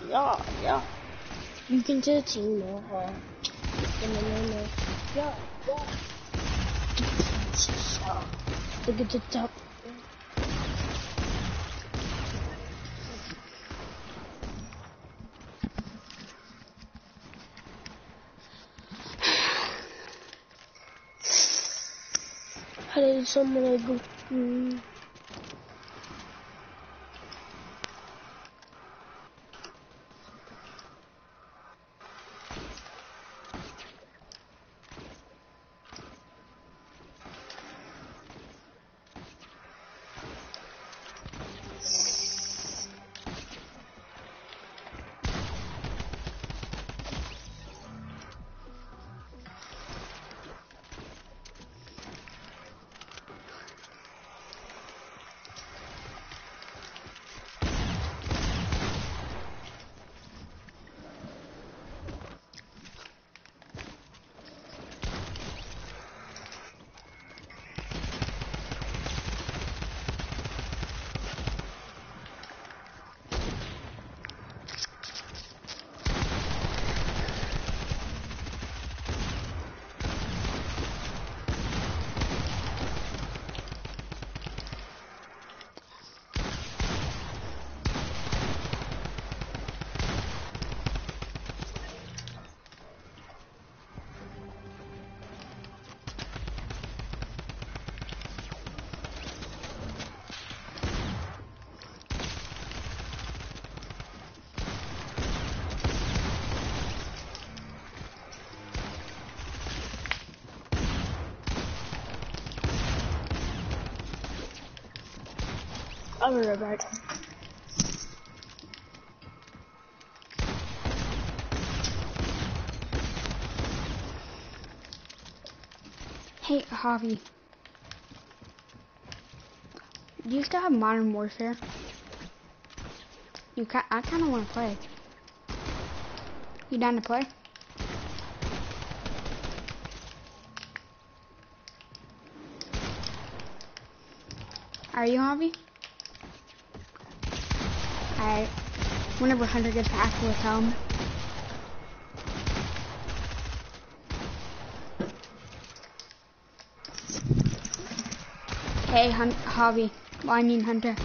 [SPEAKER 4] Yeah yeah. You can no huh? No no no no. Yeah yeah. Look at the top. How did someone go? Mm. Right back.
[SPEAKER 2] Hey, Javi. Do you still have Modern Warfare? You ca- I kind of want to play. You down to play? Are you, Javi? Whenever Hunter gets back with him. Um. Hey, Hun Javi. Well, I mean Hunter.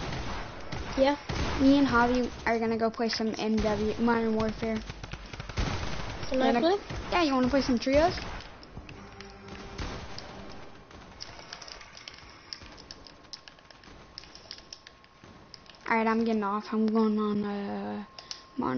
[SPEAKER 1] Yeah?
[SPEAKER 2] Me and Javi are gonna go play some MW, Modern Warfare.
[SPEAKER 1] Can I play?
[SPEAKER 2] Yeah, you wanna play some trios? Alright, I'm getting off. I'm going on uh Modern